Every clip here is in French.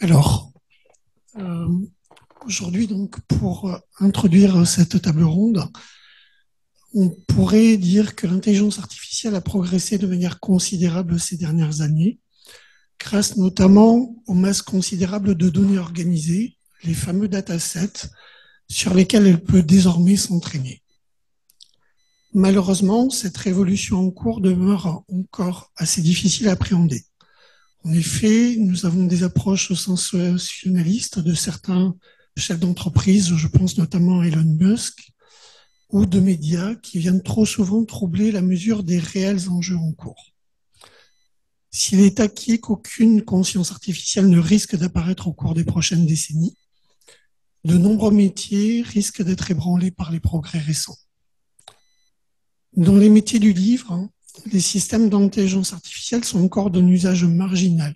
Alors, euh, aujourd'hui, donc, pour introduire cette table ronde, on pourrait dire que l'intelligence artificielle a progressé de manière considérable ces dernières années, grâce notamment aux masses considérables de données organisées, les fameux datasets, sur lesquels elle peut désormais s'entraîner. Malheureusement, cette révolution en cours demeure encore assez difficile à appréhender. En effet, nous avons des approches sensationnalistes de certains chefs d'entreprise, je pense notamment à Elon Musk, ou de médias qui viennent trop souvent troubler la mesure des réels enjeux en cours. S'il est acquis qu'aucune conscience artificielle ne risque d'apparaître au cours des prochaines décennies, de nombreux métiers risquent d'être ébranlés par les progrès récents. Dans les métiers du livre, les systèmes d'intelligence artificielle sont encore d'un usage marginal.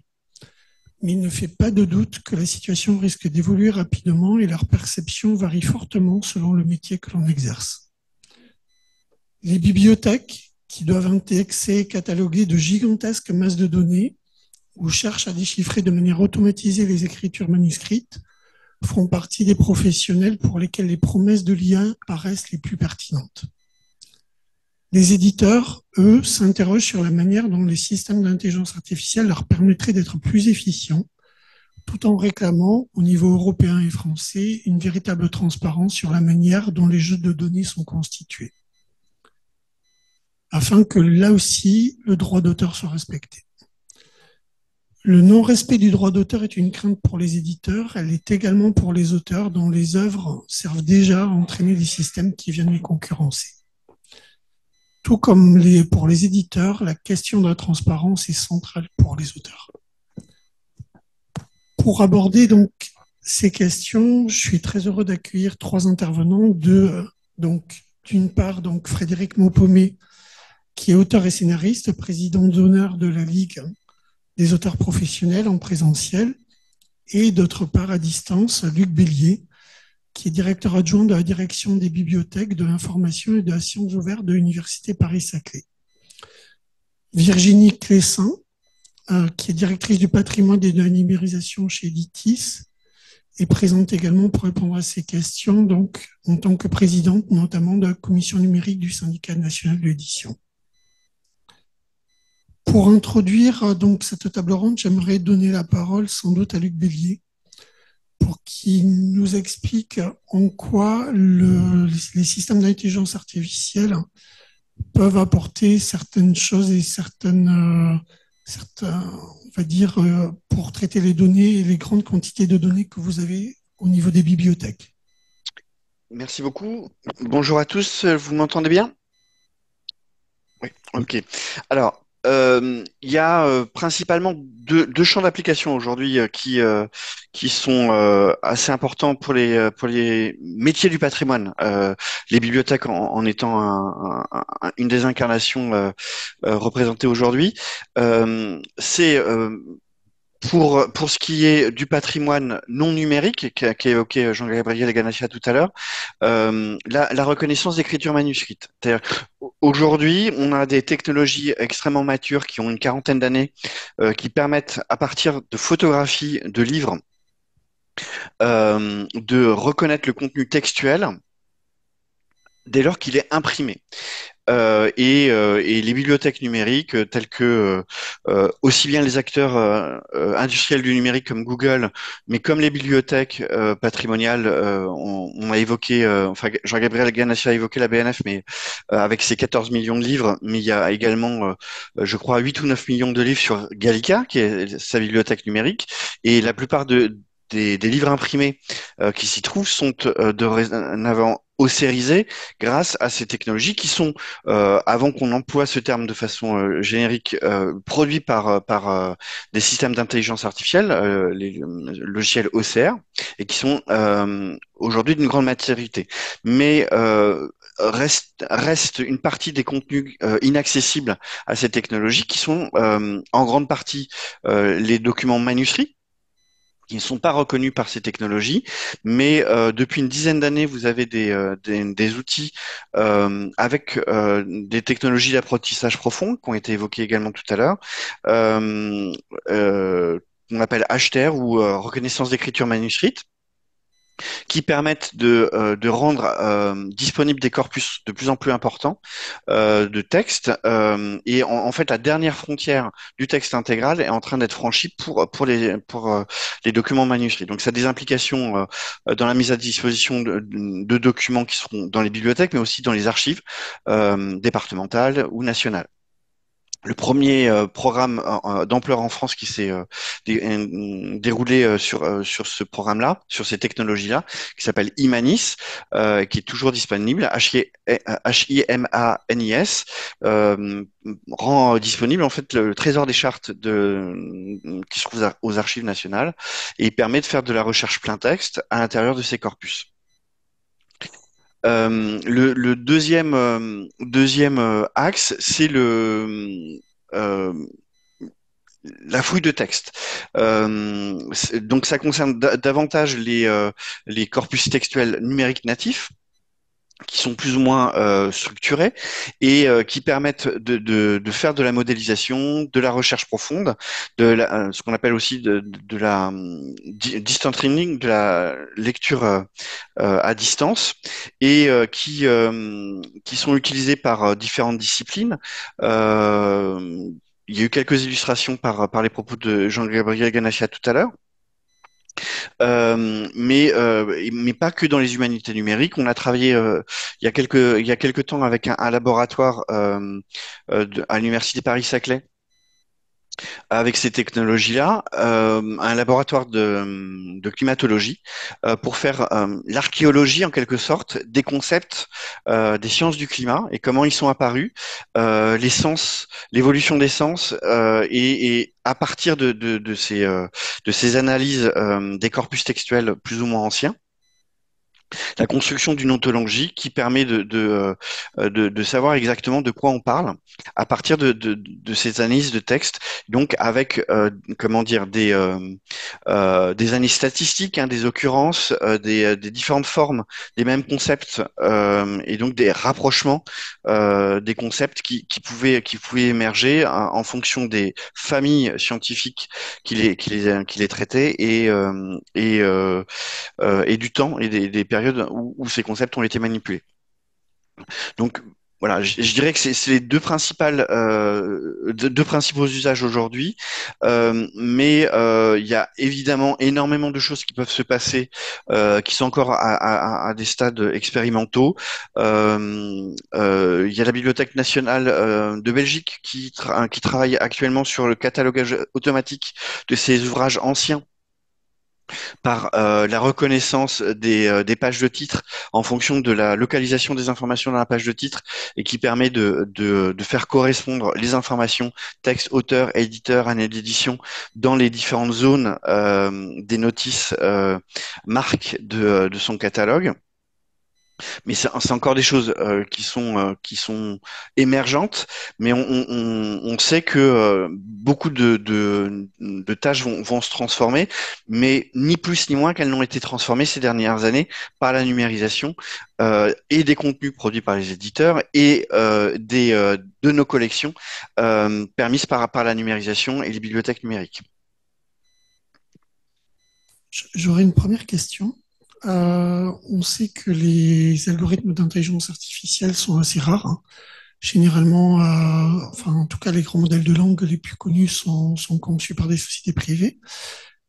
Mais il ne fait pas de doute que la situation risque d'évoluer rapidement et leur perception varie fortement selon le métier que l'on exerce. Les bibliothèques, qui doivent indexer et cataloguer de gigantesques masses de données ou cherchent à déchiffrer de manière automatisée les écritures manuscrites, font partie des professionnels pour lesquels les promesses de l'IA paraissent les plus pertinentes. Les éditeurs, eux, s'interrogent sur la manière dont les systèmes d'intelligence artificielle leur permettraient d'être plus efficients, tout en réclamant, au niveau européen et français, une véritable transparence sur la manière dont les jeux de données sont constitués, afin que là aussi, le droit d'auteur soit respecté. Le non-respect du droit d'auteur est une crainte pour les éditeurs, elle est également pour les auteurs dont les œuvres servent déjà à entraîner les systèmes qui viennent les concurrencer. Tout comme pour les éditeurs, la question de la transparence est centrale pour les auteurs. Pour aborder donc ces questions, je suis très heureux d'accueillir trois intervenants. De, donc, d'une part, donc Frédéric Maupomé, qui est auteur et scénariste, président d'honneur de la Ligue des auteurs professionnels en présentiel, et d'autre part, à distance, Luc Bélier, qui est directeur adjoint de la direction des bibliothèques, de l'information et de la science ouverte de l'Université Paris-Saclay. Virginie Clessin, euh, qui est directrice du patrimoine et de la numérisation chez Litis, est présente également pour répondre à ces questions, donc en tant que présidente notamment de la commission numérique du syndicat national de l'édition. Pour introduire euh, donc cette table ronde, j'aimerais donner la parole sans doute à Luc Bélier, pour qu'il nous explique en quoi les systèmes d'intelligence artificielle peuvent apporter certaines choses et certaines, euh, certains, on va dire, euh, pour traiter les données et les grandes quantités de données que vous avez au niveau des bibliothèques. Merci beaucoup. Bonjour à tous. Vous m'entendez bien? Oui. Ok. Alors, il y a euh, principalement deux, deux champs d'application aujourd'hui euh, qui qui sont assez importants pour les pour les métiers du patrimoine. les bibliothèques en, en étant un, une des incarnations représentées aujourd'hui. C'est pour, pour ce qui est du patrimoine non numérique, qu'a qu évoqué Jean-Gabriel Ganachia tout à l'heure, euh, la, la, reconnaissance d'écriture manuscrite. Aujourd'hui, on a des technologies extrêmement matures qui ont une quarantaine d'années, euh, qui permettent, à partir de photographies de livres, euh, de reconnaître le contenu textuel dès lors qu'il est imprimé. Euh, et, euh, et, les bibliothèques numériques euh, telles que aussi bien les acteurs industriels du numérique comme Google, mais comme les bibliothèques patrimoniales, on, a évoqué, enfin Jean-Gabriel Ganassia a évoqué la BNF, mais avec ses 14 millions de livres, mais il y a également, je crois, 8 ou 9 millions de livres sur Gallica, qui est sa bibliothèque numérique, et la plupart de, des, livres imprimés qui s'y trouvent sont de avant océrisé grâce à ces technologies qui sont, euh, avant qu'on emploie ce terme de façon euh, générique, euh, produits par, par des systèmes d'intelligence artificielle, les logiciels OCR, et qui sont aujourd'hui d'une grande maturité. Mais reste, reste une partie des contenus inaccessibles à ces technologies qui sont en grande partie les documents manuscrits qui ne sont pas reconnus par ces technologies, mais euh, depuis une dizaine d'années, vous avez des, euh, des, outils euh, avec des technologies d'apprentissage profond qui ont été évoquées également tout à l'heure, qu'on appelle HTR ou reconnaissance d'écriture manuscrite qui permettent de, euh, rendre euh, disponibles des corpus de plus en plus importants euh, de texte. Euh, et en, fait, la dernière frontière du texte intégral est en train d'être franchie pour, pour, les, pour les documents manuscrits. Donc, ça a des implications dans la mise à disposition de, documents qui seront dans les bibliothèques, mais aussi dans les archives départementales ou nationales le premier euh, programme d'ampleur en France qui s'est euh, déroulé euh, sur sur ce programme-là, sur ces technologies-là, qui s'appelle Imanis, qui est toujours disponible, H-I-M-A-N-I-S, rend disponible en fait le, trésor des chartes de, qui se trouve aux archives nationales et permet de faire de la recherche plein texte à l'intérieur de ces corpus. Euh, le, deuxième, euh, deuxième euh, axe, c'est le la fouille de texte. donc ça concerne davantage les, les corpus textuels numériques natifs qui sont plus ou moins euh, structurés et euh, qui permettent de, de, de, faire de la modélisation, de la recherche profonde, de la, euh, ce qu'on appelle aussi de, de la distance learning, de la lecture euh, à distance, et qui qui sont utilisés par différentes disciplines. il y a eu quelques illustrations par, par les propos de Jean-Gabriel Ganachia tout à l'heure. Euh, mais euh, mais pas que dans les humanités numériques. On a travaillé euh, il y a quelques il y a quelques temps avec un, laboratoire à l'université Paris-Saclay avec ces technologies-là, euh, un laboratoire de, de climatologie euh, pour faire euh, l'archéologie en quelque sorte des concepts euh, des sciences du climat et comment ils sont apparus, euh, les sens, l'évolution des sens et, et, à partir de, de, de ces, de ces analyses des corpus textuels plus ou moins anciens la construction d'une ontologie qui permet de, euh, de, de, savoir exactement de quoi on parle à partir de, de ces analyses de texte, donc avec euh, comment dire des euh, des analyses statistiques, hein, des occurrences, des, des, différentes formes des mêmes concepts et donc des rapprochements des concepts qui, qui pouvaient qui pouvaient émerger en, fonction des familles scientifiques qui les les les traitaient et et et du temps et des périodes où, ces concepts ont été manipulés. Donc voilà, je, dirais que c'est les deux principales, euh, deux, principaux usages aujourd'hui, euh, mais euh, il y a évidemment énormément de choses qui peuvent se passer, qui sont encore à, des stades expérimentaux. il y a la Bibliothèque nationale de Belgique qui, qui travaille actuellement sur le catalogage automatique de ces ouvrages anciens par euh, la reconnaissance des, euh, des, pages de titre en fonction de la localisation des informations dans la page de titre et qui permet de, de, de faire correspondre les informations texte, auteur, éditeur, année d'édition dans les différentes zones euh, des notices euh, marques de, de son catalogue mais c'est encore des choses euh, qui sont euh, qui sont émergentes, mais on, sait que euh, beaucoup de, de, de tâches vont, vont, se transformer, mais ni plus ni moins qu'elles n'ont été transformées ces dernières années par la numérisation et des contenus produits par les éditeurs et des de nos collections permises par par la numérisation et les bibliothèques numériques. J'aurais une première question. Euh, on sait que les algorithmes d'intelligence artificielle sont assez rares. Hein. Généralement, euh, enfin en tout cas les grands modèles de langue les plus connus sont, sont conçus par des sociétés privées.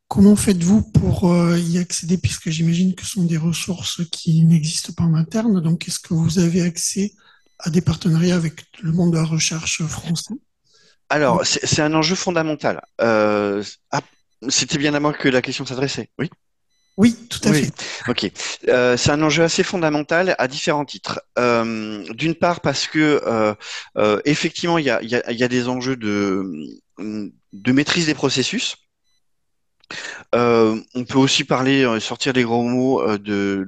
Comment faites-vous pour euh, y accéder puisque j'imagine que ce sont des ressources qui n'existent pas en interne? Donc est-ce que vous avez accès à des partenariats avec le monde de la recherche français? Alors c'est un enjeu fondamental. Ah, C'était bien à moi que la question s'adressait. Oui. Oui, tout à fait. Ok. Euh, c'est un enjeu assez fondamental à différents titres. Euh, D'une part parce que euh, euh effectivement il y a, y, a, y a, des enjeux de, de maîtrise des processus. Euh, on peut aussi parler, euh, sortir des gros mots euh, de,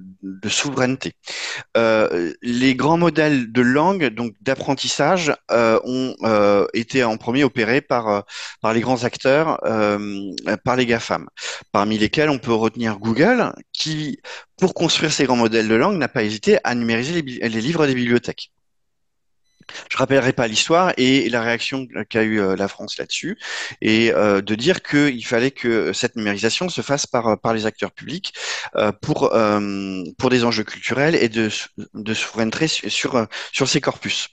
souveraineté. Les grands modèles de langue, donc d'apprentissage, ont été en premier opérés par les grands acteurs, par les GAFAM, parmi lesquels on peut retenir Google, qui, pour construire ces grands modèles de langue, n'a pas hésité à numériser les livres des bibliothèques. Je rappellerai pas l'histoire et la réaction qu'a eu euh, la France là-dessus, et euh, de dire qu'il fallait que cette numérisation se fasse par, par les acteurs publics euh, pour, pour des enjeux culturels et de, de souveraineté sur, sur ces corpus.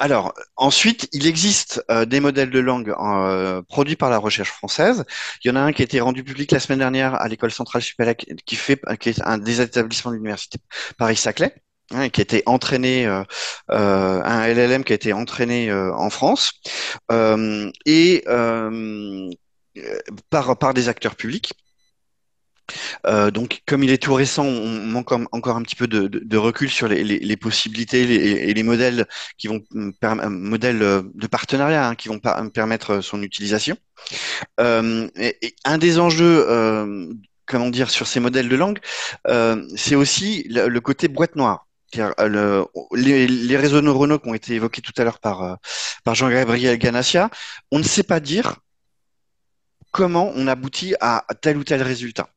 Alors, ensuite, il existe euh, des modèles de langue euh, produits par la recherche française. Il y en a un qui a été rendu public la semaine dernière à l'école centrale supérieure, qui fait, qui est un des établissements de l'université Paris-Saclay, hein, qui a été entraîné, euh, un LLM qui a été entraîné en France et par par des acteurs publics. Euh, donc, comme il est tout récent, on manque encore un petit peu de, recul sur les, possibilités et les modèles qui vont modèles euh, de partenariat hein, qui vont permettre son utilisation. Euh, et, un des enjeux, comment dire, sur ces modèles de langue, c'est aussi le, côté boîte noire. les, réseaux neuronaux qui ont été évoqués tout à l'heure par, par Jean-Gabriel Ganassia, on ne sait pas dire comment on aboutit à tel ou tel résultat.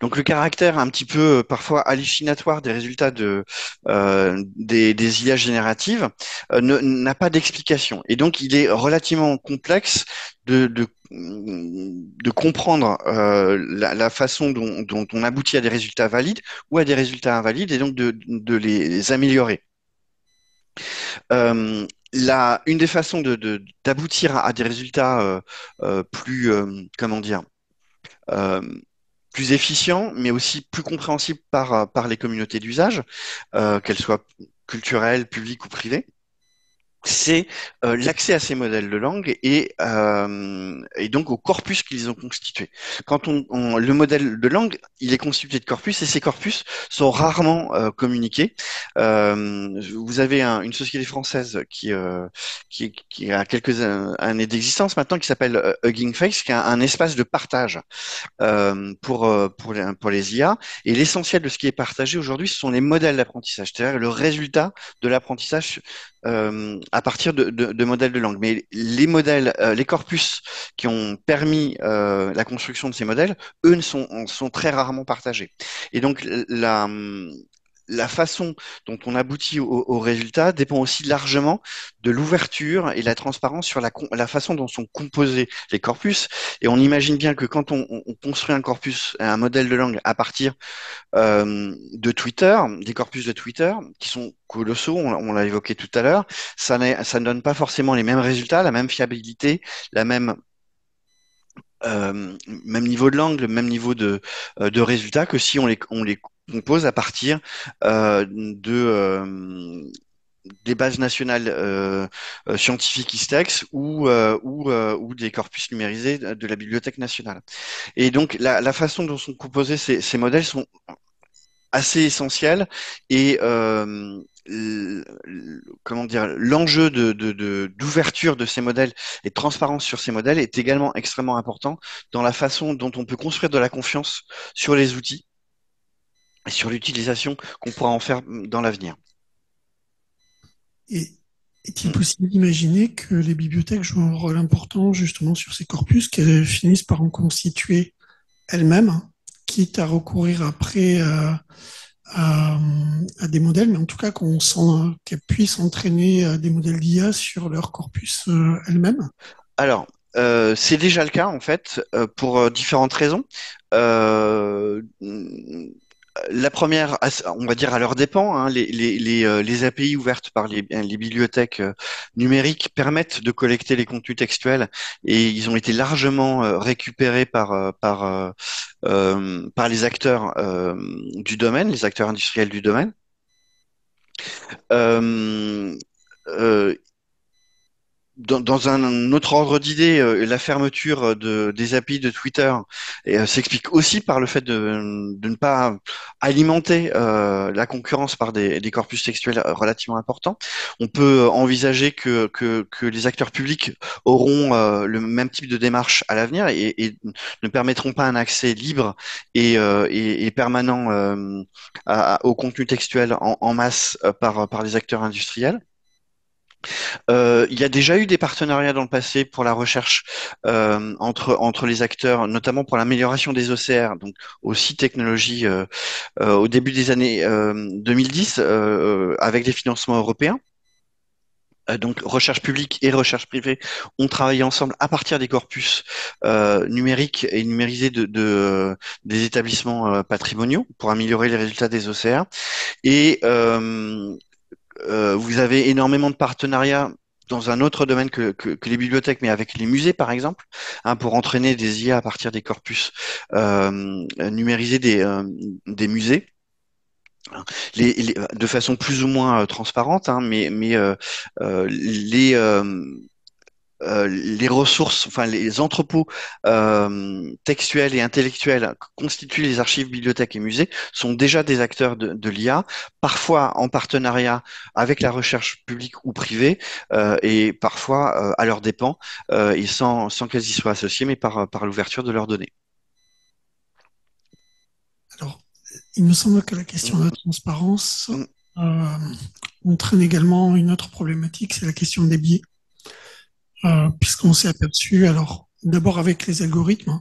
Donc le caractère un petit peu euh, parfois hallucinatoire des résultats de, euh, des, des, IA génératives euh, n'a pas d'explication. Et donc il est relativement complexe de, de, de comprendre la, façon dont, dont, on aboutit à des résultats valides ou à des résultats invalides et donc de, de les améliorer. La, une des façons d'aboutir à, à, des résultats plus, comment dire, plus efficient, mais aussi plus compréhensible par, par les communautés d'usage, euh, qu'elles soient culturelles, publiques ou privées c'est euh, l'accès à ces modèles de langue et, euh, et donc au corpus qu'ils ont constitué. Quand le modèle de langue, il est constitué de corpus et ces corpus sont rarement euh, communiqués. vous avez une société française qui, a quelques années d'existence maintenant qui s'appelle Hugging Face, qui a un espace de partage pour les, pour les IA. Et l'essentiel de ce qui est partagé aujourd'hui, ce sont les modèles d'apprentissage, c'est-à-dire le résultat de l'apprentissage euh, à partir de, modèles de langue. Mais les modèles, euh, les corpus qui ont permis euh, la construction de ces modèles, eux, ne sont, sont très rarement partagés. Et donc, la, la façon dont on aboutit au, au, résultat dépend aussi largement de l'ouverture et la transparence sur la, façon dont sont composés les corpus. Et on imagine bien que quand on, on construit un corpus, un modèle de langue à partir euh, de Twitter, des corpus de Twitter, qui sont colossaux, on, on l'a évoqué tout à l'heure, ça, ne donne pas forcément les mêmes résultats, la même fiabilité, la même euh, niveau de langue, le même niveau de, euh, de résultats que si on les compose à partir euh, de euh, des bases nationales euh, scientifiques ISTEX ou, ou, des corpus numérisés de la Bibliothèque nationale. Et donc la, façon dont sont composés ces, ces modèles sont assez essentiels et comment dire, l'enjeu de, d'ouverture de, de, ces modèles et de transparence sur ces modèles est également extrêmement important dans la façon dont on peut construire de la confiance sur les outils et sur l'utilisation qu'on pourra en faire dans l'avenir. Et est-il possible d'imaginer que les bibliothèques jouent un rôle important justement sur ces corpus, qu'elles finissent par en constituer elles-mêmes, quitte à recourir après à à, à, des modèles, mais en tout cas qu'on qu'elles puissent entraîner euh, des modèles d'IA sur leur corpus euh, elles-mêmes? Alors, euh, c'est déjà le cas en fait, pour différentes raisons. Euh, la première, on va dire à leur dépend, hein, les, euh, API ouvertes par les, bibliothèques euh, numériques permettent de collecter les contenus textuels et ils ont été largement euh, récupérés par, les acteurs du domaine, les acteurs industriels du domaine. Dans, un autre ordre d'idée, euh, la fermeture de, des API de Twitter euh, s'explique aussi par le fait de, de ne pas alimenter euh, la concurrence par des, des, corpus textuels relativement importants. On peut envisager que, que, que les acteurs publics auront le même type de démarche à l'avenir et, et, ne permettront pas un accès libre et, et, et permanent à, au contenu textuel en, en masse par, par les acteurs industriels. Euh, il y a déjà eu des partenariats dans le passé pour la recherche euh, entre entre les acteurs, notamment pour l'amélioration des OCR, donc aussi technologie euh, au début des années 2010 avec des financements européens. Donc recherche publique et recherche privée ont travaillé ensemble à partir des corpus numériques et numérisés de, de des établissements patrimoniaux pour améliorer les résultats des OCR. Et vous avez énormément de partenariats dans un autre domaine que, que, les bibliothèques, mais avec les musées, par exemple, hein, pour entraîner des IA à partir des corpus euh, numérisés des, euh, des musées. Les, de façon plus ou moins transparente, hein, mais, mais les euh, les ressources, enfin les entrepôts euh, textuels et intellectuels constituent les archives, bibliothèques et musées sont déjà des acteurs de, de l'IA, parfois en partenariat avec la recherche publique ou privée, euh, et parfois à leurs dépens, et sans, sans qu'elles y soient associées, mais par, par l'ouverture de leurs données. Alors, il me semble que la question de la transparence mm. entraîne également une autre problématique, c'est la question des biais. Euh, puisqu'on s'est aperçu, alors d'abord avec les algorithmes,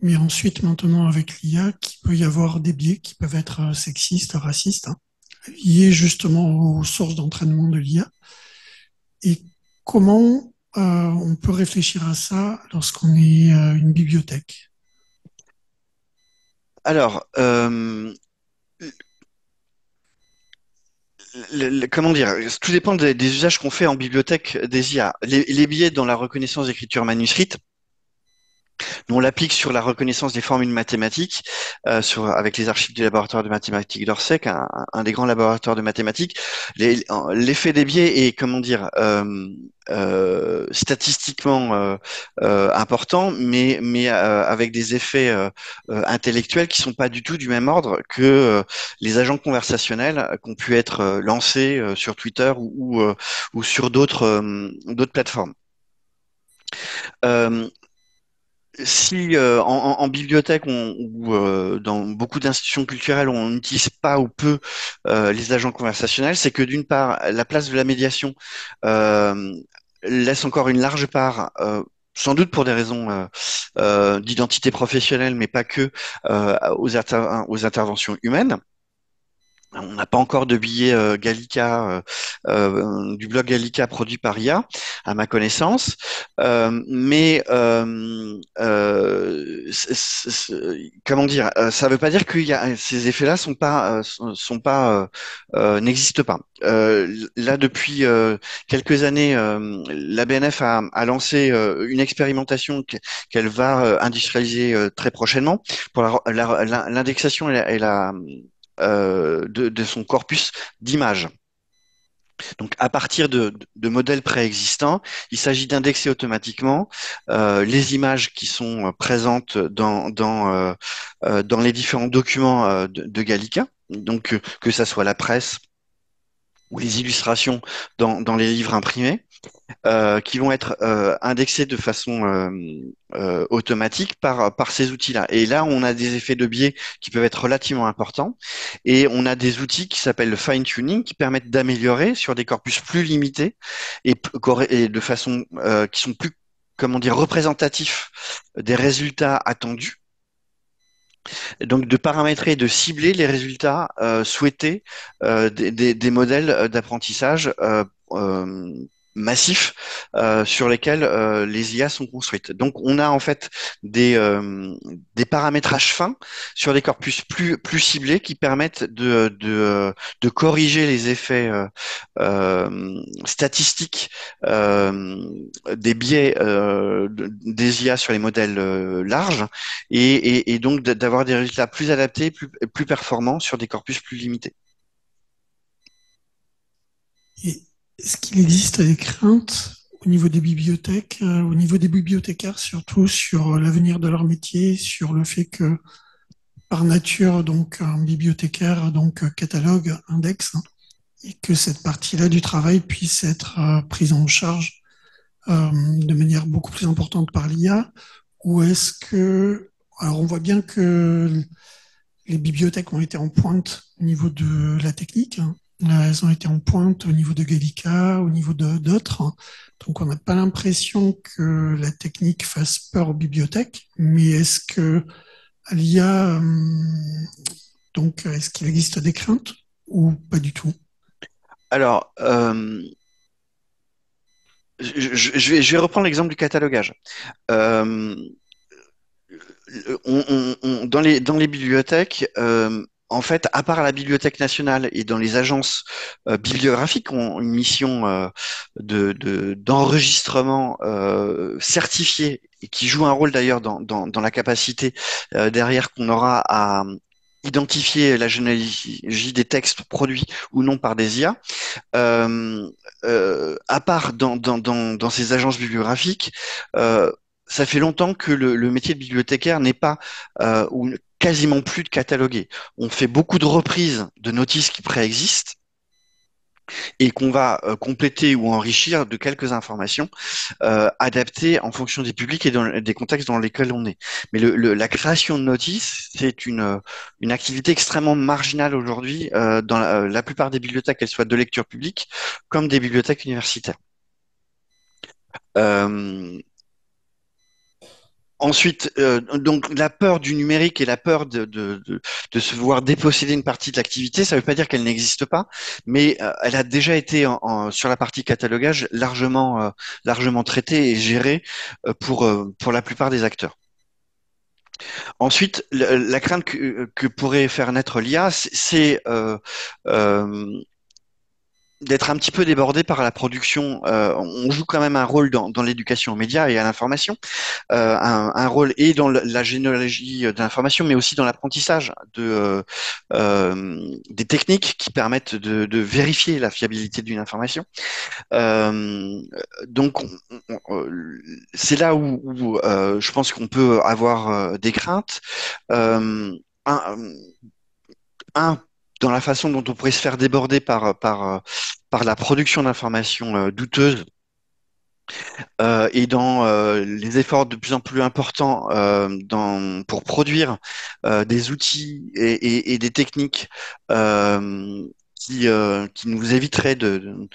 mais ensuite maintenant avec l'IA, qu'il peut y avoir des biais qui peuvent être euh, sexistes, racistes, hein, liés justement aux sources d'entraînement de l'IA. Et comment euh, on peut réfléchir à ça lorsqu'on est une bibliothèque? Alors, comment dire, tout dépend des, usages qu'on fait en bibliothèque des IA. Les, billets dans la reconnaissance d'écriture manuscrite, nous, on l'applique sur la reconnaissance des formules mathématiques, euh, avec les archives du laboratoire de mathématiques d'Orsec, un, des grands laboratoires de mathématiques. L'effet des biais est, comment dire, euh, euh, statistiquement important, mais, avec des effets intellectuels qui sont pas du tout du même ordre que les agents conversationnels qui ont pu être lancés sur Twitter ou, sur d'autres plateformes. Si euh, en, bibliothèque ou euh, dans beaucoup d'institutions culturelles on n'utilise pas ou peu euh, les agents conversationnels, c'est que d'une part la place de la médiation laisse encore une large part sans doute pour des raisons d'identité professionnelle, mais pas que, aux, aux interventions humaines. On n'a pas encore de billet euh, Gallica, euh, euh, du blog Gallica produit par IA, à ma connaissance. mais comment dire Ça ne veut pas dire que ces effets-là sont pas, sont pas, n'existent pas. là, depuis quelques années, la BNF a, a lancé une expérimentation qu'elle va industrialiser très prochainement pour l'indexation et la euh, de, son corpus d'images. Donc, à partir de, modèles préexistants, il s'agit d'indexer automatiquement euh, les images qui sont présentes dans, dans, euh, les différents documents de, de, Gallica, donc que ça soit la presse ou les illustrations dans, dans les livres imprimés. Euh, qui vont être euh, indexés de façon euh, automatique par, par ces outils-là. Et là, on a des effets de biais qui peuvent être relativement importants. Et on a des outils qui s'appellent le fine-tuning qui permettent d'améliorer sur des corpus plus limités et, et de façon qui sont plus comment dire représentatifs des résultats attendus donc de paramétrer et de cibler les résultats souhaités des, des, des, modèles d'apprentissage massifs euh, sur lesquels euh, les IA sont construites. Donc on a en fait des, euh, des paramétrages fins sur des corpus plus, ciblés qui permettent de, corriger les effets statistiques des biais des IA sur les modèles larges et, donc d'avoir des résultats plus adaptés, plus performants sur des corpus plus limités. Est-ce qu'il existe des craintes au niveau des bibliothèques, euh, au niveau des bibliothécaires, surtout sur l'avenir de leur métier, sur le fait que par nature, donc un bibliothécaire donc catalogue, indexe, hein, et que cette partie-là du travail puisse être euh, prise en charge euh, de manière beaucoup plus importante par l'IA, ou est-ce que, alors on voit bien que les bibliothèques ont été en pointe au niveau de la technique, hein, elles ont été en pointe au niveau de Gallica, au niveau d'autres. Donc on n'a pas l'impression que la technique fasse peur aux bibliothèques, mais est-ce que l'IA, donc est-ce qu'il existe des craintes ou pas du tout? Alors, euh, je, vais, reprendre l'exemple du catalogage. Euh, dans, les, bibliothèques, euh, en fait, à part la Bibliothèque nationale et dans les agences euh, bibliographiques ont une mission euh, de, d'enregistrement euh, certifié et qui joue un rôle d'ailleurs dans, dans, dans la capacité derrière qu'on aura à identifier la généalogie des textes produits ou non par des IA. à part dans, dans ces agences bibliographiques, ça fait longtemps que le, métier de bibliothécaire n'est pas ou quasiment plus de cataloguer. On fait beaucoup de reprises de notices qui préexistent et qu'on va euh, compléter ou enrichir de quelques informations euh, adaptées en fonction des publics et des contextes dans lesquels on est. Mais la création de notices, c'est une, une activité extrêmement marginale aujourd'hui euh, dans la, plupart des bibliothèques, qu'elles soient de lecture publique comme des bibliothèques universitaires. Euh, Ensuite, euh, donc la peur du numérique et la peur de, de, de, se voir déposséder une partie de l'activité, ça ne veut pas dire qu'elle n'existe pas, mais euh, elle a déjà été en, sur la partie catalogage largement, euh, largement traitée et gérée pour, pour la plupart des acteurs. Ensuite, la, crainte que, que, pourrait faire naître l'IA, c'est d'être un petit peu débordé par la production. Euh, on joue quand même un rôle dans, l'éducation aux médias et à l'information, euh, un, rôle et dans la généalogie de l'information, mais aussi dans l'apprentissage de euh, des techniques qui permettent de, vérifier la fiabilité d'une information. Donc, c'est là où, je pense qu'on peut avoir des craintes. un dans la façon dont on pourrait se faire déborder par, par, par la production d'informations euh, douteuses euh, et dans euh, les efforts de plus en plus importants pour produire des outils et, des techniques qui, qui nous éviteraient de,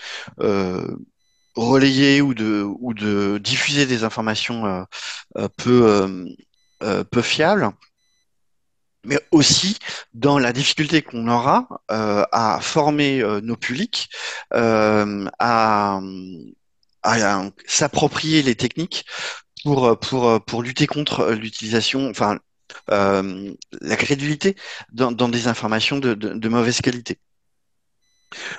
relayer ou de, ou de diffuser des informations peu, peu fiables mais aussi dans la difficulté qu'on aura euh, à former euh, nos publics, euh, à, à, s'approprier les techniques pour pour pour lutter contre l'utilisation, enfin la crédulité dans, dans des informations de, de, de mauvaise qualité.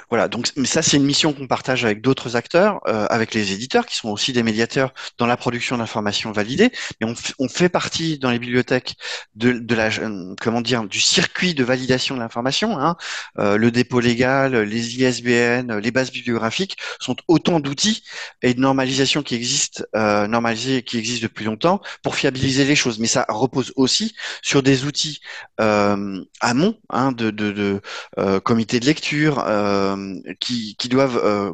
Voilà, donc ça c'est une mission qu'on partage avec d'autres acteurs, euh, avec les éditeurs qui sont aussi des médiateurs dans la production d'informations validées. Mais on, on, fait partie dans les bibliothèques de, de la euh, comment dire du circuit de validation de l'information. Hein. Euh, le dépôt légal, les ISBN, les bases bibliographiques sont autant d'outils et de normalisation qui existent, euh, normalisés qui existent depuis longtemps pour fiabiliser les choses. Mais ça repose aussi sur des outils euh, amont hein, de, de, de comité de lecture. Euh, qui, doivent euh,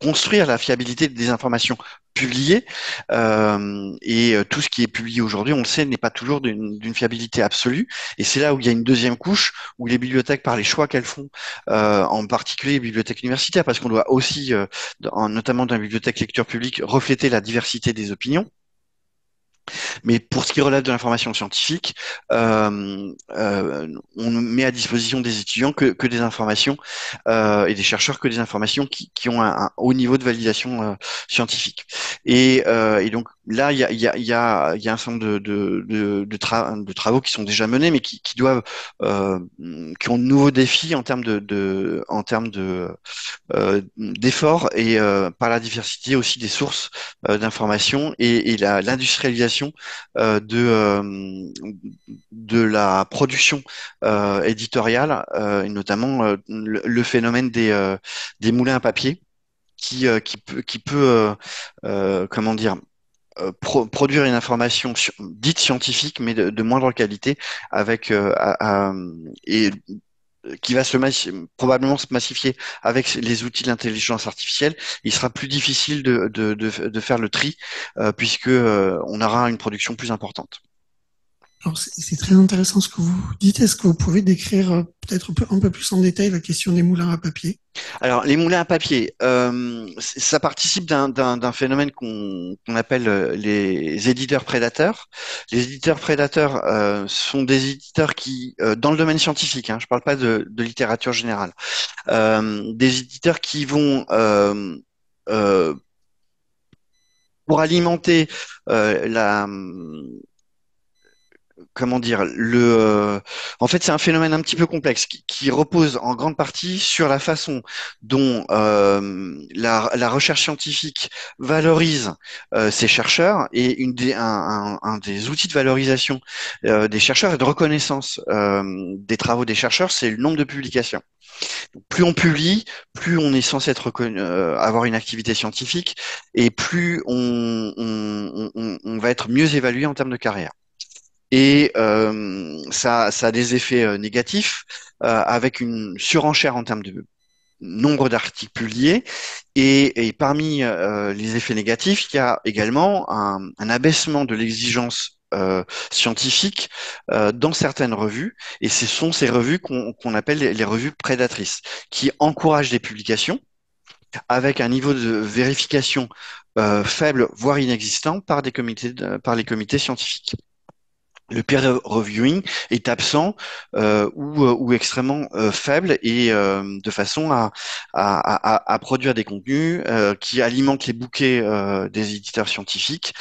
construire la fiabilité des informations publiées. Euh, et tout ce qui est publié aujourd'hui, on le sait, n'est pas toujours d'une fiabilité absolue. Et c'est là où il y a une deuxième couche, où les bibliothèques, par les choix qu'elles font, en particulier les bibliothèques universitaires, parce qu'on doit aussi, notamment dans la bibliothèque lecture publique, refléter la diversité des opinions. Mais pour ce qui relève de l'information scientifique, euh, euh, on met à disposition des étudiants que, des informations euh, et des chercheurs que des informations qui, ont un, haut niveau de validation euh, scientifique. Et, euh, et, donc là, il y a, un certain nombre de, travaux qui sont déjà menés, mais qui, doivent, qui ont de nouveaux défis en termes de en termes de d'efforts et par la diversité aussi des sources d'informations et, et l'industrialisation euh, de, euh, de la production euh, éditoriale, et notamment le, phénomène des, des moulins à papier qui, qui peut, qui peut comment dire, produire une information dite scientifique mais de, moindre qualité avec et qui va se probablement se massifier avec les outils d'intelligence artificielle, il sera plus difficile de, de, faire le tri euh, puisque euh, on aura une production plus importante. Alors c'est très intéressant ce que vous dites. Est-ce que vous pouvez décrire euh, peut-être un peu plus en détail la question des moulins à papier? Alors les moulins à papier, euh, ça participe d'un phénomène qu'on appelle euh, les éditeurs prédateurs. Les éditeurs prédateurs sont des éditeurs qui, dans le domaine scientifique, hein, je ne parle pas de, de littérature générale, des éditeurs qui vont pour alimenter la comment dire le euh, en fait c'est un phénomène un petit peu complexe qui, repose en grande partie sur la façon dont euh, la, recherche scientifique valorise euh, ses chercheurs et une des, un, des outils de valorisation des chercheurs et de reconnaissance des travaux des chercheurs c'est le nombre de publications. Plus on publie, plus on est censé être avoir une activité scientifique et plus on va être mieux évalué en termes de carrière et euh, ça, ça, a des effets euh, négatifs euh, avec une surenchère en termes de nombre d'articles publiés. Et, et parmi euh, les effets négatifs, il y a également un, un abaissement de l'exigence scientifique dans certaines revues. Et ce sont ces revues qu'on appelle les, revues prédatrices qui encouragent des publications avec un niveau de vérification faible voire inexistant par des comités par les comités scientifiques le peer reviewing est absent euh, ou, euh, ou, extrêmement euh, faible et de façon à, à, à, produire des contenus qui alimentent les bouquets des éditeurs scientifiques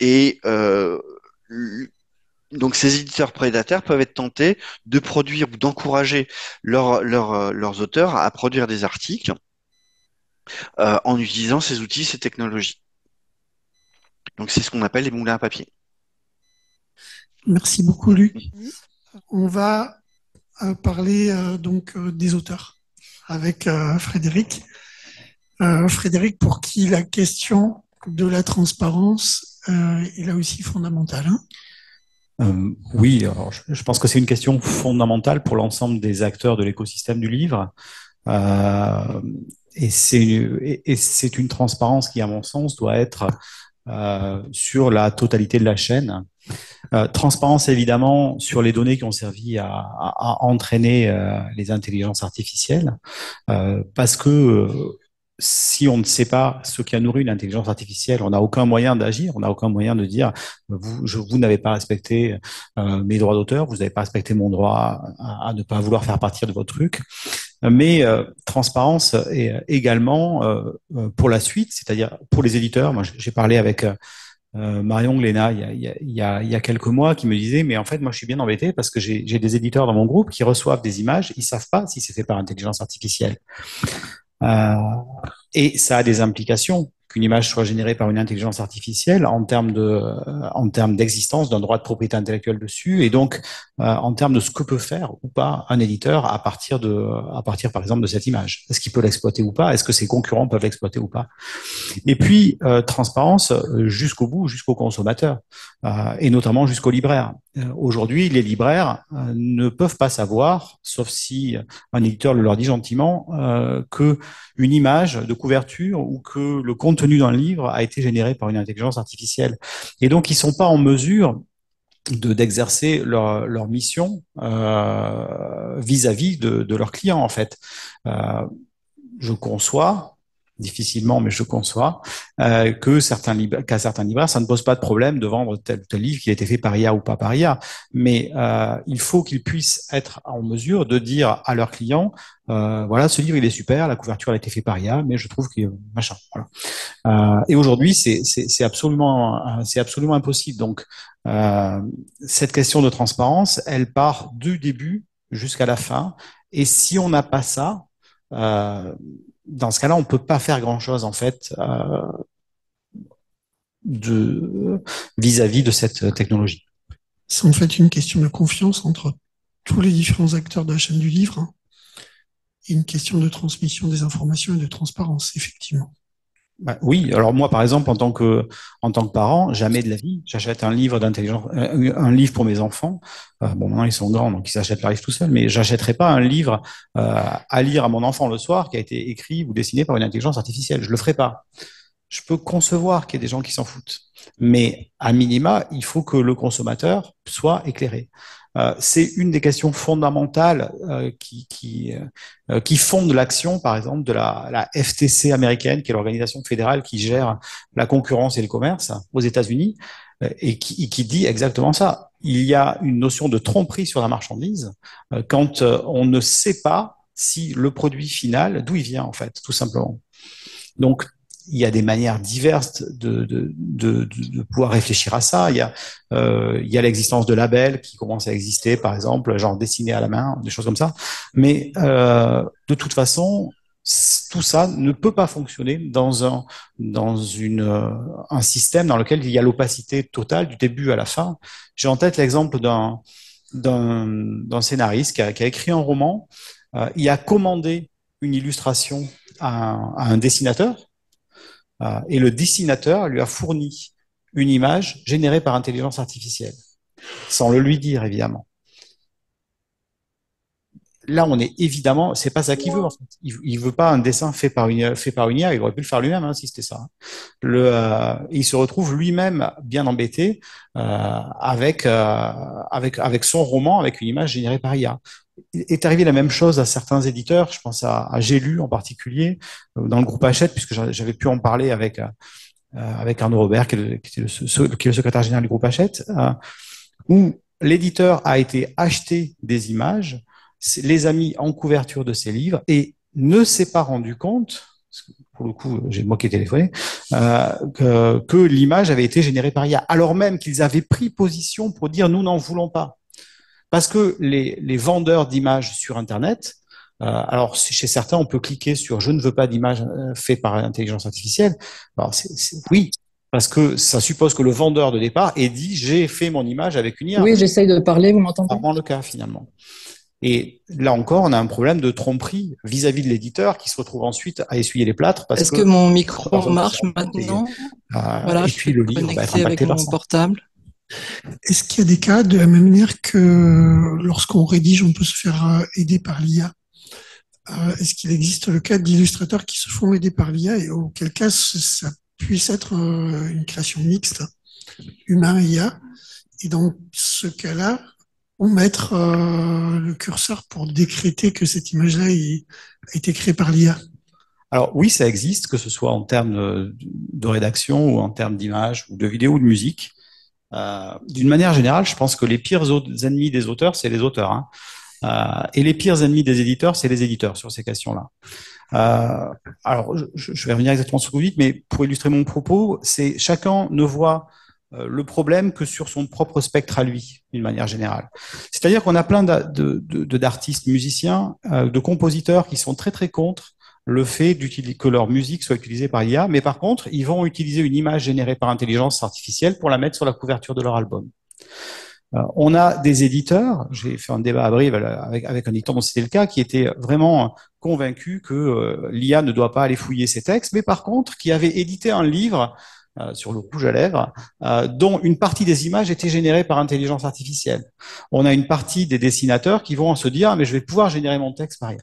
et donc ces éditeurs prédateurs peuvent être tentés de produire ou d'encourager leur, leur, leurs auteurs à produire des articles en utilisant ces outils, ces technologies. Donc c'est ce qu'on appelle les moulins à papier. Merci beaucoup Luc. On va euh, parler euh, donc euh, des auteurs avec Frédéric. Frédéric, pour qui la question de la transparence est là aussi fondamentale. Hein. oui, je, pense que c'est une question fondamentale pour l'ensemble des acteurs de l'écosystème du livre. et c'est une transparence qui, à mon sens, doit être euh, sur la totalité de la chaîne. Euh, transparence évidemment sur les données qui ont servi à, à, entraîner euh, les intelligences artificielles, parce que si on ne sait pas ce qui a nourri une intelligence artificielle, on n'a aucun moyen d'agir, on n'a aucun moyen de dire vous, vous n'avez pas respecté mes droits d'auteur, vous n'avez pas respecté mon droit à, à, ne pas vouloir faire partir de votre truc mais euh, transparence et euh, également euh, pour la suite, c'est-à-dire pour les éditeurs. Moi, j'ai parlé avec Marion Gléna il y, a, y a, il y, a, quelques mois qui me disait mais en fait moi je suis bien embêté parce que j'ai des éditeurs dans mon groupe qui reçoivent des images, ils savent pas si c'est fait par intelligence artificielle. Euh, et ça a des implications qu'une image soit générée par une intelligence artificielle en termes de, en termes d'existence d'un droit de propriété intellectuelle dessus, et donc euh, en termes de ce que peut faire ou pas un éditeur à partir de, à partir par exemple de cette image. Est-ce qu'il peut l'exploiter ou pas? Est-ce que ses concurrents peuvent l'exploiter ou pas? Et puis euh, transparence euh, jusqu'au bout, jusqu'au consommateur, et notamment jusqu'au libraire. Aujourd'hui, les libraires ne peuvent pas savoir, sauf si un éditeur le leur dit gentiment, que une image de couverture ou que le contenu d'un livre a été généré par une intelligence artificielle. Et donc, ils sont pas en mesure de d'exercer leur, leur mission euh, vis-à-vis de, de leurs clients en fait. Euh, je conçois difficilement, mais je conçois, euh, que certains qu'à certains libraires, ça ne pose pas de problème de vendre tel ou tel livre qui a été fait par IA ou pas par IA. Mais euh, il faut qu'ils puissent être en mesure de dire à leurs clients, euh, voilà, ce livre il est super, la couverture a été faite par IA, mais je trouve que machin. Voilà. Euh, et aujourd'hui, c'est absolument c'est absolument impossible. Donc euh, cette question de transparence, elle part du début jusqu'à la fin. Et si on n'a pas ça, euh, dans ce cas-là, on peut pas faire grand-chose en fait euh, vis-à-vis de cette technologie. C'est en fait une question de confiance entre tous les différents acteurs de la chaîne du livre hein, et une question de transmission des informations et de transparence, effectivement. Bah, oui, alors moi par exemple en tant que en tant que parent, jamais de la vie, j'achète un livre d'intelligence, euh, un livre pour mes enfants. Euh, bon maintenant ils sont grands donc ils s'achètent leur livre tout seuls, mais j'achèterai pas un livre euh, à lire à mon enfant le soir qui a été écrit ou dessiné par une intelligence artificielle. Je le ferai pas. je peux concevoir qu'il y ait des gens qui s'en foutent. Mais à minima, il faut que le consommateur soit éclairé. Euh, c'est une des questions fondamentales euh, qui, qui, euh, qui fondent l'action, par exemple, de la, la, FTC américaine, qui est l'organisation fédérale qui gère la concurrence et le commerce aux États-Unis, et qui, qui, dit exactement ça. Il y a une notion de tromperie sur la marchandise quand on ne sait pas si le produit final, d'où il vient en fait, tout simplement. Donc il y a des manières diverses de, de, de, de, pouvoir réfléchir à ça. Il y a, euh, il y a l'existence de labels qui commencent à exister, par exemple, genre dessinés à la main, des choses comme ça. Mais euh, de toute façon, tout ça ne peut pas fonctionner dans un dans une euh, un système dans lequel il y a l'opacité totale du début à la fin. J'ai en tête l'exemple d'un d'un scénariste qui a, qui a, écrit un roman. Euh, il a commandé une illustration à à un dessinateur et le dessinateur lui a fourni une image générée par intelligence artificielle, sans le lui dire évidemment. Là, on est évidemment, c'est pas ça qu'il veut. Il, veut pas un dessin fait par une IA. Il aurait pu le faire lui-même hein, si c'était ça. Le, euh, il se retrouve lui-même bien embêté euh, avec euh, avec avec son roman, avec une image générée par IA est arrivé la même chose à certains éditeurs, je pense à, à Gélu en particulier, euh, dans le groupe Hachette, puisque j'avais pu en parler avec, euh, Arnaud Robert, qui est, le, secrétaire général du groupe Hachette, euh, où l'éditeur a été acheté des images, les a mis en couverture de ses livres et ne s'est pas rendu compte, pour le coup, j'ai moi qui ai téléphoné, que, que l'image avait été générée par IA, alors même qu'ils avaient pris position pour dire nous n'en voulons pas. Parce que les, les vendeurs d'images sur Internet, euh, alors chez certains, on peut cliquer sur je ne veux pas d'image euh, fait par l'intelligence artificielle. Alors, c est, c est, oui, parce que ça suppose que le vendeur de départ ait dit j'ai fait mon image avec une IA. Oui, j'essaye de parler, vous m'entendez? Rarement le cas finalement. Et là encore, on a un problème de tromperie vis-à-vis -vis de l'éditeur qui se retrouve ensuite à essuyer les plâtres. Est-ce que, que, mon micro marche maintenant? euh, voilà, Et puis le livre être impacté avec mon portable. Est-ce qu'il y a des cas de la même manière que lorsqu'on rédige, on peut se faire euh, aider par l'IA euh, Est-ce qu'il existe le cas d'illustrateurs qui se font aider par l'IA et auquel cas ça puisse être euh, une création mixte, humain et IA Et dans ce cas-là, où mettre le curseur pour décréter que cette image-là a été créée par l'IA alors oui, ça existe, que ce soit en termes de rédaction ou en termes d'image ou de vidéo ou de musique. Euh, D'une manière générale, je pense que les pires ennemis des auteurs, c'est les auteurs. Hein. Euh, et les pires ennemis des éditeurs, c'est les éditeurs sur ces questions-là. Euh, alors, je, je, vais revenir exactement sur vous dites, mais pour illustrer mon propos, c'est chacun ne voit euh, le problème que sur son propre spectre à lui, d'une manière générale. C'est-à-dire qu'on a plein d'artistes, musiciens, euh, de compositeurs qui sont très très contre le fait que leur musique soit utilisée par l'IA, mais par contre, ils vont utiliser une image générée par intelligence artificielle pour la mettre sur la couverture de leur album. Euh, on a des éditeurs, j'ai fait un débat à Brive avec, avec un éditeur dont c'était le cas, qui était vraiment convaincu que euh, l'IA ne doit pas aller fouiller ses textes, mais par contre, qui avait édité un livre euh, sur le rouge à lèvres, euh, dont une partie des images étaient générées par intelligence artificielle. On a une partie des dessinateurs qui vont se dire, ah, mais je vais pouvoir générer mon texte par IA.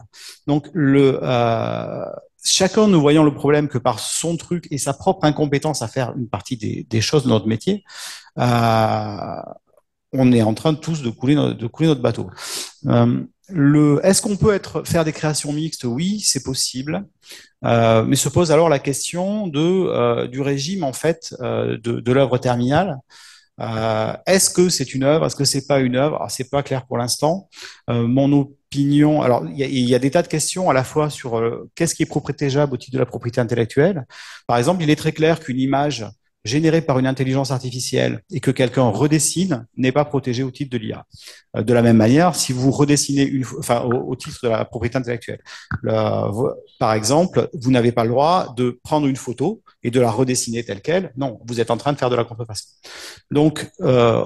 Donc, le, euh, chacun ne voyant le problème que par son truc et sa propre incompétence à faire une partie des, choses de notre métier, euh, on est en train tous de couler, de couler notre bateau. Euh, est-ce qu'on peut être, faire des créations mixtes? Oui, c'est possible. Euh, mais se pose alors la question euh, du régime en fait euh, de, l'œuvre terminale. Euh, est-ce que c'est une œuvre? Est-ce que c'est pas une œuvre? C'est pas clair pour l'instant. Mon opinion. Alors, il y, a des tas de questions à la fois sur qu'est-ce qui est protégeable au titre de la propriété intellectuelle? Par exemple, il est très clair qu'une image généré par une intelligence artificielle et que quelqu'un redessine n'est pas protégé au titre de l'IA. Euh, de la même manière, si vous redessinez une, enfin, au, titre de la propriété intellectuelle, le, par exemple, vous n'avez pas le droit de prendre une photo et de la redessiner telle quelle. Non, vous êtes en train de faire de la contrefaçon. Donc, euh,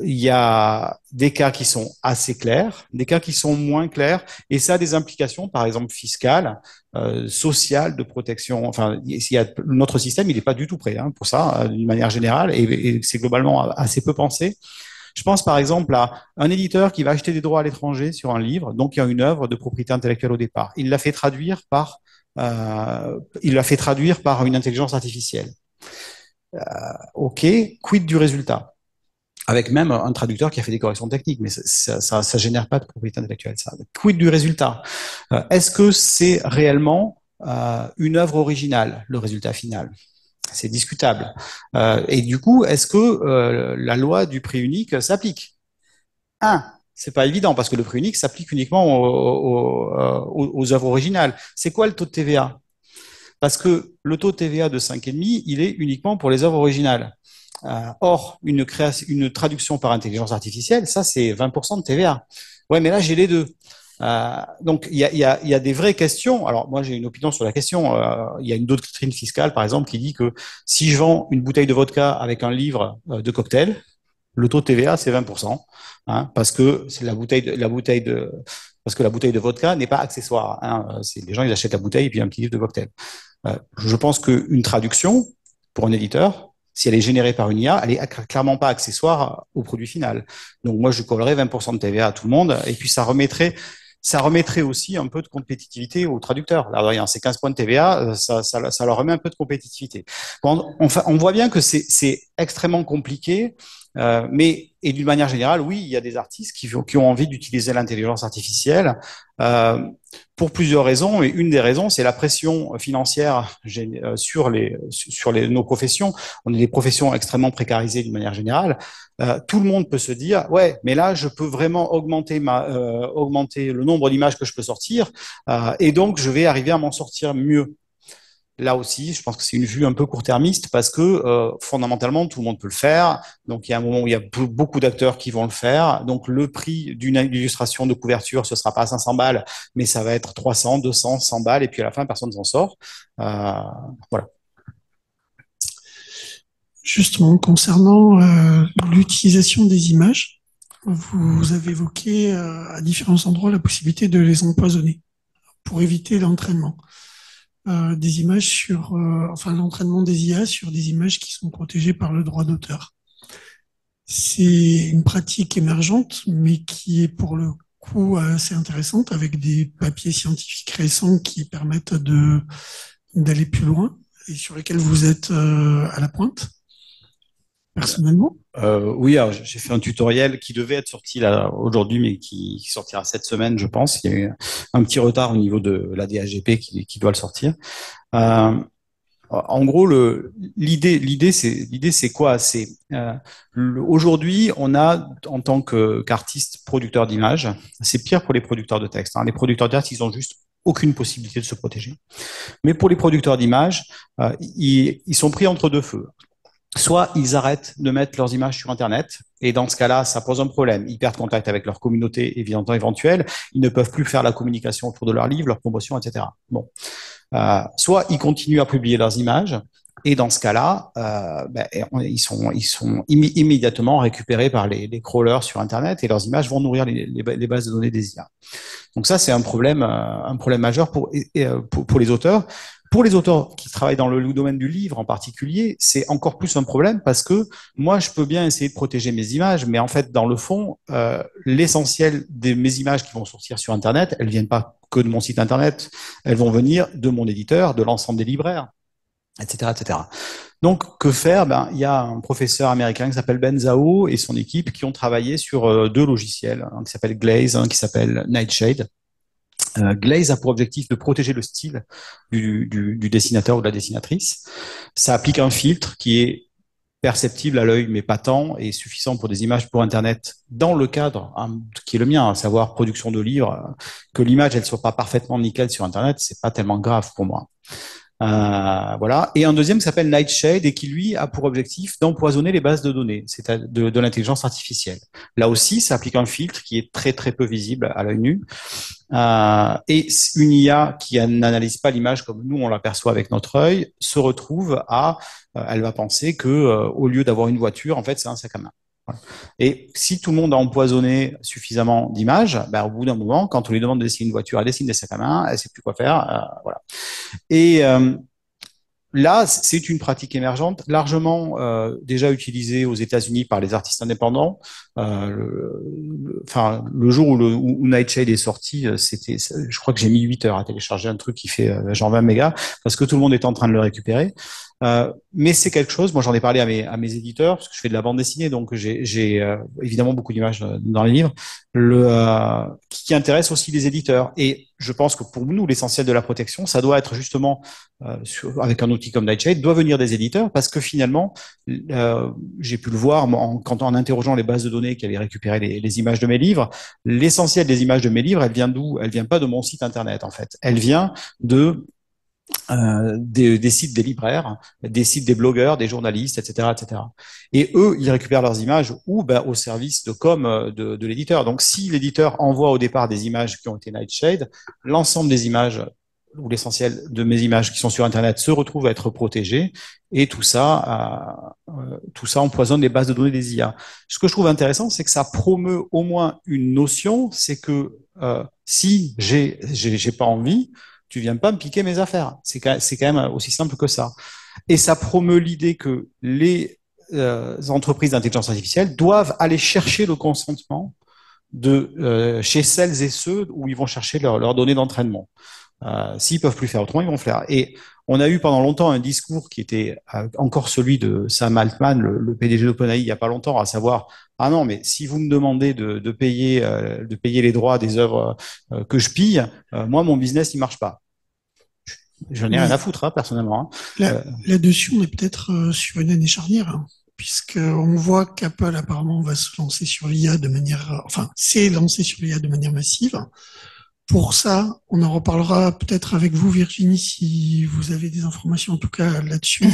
il y a des cas qui sont assez clairs, des cas qui sont moins clairs, et ça a des implications, par exemple fiscales, euh, sociales, de protection. Enfin, il y a, notre système, il n'est pas du tout prêt hein, pour ça, euh, d'une manière générale, et, c'est globalement assez peu pensé. Je pense par exemple à un éditeur qui va acheter des droits à l'étranger sur un livre, donc il y a une œuvre de propriété intellectuelle au départ. Il l'a fait traduire par il l'a fait traduire par une intelligence artificielle. ok, quid du résultat? Avec même un traducteur qui a fait des corrections techniques, mais ça, ça, ça génère pas de propriété intellectuelle. Ça. Quid du résultat? Est-ce que c'est réellement euh, une œuvre originale, le résultat final? C'est discutable. Euh, et du coup, est-ce que euh, la loi du prix unique s'applique? Un, c'est pas évident parce que le prix unique s'applique uniquement aux, aux, œuvres originales. C'est quoi le taux de TVA Parce que le taux de TVA de 5,5, il est uniquement pour les œuvres originales. Or, une, création, une traduction par intelligence artificielle, ça c'est 20% de TVA. Ouais, mais là j'ai les deux. Euh, donc il y a, y, a, y a, des vraies questions. Alors moi j'ai une opinion sur la question. Euh, il y a une doctrine fiscale par exemple qui dit que si je vends une bouteille de vodka avec un livre euh, de cocktail, le taux de TVA c'est 20%, hein, parce que c'est la bouteille de, la bouteille de parce que la bouteille de vodka n'est pas accessoire. Hein, c'est les gens ils achètent la bouteille et puis un petit livre de cocktail. Euh, je pense qu'une traduction pour un éditeur si elle est générée par une IA, elle est clairement pas accessoire au produit final. Donc moi, je collerais 20% de TVA à tout le monde, et puis ça remettrait ça remettrait aussi un peu de compétitivité aux traducteurs. Là, ces 15 points de TVA, euh, ça, ça, ça, leur remet un peu de compétitivité. Bon, on, on voit bien que c'est extrêmement compliqué, euh, mais et d'une manière générale, oui, il y a des artistes qui, qui ont envie d'utiliser l'intelligence artificielle euh, pour plusieurs raisons. Et une des raisons, c'est la pression financière euh, sur les sur les, nos professions. On est des professions extrêmement précarisées d'une manière générale. Euh, tout le monde peut se dire, ouais, mais là, je peux vraiment augmenter ma euh, augmenter le nombre d'images que je peux sortir, et donc je vais arriver à m'en sortir mieux. Là aussi, je pense que c'est une vue un peu court-termiste parce que euh, fondamentalement, tout le monde peut le faire. Donc, il y a un moment où il y a beaucoup d'acteurs qui vont le faire. Donc, le prix d'une illustration de couverture, ce sera pas 500 balles, mais ça va être 300, 200, 100 balles. Et puis à la fin, personne ne s'en sort. Euh, voilà. Justement, concernant euh, l'utilisation des images, vous avez évoqué à différents endroits la possibilité de les empoisonner pour éviter l'entraînement. Euh, des images sur, euh, enfin l'entraînement des IA sur des images qui sont protégées par le droit d'auteur. C'est une pratique émergente, mais qui est pour le coup assez intéressante, avec des papiers scientifiques récents qui permettent de d'aller plus loin et sur lesquels vous êtes euh, à la pointe personnellement euh, Oui, j'ai fait un tutoriel qui devait être sorti là aujourd'hui, mais qui, sortira cette semaine, je pense. Il y a eu un petit retard au niveau de la DAGP qui, qui doit le sortir. Euh, en gros, l'idée, l'idée, c'est l'idée, c'est quoi? C'est euh, aujourd'hui, on a en tant qu'artiste producteur d'images, c'est pire pour les producteurs de texte. Hein. Les producteurs de texte, ils ont juste aucune possibilité de se protéger. Mais pour les producteurs d'images, euh, ils, ils, sont pris entre deux feux soit ils arrêtent de mettre leurs images sur Internet, et dans ce cas-là, ça pose un problème. Ils perdent contact avec leur communauté évidemment éventuelle, ils ne peuvent plus faire la communication autour de leurs livres, leur promotion, etc. Bon, euh, soit ils continuent à publier leurs images, et dans ce cas-là, euh, ben, ils sont, ils sont immédiatement récupérés par les, les, crawlers sur Internet et leurs images vont nourrir les, les bases de données des IA. Donc ça, c'est un problème, euh, un problème majeur pour, pour, pour les auteurs. Pour les auteurs qui travaillent dans le domaine du livre en particulier, c'est encore plus un problème parce que moi, je peux bien essayer de protéger mes images, mais en fait, dans le fond, euh, l'essentiel de mes images qui vont sortir sur Internet, elles viennent pas que de mon site Internet, elles vont venir de mon éditeur, de l'ensemble des libraires, etc., etc. Donc, que faire? Ben, Il y a un professeur américain qui s'appelle Ben Zhao et son équipe qui ont travaillé sur euh, deux logiciels, un qui s'appelle Glaze, un qui s'appelle Nightshade. Euh, Glaze a pour objectif de protéger le style du, dessinateur ou de la dessinatrice. Ça applique un filtre qui est perceptible à l'œil mais pas tant et suffisant pour des images pour Internet dans le cadre hein, qui est le mien, à savoir production de livres. Que l'image elle soit pas parfaitement nickel sur Internet, c'est pas tellement grave pour moi. Euh, voilà. Et un deuxième qui s'appelle Nightshade et qui lui a pour objectif d'empoisonner les bases de données, c'est de, de l'intelligence artificielle. Là aussi, ça applique un filtre qui est très très peu visible à l'œil nu. Euh, et une IA qui n'analyse pas l'image comme nous on l'aperçoit avec notre œil se retrouve à, euh, elle va penser que euh, au lieu d'avoir une voiture, en fait, c'est un sac à main. Et si tout le monde a empoisonné suffisamment d'images, ben, au bout d'un moment, quand on lui demande de dessiner une voiture, elle dessine des sacs à main, elle sait plus quoi faire. Voilà. Et là, c'est une pratique émergente, largement déjà utilisée aux États-Unis par les artistes indépendants. Euh, le, enfin, le jour où, Nightshade est sorti, euh, c'était, je crois que j'ai mis 8 heures à télécharger un truc qui fait euh, genre 20 mégas parce que tout le monde est en train de le récupérer. Mais c'est quelque chose, moi j'en ai parlé à mes, éditeurs, parce que je fais de la bande dessinée, donc j'ai évidemment beaucoup d'images dans les livres, euh, qui intéresse aussi les éditeurs. Et je pense que pour nous, l'essentiel de la protection, ça doit être justement, avec un outil comme Nightshade, doit venir des éditeurs, parce que finalement, j'ai pu le voir quand en interrogeant les bases de données qui avaient récupéré les, images de mes livres, l'essentiel des images de mes livres, elle vient d'où? Elle vient pas de mon site internet, en fait. Elle vient de euh, des, sites des libraires, des sites des blogueurs, des journalistes, etc., etc. Et eux, ils récupèrent leurs images ou ben, au service de com euh, de, de l'éditeur. Donc, si l'éditeur envoie au départ des images qui ont été Nightshade, l'ensemble des images ou l'essentiel de mes images qui sont sur Internet se retrouvent à être protégées et tout ça, euh, tout ça empoisonne les bases de données des IA. Ce que je trouve intéressant, c'est que ça promeut au moins une notion, c'est que euh, si j'ai j'ai pas envie, tu viens pas me piquer mes affaires. C'est quand, quand même aussi simple que ça. Et ça promeut l'idée que les euh, entreprises d'intelligence artificielle doivent aller chercher le consentement de euh, chez celles et ceux où ils vont chercher leurs données d'entraînement. Euh, S'ils peuvent plus faire autrement, ils vont faire. Et on a eu pendant longtemps un discours qui était euh, encore celui de Sam Altman, le, le PDG d'OpenAI, il y a pas longtemps, à savoir ah non, mais si vous me demandez de, de payer euh, de payer les droits des œuvres euh, que je pille, moi mon business il marche pas. J'en ai rien à foutre, hein, personnellement. Hein. Là-dessus, on est peut-être sur une année charnière. Hein puisqu'on voit qu'Apple apparemment va se lancer sur l'IA de manière, enfin, s'est lancé sur l'IA de manière massive. Pour ça, on en reparlera peut-être avec vous, Virginie, si vous avez des informations en tout cas là-dessus.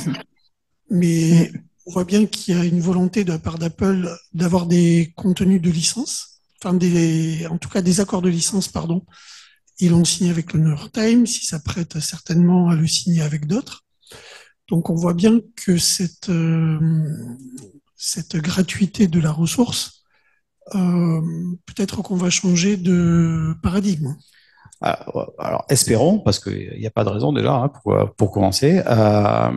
Mais on voit bien qu'il y a une volonté de la part d'Apple d'avoir des contenus de licence, enfin des, en tout cas des accords de licence, pardon. Ils l'ont signé avec le New York Times, ils s'apprêtent certainement à le signer avec d'autres. Donc on voit bien que cette, euh, cette gratuité de la ressource, peut-être qu'on va changer de paradigme. Alors, alors espérons, parce qu'il n'y a pas de raison déjà hein, pour, pour commencer. Euh,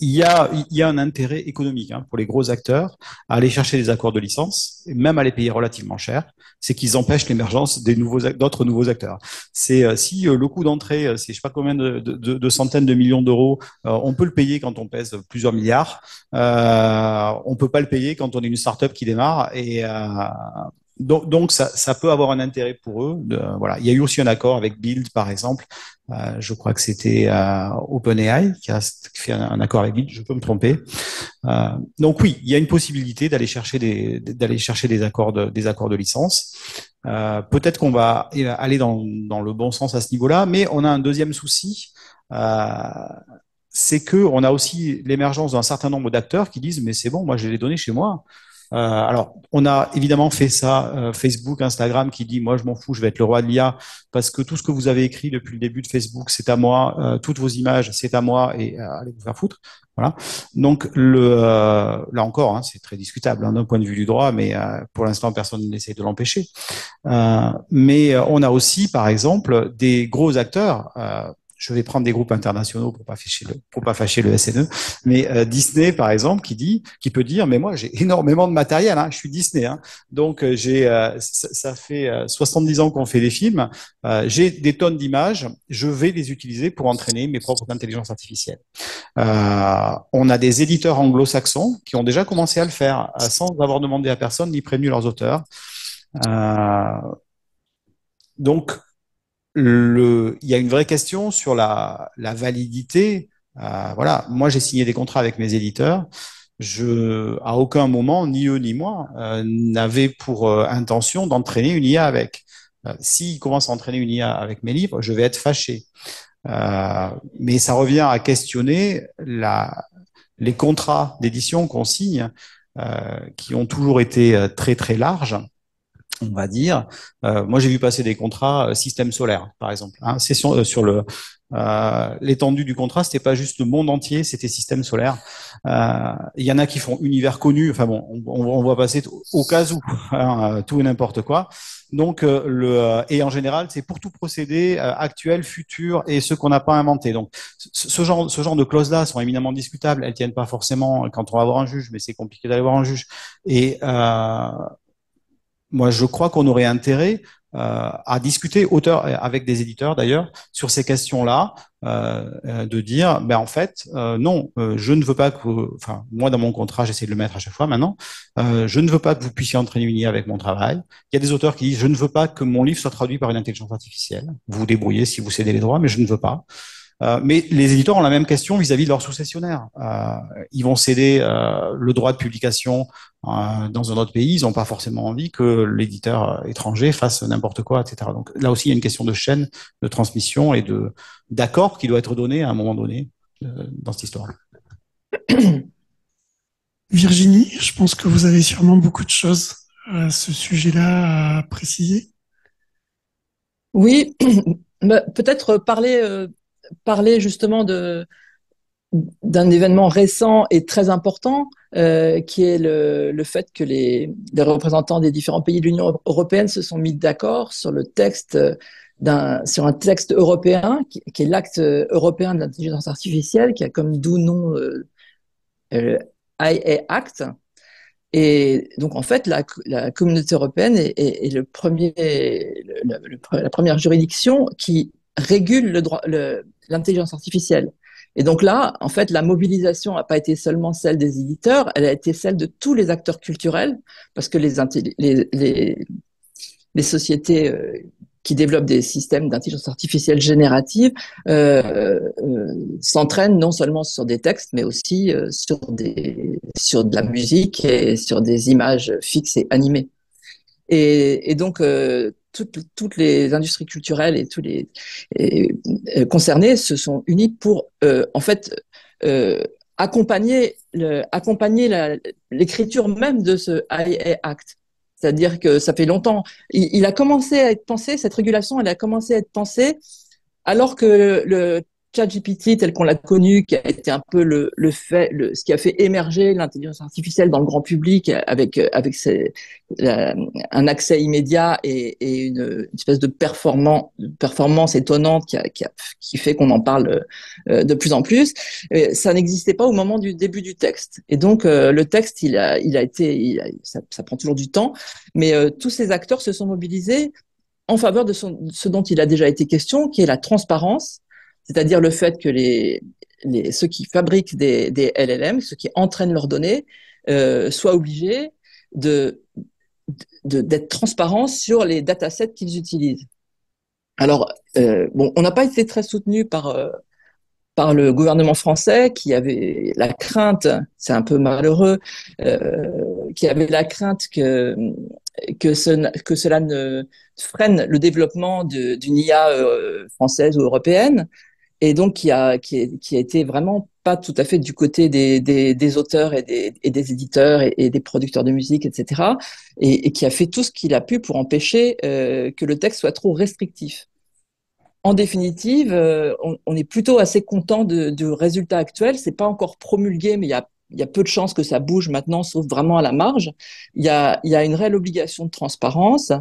il y, a, y a un intérêt économique hein, pour les gros acteurs à aller chercher des accords de licence, et même à les payer relativement cher. C'est qu'ils empêchent l'émergence des nouveaux d'autres nouveaux acteurs. C'est euh, si euh, le coût d'entrée, euh, c'est je sais pas combien de, centaines de millions d'euros, on peut le payer quand on pèse plusieurs milliards. Euh, on peut pas le payer quand on est une start-up qui démarre. Et donc, donc ça, ça, peut avoir un intérêt pour eux. Voilà, il y a eu aussi un accord avec Build, par exemple. Euh, je crois que c'était euh, OpenAI qui a fait un, accord avec Build. Je peux me tromper. Euh, donc oui, il y a une possibilité d'aller chercher des accords de, des licence. Peut-être qu'on va aller dans, dans le bon sens à ce niveau-là, mais on a un deuxième souci. C'est que on a aussi l'émergence d'un certain nombre d'acteurs qui disent mais c'est bon, moi j'ai les données chez moi. Euh, alors, on a évidemment fait ça, euh, Facebook, Instagram, qui dit, moi, je m'en fous, je vais être le roi de l'IA, parce que tout ce que vous avez écrit depuis le début de Facebook, c'est à moi, euh, toutes vos images, c'est à moi, et allez vous faire foutre. Voilà. Donc, le, là encore, hein, c'est très discutable hein, d'un point de vue du droit, mais pour l'instant, personne n'essaie de l'empêcher. mais on a aussi, par exemple, des gros acteurs je vais prendre des groupes internationaux pour pas fâcher le, pour pas fâcher le SNE, mais euh, Disney par exemple qui dit, qui peut dire, mais moi j'ai énormément de matériel, hein, je suis Disney, hein, donc euh, j'ai, euh, ça, fait 70 ans qu'on fait des films, j'ai des tonnes d'images, je vais les utiliser pour entraîner mes propres intelligences artificielles. on a des éditeurs anglo-saxons qui ont déjà commencé à le faire sans avoir demandé à personne ni prévenu leurs auteurs. donc le, il y a une vraie question sur la, la validité. Euh, voilà, moi j'ai signé des contrats avec mes éditeurs. Je, à aucun moment, ni eux ni moi, euh, n'avaient pour euh, intention d'entraîner une IA avec. Euh, S'ils commencent à entraîner une IA avec mes livres, je vais être fâché. Euh, mais ça revient à questionner la, les contrats d'édition qu'on signe, qui ont toujours été très très larges on va dire. Euh, moi, j'ai vu passer des contrats euh, système solaire, par exemple. Hein, c'est sur, euh, le l'étendue du contrat, c'était pas juste le monde entier, c'était système solaire. Il y en a qui font univers connu. Enfin bon, on, on voit passer au cas où hein, tout et n'importe quoi. Donc le et en général, c'est pour tout procédé actuel, futur et ce qu'on n'a pas inventé. Donc ce genre ce genre de clauses là sont éminemment discutables. Elles tiennent pas forcément quand on va voir un juge, mais c'est compliqué d'aller voir un juge. Et moi, je crois qu'on aurait intérêt euh, à discuter auteur avec des éditeurs d'ailleurs sur ces questions-là, euh, euh, de dire, ben en fait, non, je ne veux pas que, enfin, moi dans mon contrat, j'essaie de le mettre à chaque fois maintenant, je ne veux pas que vous puissiez entrer uni avec mon travail. Il y a des auteurs qui disent, je ne veux pas que mon livre soit traduit par une intelligence artificielle. Vous vous débrouillez si vous cédez les droits, mais je ne veux pas. Euh, mais les éditeurs ont la même question vis-à-vis de leurs sous-cessionnaires. Euh, ils vont céder euh, le droit de publication dans un autre pays. Ils n'ont pas forcément envie que l'éditeur étranger fasse n'importe quoi, etc. Donc là aussi, il y a une question de chaîne de transmission et de d'accord qui doit être donné à un moment donné dans cette histoire. Virginie, je pense que vous avez sûrement beaucoup de choses à ce sujet-là à préciser. Oui, bah, peut-être parler parler justement de d'un événement récent et très important, euh, qui est le, le, fait que les, les, représentants des différents pays de l'Union européenne se sont mis d'accord sur le texte d'un sur un texte européen qui, est l'acte européen de l'intelligence artificielle, qui a comme doux nom euh, euh IA Act. Et donc en fait, la, la communauté européenne est, est, le premier, la première juridiction qui régule l'intelligence artificielle. Et donc là, en fait, la mobilisation n'a pas été seulement celle des éditeurs, elle a été celle de tous les acteurs culturels, parce que les, les, sociétés euh, qui développent des systèmes d'intelligence artificielle générative euh, euh, s'entraînent non seulement sur des textes, mais aussi sur, des, sur de la musique et sur des images fixes et animées. Et, donc, toutes, les industries culturelles et tous les euh, concernés se sont unis pour, euh, en fait, euh, accompagner l'écriture même de ce IA Act. C'est-à-dire que ça fait longtemps. Il, a commencé à être pensé, cette régulation, elle a commencé à être pensée alors que le ChatGPT tel qu'on l'a connu, qui a été un peu le, fait, ce qui a fait émerger l'intelligence artificielle dans le grand public avec avec un accès immédiat et, une, espèce de performance, performance étonnante qui, fait qu'on en parle euh, de plus en plus. Ça n'existait pas au moment du début du texte. Et donc euh, le texte, il a, il a été, ça, prend toujours du temps, mais euh, tous ces acteurs se sont mobilisés en faveur de ce dont il a déjà été question, qui est la transparence c'est-à-dire le fait que ceux qui fabriquent des, LLM, ceux qui entraînent leurs données, euh, soient obligés d'être transparents sur les datasets qu'ils utilisent. Alors, euh, on n'a pas été très soutenu par euh, par le gouvernement français qui avait la crainte, c'est un peu malheureux, qui avait la crainte que que, ce, que cela ne freine le développement d'une IA française ou européenne et donc qui a qui, qui, a été vraiment pas tout à fait du côté des, des, des auteurs et des, et des éditeurs et, des producteurs de musique, etc. Et, et, qui a fait tout ce qu'il a pu pour empêcher euh, que le texte soit trop restrictif. En définitive, euh, on, on, est plutôt assez content du résultat actuel. C'est pas encore promulgué, mais il y a il y a peu de chances que ça bouge maintenant, sauf vraiment à la marge. Il y a, une réelle obligation de transparence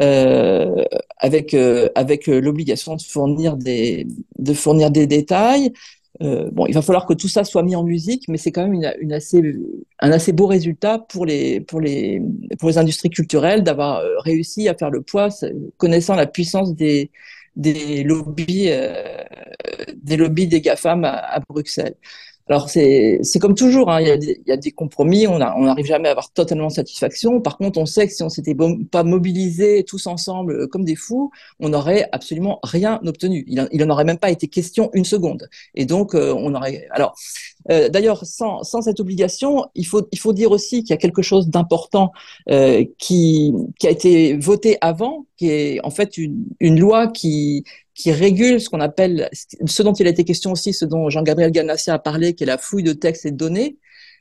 euh, avec euh, avec l'obligation de fournir des de fournir des détails. Euh, bon, il va falloir que tout ça soit mis en musique, mais c'est quand même un assez beau résultat pour les industries culturelles d'avoir euh, réussi à faire le poids, connaissant la puissance des lobbies euh, des lobbies des GAFAM à Bruxelles. Alors c'est comme toujours, hein, il, y a des, y a des, compromis, on n'arrive jamais à avoir totalement satisfaction. Par contre, on sait que si on s'était pas mobilisés tous ensemble euh, comme des fous, on n'aurait absolument rien obtenu. Il, il en aurait même pas été question une seconde. Et donc euh, on aurait. Alors euh, d'ailleurs, sans, sans, cette obligation, il faut, il faut dire aussi qu'il y a quelque chose d'important euh, qui, qui a été voté avant, qui est en fait une, une loi qui, qui régule ce qu'on appelle, ce dont il a été question aussi, ce dont Jean-Gabriel Ganassia a parlé, qui est la fouille de textes et de données.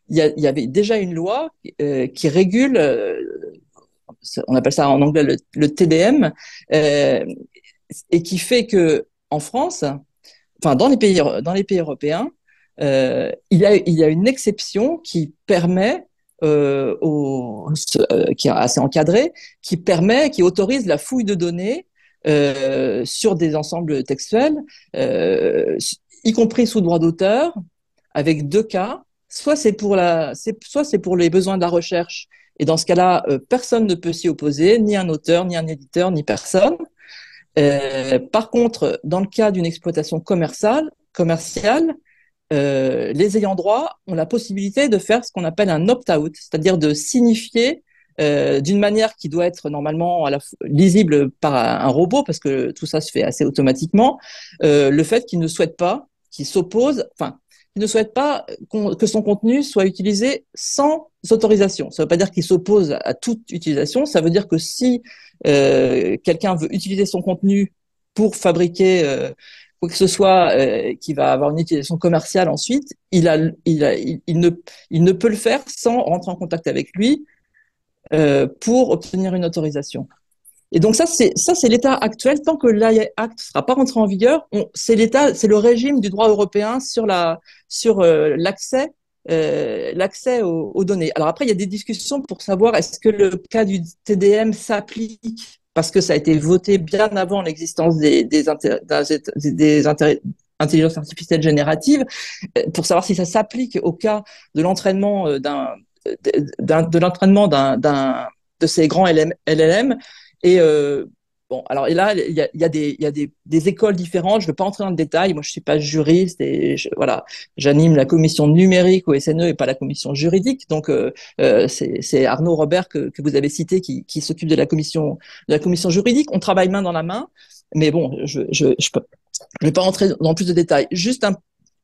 Il y, avait déjà une loi euh, qui régule, euh, on appelle ça en anglais le, TDM, et qui fait que en France, enfin dans les pays dans les pays européens, il y a il y a une exception qui permet euh, au, qui est assez encadré, qui permet, qui autorise la fouille de données euh, sur des ensembles textuels, euh, y compris sous droit d'auteur, avec deux cas. Soit c'est pour la, soit c'est pour les besoins de la recherche, et dans ce cas-là, euh, personne ne peut s'y opposer, ni un auteur, ni un éditeur, ni personne. Par contre, dans le cas d'une exploitation commerciale, commerciale, les ayants droit ont la possibilité de faire ce qu'on appelle un opt-out, c'est-à-dire de signifier euh, d'une manière qui doit être normalement à la lisible par un, robot, parce que tout ça se fait assez automatiquement, euh, le fait qu'il ne souhaite pas, qu'il s'oppose, enfin, qu'il ne souhaite pas que son contenu soit utilisé sans autorisation. Ça ne veut pas dire qu'il s'oppose à toute utilisation, ça veut dire que si euh, quelqu'un veut utiliser son contenu pour fabriquer euh, quoi que ce soit euh, qui va avoir une utilisation commerciale ensuite, il, a, il, a, il, ne, il ne peut le faire sans rentrer en contact avec lui euh, pour obtenir une autorisation. Et donc ça, c'est ça, c'est l'état actuel. Tant que l'AI Act sera pas rentré en vigueur, c'est l'état, c'est le régime du droit européen sur la sur euh, l'accès euh, l'accès aux, données. Alors après, il y a des discussions pour savoir est-ce que le cas du TDM s'applique parce que ça a été voté bien avant l'existence des, des, des, intelligences artificielles génératives, pour savoir si ça s'applique au cas de l'entraînement d'un de l'entraînement de ces grands LLM. Et euh, Bon, alors et là, il y a, y a, des, y a des, écoles différentes. Je ne veux pas entrer dans le détail. Moi, je suis pas juriste et voilà, j'anime la commission numérique au SNE et pas la commission juridique. Donc, euh, euh, c'est Arnaud Robert que, que, vous avez cité qui, qui s'occupe de la commission de la commission juridique. On travaille main dans la main, mais bon, je je je, peux, vais pas entrer dans plus de détails. Juste un,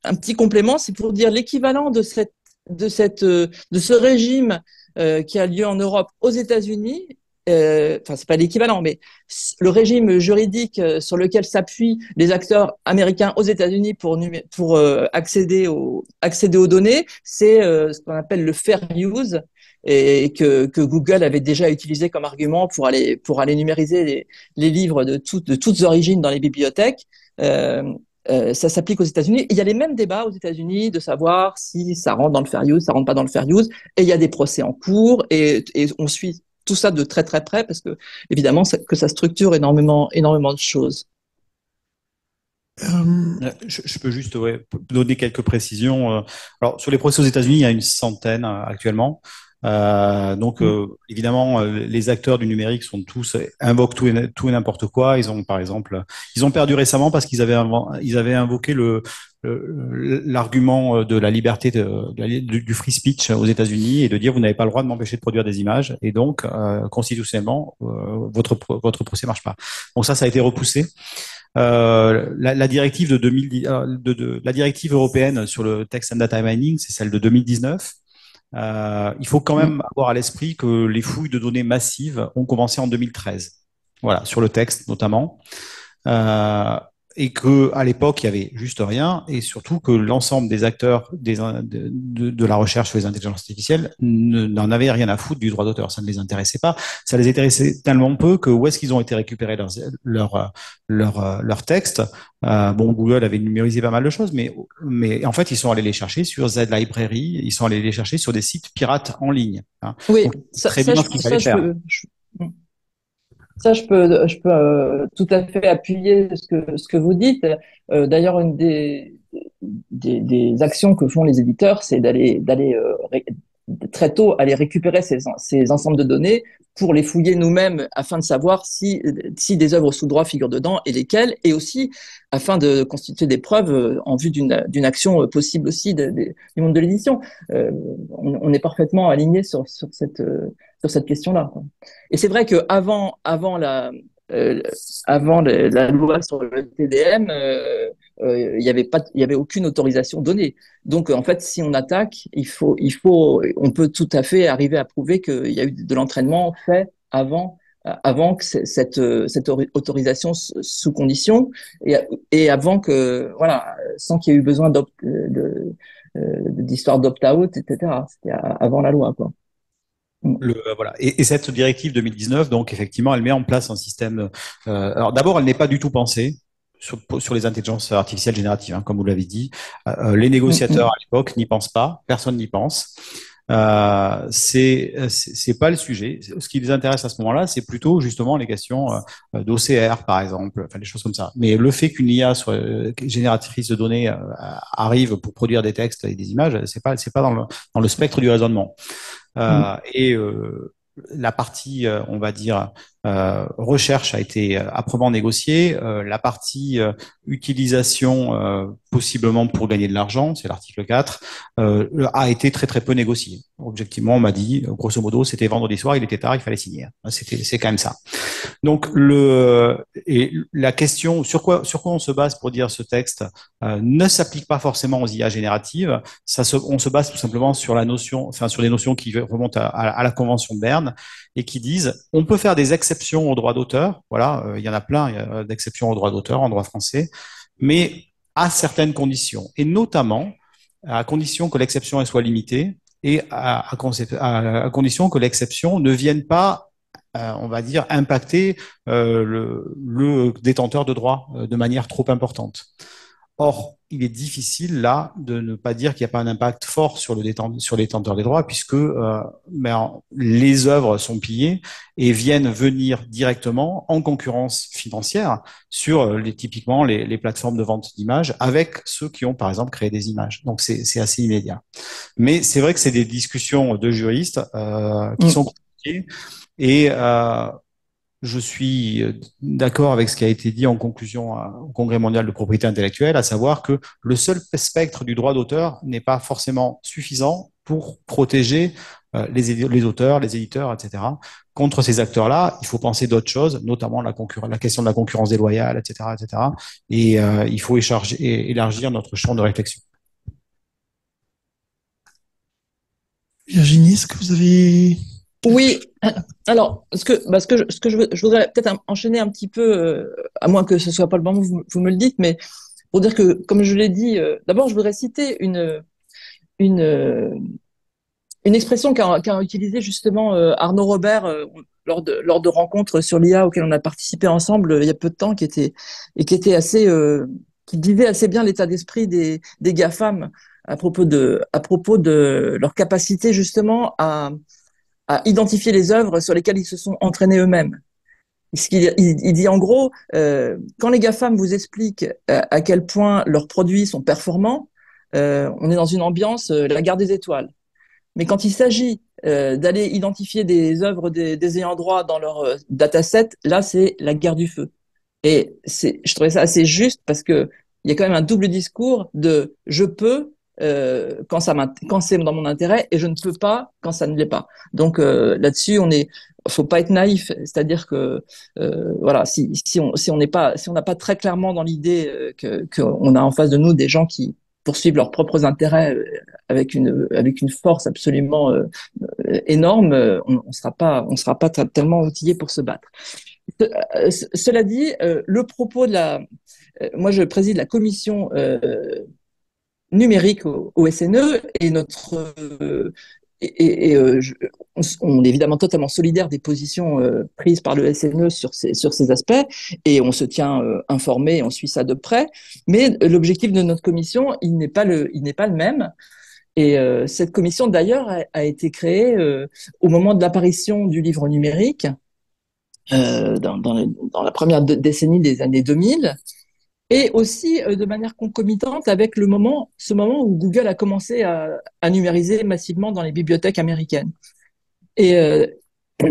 un petit complément, c'est pour dire l'équivalent de cette de cette de ce régime euh, qui a lieu en Europe aux États-Unis euh, enfin c'est pas l'équivalent, mais le régime juridique euh, sur lequel s'appuient les acteurs américains aux États-Unis pour pour euh, accéder aux accéder aux données, c'est ce qu'on appelle le fair use et que, que Google avait déjà utilisé comme argument pour aller pour aller numériser les, les livres de toutes de toutes origines dans les bibliothèques. Euh, ça s'applique aux États-Unis. Il y a les mêmes débats aux États-Unis de savoir si ça rentre dans le fair use, ça rentre pas dans le fair use. Et il y a des procès en cours et, et on suit tout ça de très très près parce que évidemment que ça structure énormément énormément de choses. Euh, je, peux juste donner quelques précisions. Euh, alors sur les procès aux États-Unis, il y a une centaine euh, actuellement. Euh, donc, euh, évidemment, euh, les acteurs du numérique sont tous invoquent tout et, tout et n'importe quoi. Ils ont, par exemple, ils ont perdu récemment parce qu'ils avaient ils avaient invoqué le l'argument de la liberté de, du free speech aux États-Unis et de dire vous n'avez pas le droit de m'empêcher de produire des images et donc constitutionnellement votre votre procès marche pas. Donc ça, ça a été repoussé. Euh, la, la, directive de 2010, de, de, la directive européenne sur le text and data mining, c'est celle de 2019. Euh, il faut quand même avoir à l'esprit que les fouilles de données massives ont commencé en 2013. Voilà, sur le texte notamment. Euh, et que à l'époque il y avait juste rien et surtout que l'ensemble des acteurs des, de, de, la recherche sur les intelligences artificielles n'en avaient rien à foutre du droit d'auteur. Ça ne les intéressait pas. Ça les intéressait tellement peu que où est-ce qu'ils ont été récupérés leurs leurs leurs leur textes? Euh, bon Google avait numérisé pas mal de choses mais mais en fait ils sont allés les chercher sur Z Library ils sont allés les chercher sur des sites pirates en ligne hein. oui Donc, ça, très ça, bien ce qu'il fallait faire ça, je peux, je peux euh, tout à fait appuyer ce que, ce que vous dites. Euh, D'ailleurs, une des, des, des, actions que font les éditeurs, c'est d'aller d'aller euh, très tôt aller récupérer ces, ces ensembles de données pour les fouiller nous-mêmes afin de savoir si, si des œuvres sous droit figurent dedans et lesquelles, et aussi afin de constituer des preuves euh, en vue d'une action possible aussi du monde de l'édition. Euh, on, est parfaitement aligné sur, sur cette, sur cette question-là. Et c'est vrai que avant, la, euh, la loi sur le TDM, euh, euh, il n'y avait pas, il y avait aucune autorisation donnée. Donc en fait, si on attaque, il faut, il faut, on peut tout à fait arriver à prouver qu'il y a eu de l'entraînement fait avant, avant que cette, cette autorisation sous condition et, et avant que, voilà, sans qu'il y ait eu besoin d'histoire d'opt-out, etc. Avant la loi, quoi. Le, voilà. Et, et, cette directive 2019, donc effectivement, elle met en place un système. Euh, d'abord, elle n'est pas du tout pensée sur, sur les intelligences artificielles génératives, hein, comme vous l'avez dit. Euh, les négociateurs à l'époque n'y pensent pas, personne n'y pense. Euh, c'est c'est pas le sujet. Ce qui les intéresse à ce moment-là, c'est plutôt justement les questions euh, d'OCR, par exemple, enfin des choses comme ça. Mais le fait qu'une IA soit euh, génératrice de données euh, arrive pour produire des textes et des images, c'est pas c'est pas dans le dans le spectre du raisonnement. Euh, mmh. Et la partie, on va dire, euh, recherche a été euh, âprement négociée. Euh, la partie utilisation, possiblement pour gagner de l'argent, c'est l'article 4, a été très très peu négociée. Objectivement, on m'a dit, grosso modo, c'était vendredi soir, il était tard, il fallait signer. C'était, c'est quand même ça. Donc le et la question sur quoi sur quoi on se base pour dire ce texte ne s'applique pas forcément aux IA génératives. Ça se, on se base tout simplement sur la notion, enfin sur les notions qui remontent à, à la convention de Berne et qui disent on peut faire des exceptions au droit d'auteur. Voilà, euh, il y en a plein d'exceptions au droit d'auteur en droit français, mais à certaines conditions, et notamment à condition que l'exception soit limitée et à, à, condition que l'exception ne vienne pas, euh, on va dire, impacter euh, le, détenteur de droit de manière trop importante. Or, il est difficile là de ne pas dire qu'il n'y a pas un impact fort sur, le détenteur, sur les détenteurs des droits, puisque euh, ben, les œuvres sont pillées et viennent venir directement en concurrence financière sur euh, les, typiquement les, les plateformes de vente d'images avec ceux qui ont par exemple créé des images. Donc c'est assez immédiat. Mais c'est vrai que c'est des discussions de juristes euh, qui mmh. sont compliquées et euh, je suis euh, d'accord avec ce qui a été dit en conclusion au Congrès mondial de propriété intellectuelle, à savoir que le seul spectre du droit d'auteur n'est pas forcément suffisant pour protéger euh, les, auteurs, les éditeurs, etc. Contre ces acteurs-là, il faut penser d'autres choses, notamment la, la, question de la concurrence déloyale, etc., etc. Et euh, il faut élargir notre champ de réflexion. Virginie, est-ce que vous avez oui, alors ce que, bah, ce que, je, ce que je, voudrais peut-être enchaîner un petit peu, euh, à moins que ce soit pas le moment, vous, vous me le dites, mais pour dire que, comme je l'ai dit, euh, d'abord je voudrais citer une, une, euh, une expression qu'a qu utilisée justement Arnaud Robert lors, de, lors de rencontres sur l'IA auxquelles on a participé ensemble il y a peu de temps, qui était, et qui était assez, qui disait assez bien l'état d'esprit des, des GAFAM à propos de, à propos de leur capacité justement à à identifier les œuvres sur lesquelles ils se sont entraînés eux-mêmes. Il, dit en gros, euh, quand les GAFAM vous expliquent euh, à, quel point leurs produits sont performants, euh, on est dans une ambiance euh, la garde des étoiles. Mais quand il s'agit euh, d'aller identifier des œuvres des, des, ayants droit dans leur dataset, là c'est la guerre du feu. Et je trouvais ça assez juste parce que il y a quand même un double discours de je peux euh, quand ça quand c'est dans mon intérêt et je ne peux pas quand ça ne l'est pas. Donc euh, là-dessus, on est, faut pas être naïf. C'est-à-dire que euh, voilà, si, si on si on n'est pas si on n'a pas très clairement dans l'idée euh, que qu'on a en face de nous des gens qui poursuivent leurs propres intérêts euh, avec une avec une force absolument énorme, on, on sera pas on sera pas tellement outillé pour se battre. Cela dit, le propos de la, moi je préside la commission numérique au, SNE et notre euh, et, euh, on, est évidemment totalement solidaire des positions euh, prises par le SNE sur ces, sur ces aspects et on se tient informé, on suit ça de près. Mais l'objectif de notre commission, il n'est pas le, il n'est pas le même. Et cette commission, d'ailleurs, a, été créée au moment de l'apparition du livre numérique, dans, dans, la première décennie des années 2000 et aussi euh, de manière concomitante avec le moment, ce moment où Google a commencé à, à numériser massivement dans les bibliothèques américaines. Et, euh,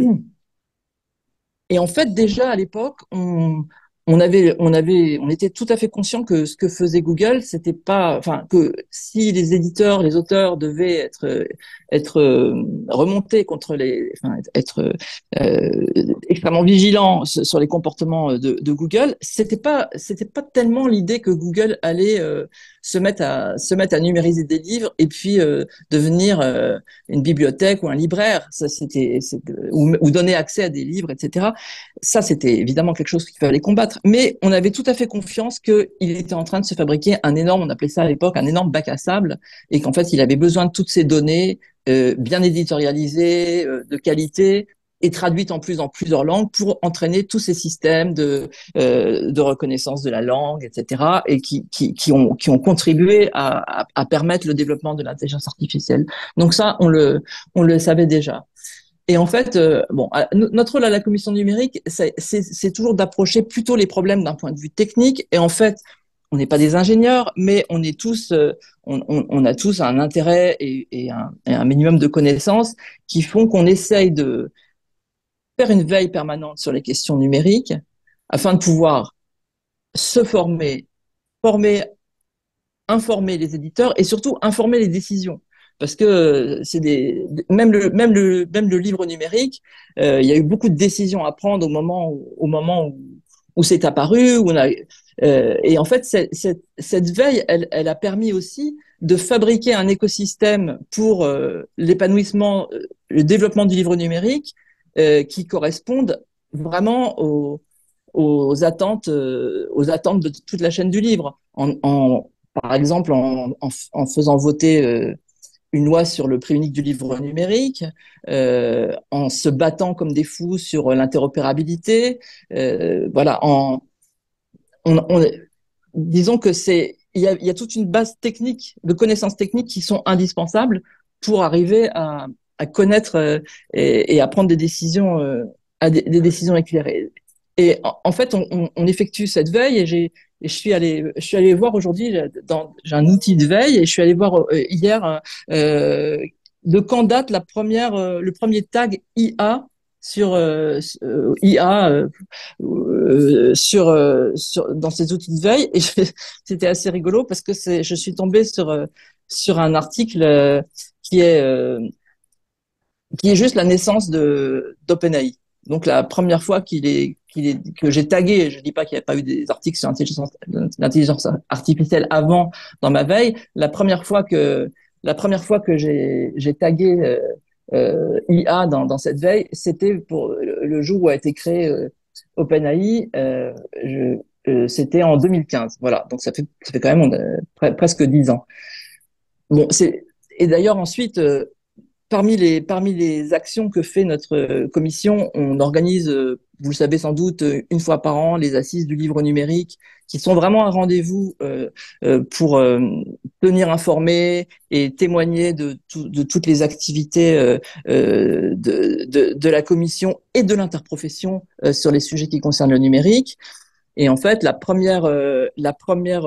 et en fait, déjà à l'époque, on, on avait, on avait, on était tout à fait conscient que ce que faisait Google, c'était pas, enfin, que si les éditeurs, les auteurs devaient être, être euh, remontés contre les, enfin, être euh, extrêmement vigilants sur les comportements de, Google, c'était pas, c'était pas tellement l'idée que Google allait euh, se mettre à se mettre à numériser des livres et puis euh, devenir euh, une bibliothèque ou un libraire. Ça, c'était, ou, ou donner accès à des livres, etc. Ça, c'était évidemment quelque chose qu'il fallait combattre mais on avait tout à fait confiance qu'il était en train de se fabriquer un énorme, on appelait ça à l'époque un énorme bac à sable, et qu'en fait il avait besoin de toutes ces données euh, bien éditorialisées, euh, de qualité, et traduites en plus en plusieurs langues pour entraîner tous ces systèmes de, euh, de reconnaissance de la langue, etc., et qui, qui, qui, ont, qui ont contribué à, à, à permettre le développement de l'intelligence artificielle. Donc ça, on le, on le savait déjà. Et en fait, euh, bon, notre rôle à la commission numérique, c'est toujours d'approcher plutôt les problèmes d'un point de vue technique. Et en fait, on n'est pas des ingénieurs, mais on est tous, euh, on, on, a tous un intérêt et, et, un, et, un, minimum de connaissances qui font qu'on essaye de faire une veille permanente sur les questions numériques afin de pouvoir se former, former, informer les éditeurs et surtout informer les décisions. Parce que c'est même le même le même le livre numérique, euh, il y a eu beaucoup de décisions à prendre au moment où, au moment où, où c'est apparu, où on a euh, et en fait cette, cette, veille, elle, elle, a permis aussi de fabriquer un écosystème pour euh, l'épanouissement, euh, le développement du livre numérique euh, qui correspondent vraiment aux, attentes, euh, aux attentes de toute la chaîne du livre. Par exemple, en, faisant voter une loi sur le prix unique du livre numérique, euh, en se battant comme des fous sur l'interopérabilité. Euh, voilà, disons que c'est, il y a, toute une base technique, de connaissances techniques qui sont indispensables pour arriver à, à connaître euh, et, et, à prendre des décisions, euh, à des, des, décisions éclairées. Et en, fait, on, on, effectue cette veille et j'ai et je suis allé, je suis allé voir aujourd'hui, j'ai un outil de veille et je suis allé voir euh, hier euh, de quand date la première, euh, le premier tag IA sur euh, IA euh, sur, sur dans ces outils de veille et c'était assez rigolo parce que je suis tombée sur sur un article qui est qui est juste la naissance de d'OpenAI. Donc la première fois qu'il est, qu'il est que j'ai tagué, je dis pas qu'il n'y a pas eu des articles sur l'intelligence artificielle avant dans ma veille. La première fois que la première fois que j'ai j'ai tagué euh, euh, IA dans, dans cette veille, c'était pour le jour où a été créé euh, OpenAI. Euh, euh, c'était en 2015. Voilà, donc ça fait ça fait quand même pre presque dix ans. Bon, c'est et d'ailleurs ensuite parmi les, parmi les actions que fait notre euh, commission, on organise, euh, vous le savez sans doute, euh, une fois par an, les assises du livre numérique, qui sont vraiment un rendez-vous pour tenir informé et témoigner de, tout, de toutes les activités de, de, de, la commission et de l'interprofession sur les sujets qui concernent le numérique. Et en fait, la première, la première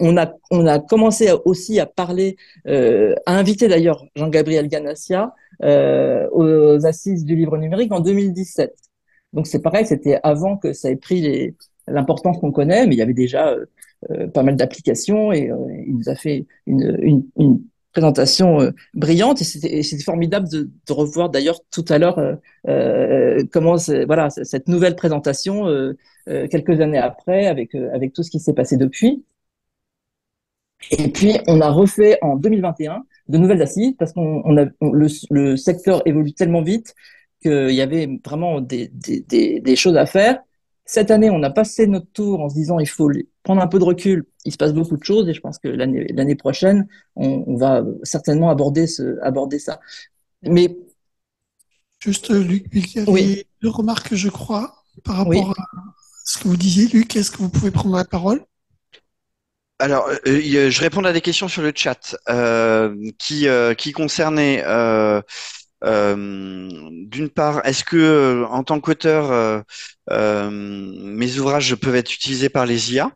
on a, on a commencé aussi à parler, euh, à inviter d'ailleurs Jean-Gabriel Ganassia euh, aux assises du livre numérique en 2017. Donc c'est pareil, c'était avant que ça ait pris l'importance qu'on connaît, mais il y avait déjà euh, euh pas mal d'applications et euh, il nous a fait une, une, une présentation euh, brillante et c'était formidable de, de revoir d'ailleurs tout à l'heure comment voilà cette nouvelle présentation quelques années après avec avec tout ce qui s'est passé depuis. Et puis, on a refait en 2021 de nouvelles assises parce qu'on on a, on, le, le, secteur évolue tellement vite qu'il y avait vraiment des, des, des, des, choses à faire. Cette année, on a passé notre tour en se disant il faut prendre un peu de recul. Il se passe beaucoup de choses et je pense que l'année prochaine, on, on, va certainement aborder, ce, aborder ça. Mais Juste, Luc, il y avait oui. deux remarques, je crois, par rapport oui. à ce que vous disiez. Luc, est-ce que vous pouvez prendre la parole? Alors, euh, je réponds à des questions sur le chat euh, qui, euh, qui concernaient euh, euh d'une part, est-ce que en tant qu'auteur, mes ouvrages peuvent être utilisés par les IA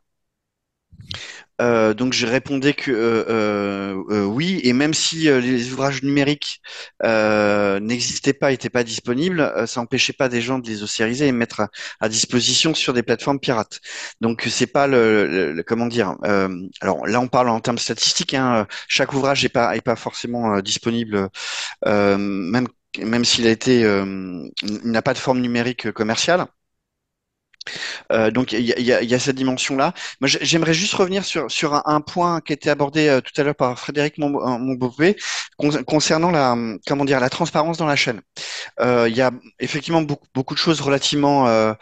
euh, donc je répondais que euh, euh, euh, oui, et même si euh, les ouvrages numériques n'existaient pas, n'étaient pas disponibles, ça n'empêchait pas des gens de les océariser et mettre à, disposition sur des plateformes pirates. Donc c'est pas le, le, le, comment dire. alors là on parle en termes statistiques. Hein, chaque ouvrage n'est pas est pas forcément disponible, même même s'il a été, n'a pas de forme numérique commerciale. Euh, donc il y a, y a, cette dimension-là. Moi, j'aimerais juste revenir sur, sur un, point qui était abordé euh, tout à l'heure par Frédéric Montbové concernant la comment dire la transparence dans la chaîne. Euh, il y a effectivement beaucoup, beaucoup de choses relativement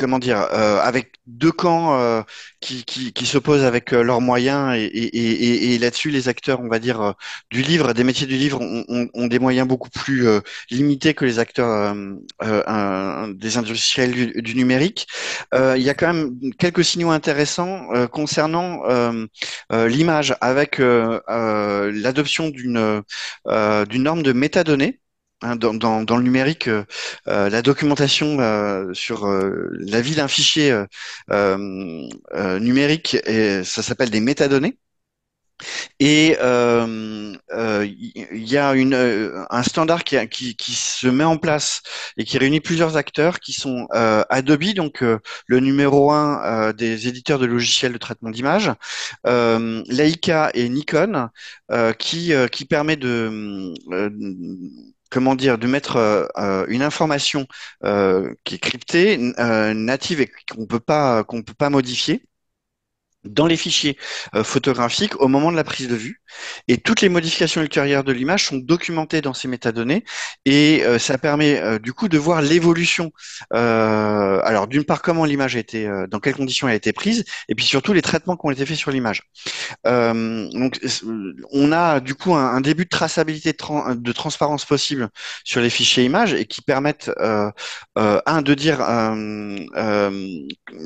comment dire, euh, avec deux camps euh, qui, qui, qui s'opposent avec euh, leurs moyens et, et, et, et là-dessus, les acteurs, on va dire, du livre, des métiers du livre, ont, ont, des moyens beaucoup plus limités que les acteurs des industriels du, du numérique. il y a quand même quelques signaux intéressants concernant l'image, avec l'adoption d'une d'une norme de métadonnées dans, dans, dans, le numérique, euh, euh la documentation euh, sur euh, la vie d'un fichier numérique, et, ça s'appelle des métadonnées. Et il y a une, un standard qui, qui, qui, se met en place et qui réunit plusieurs acteurs qui sont Adobe, donc le numéro un des éditeurs de logiciels de traitement d'image, Leica et Nikon, qui, qui permet de comment dire, de mettre euh, euh, une information euh, qui est cryptée, native et qu'on peut pas qu'on peut pas modifier dans les fichiers euh, photographiques au moment de la prise de vue. Et toutes les modifications ultérieures de l'image sont documentées dans ces métadonnées et euh, ça permet euh, du coup de voir l'évolution. alors d'une part comment l'image a été, dans quelles conditions elle a été prise, et puis surtout les traitements qui ont été faits sur l'image. donc on a du coup un, début de traçabilité de, de, transparence possible sur les fichiers images et qui permettent un de dire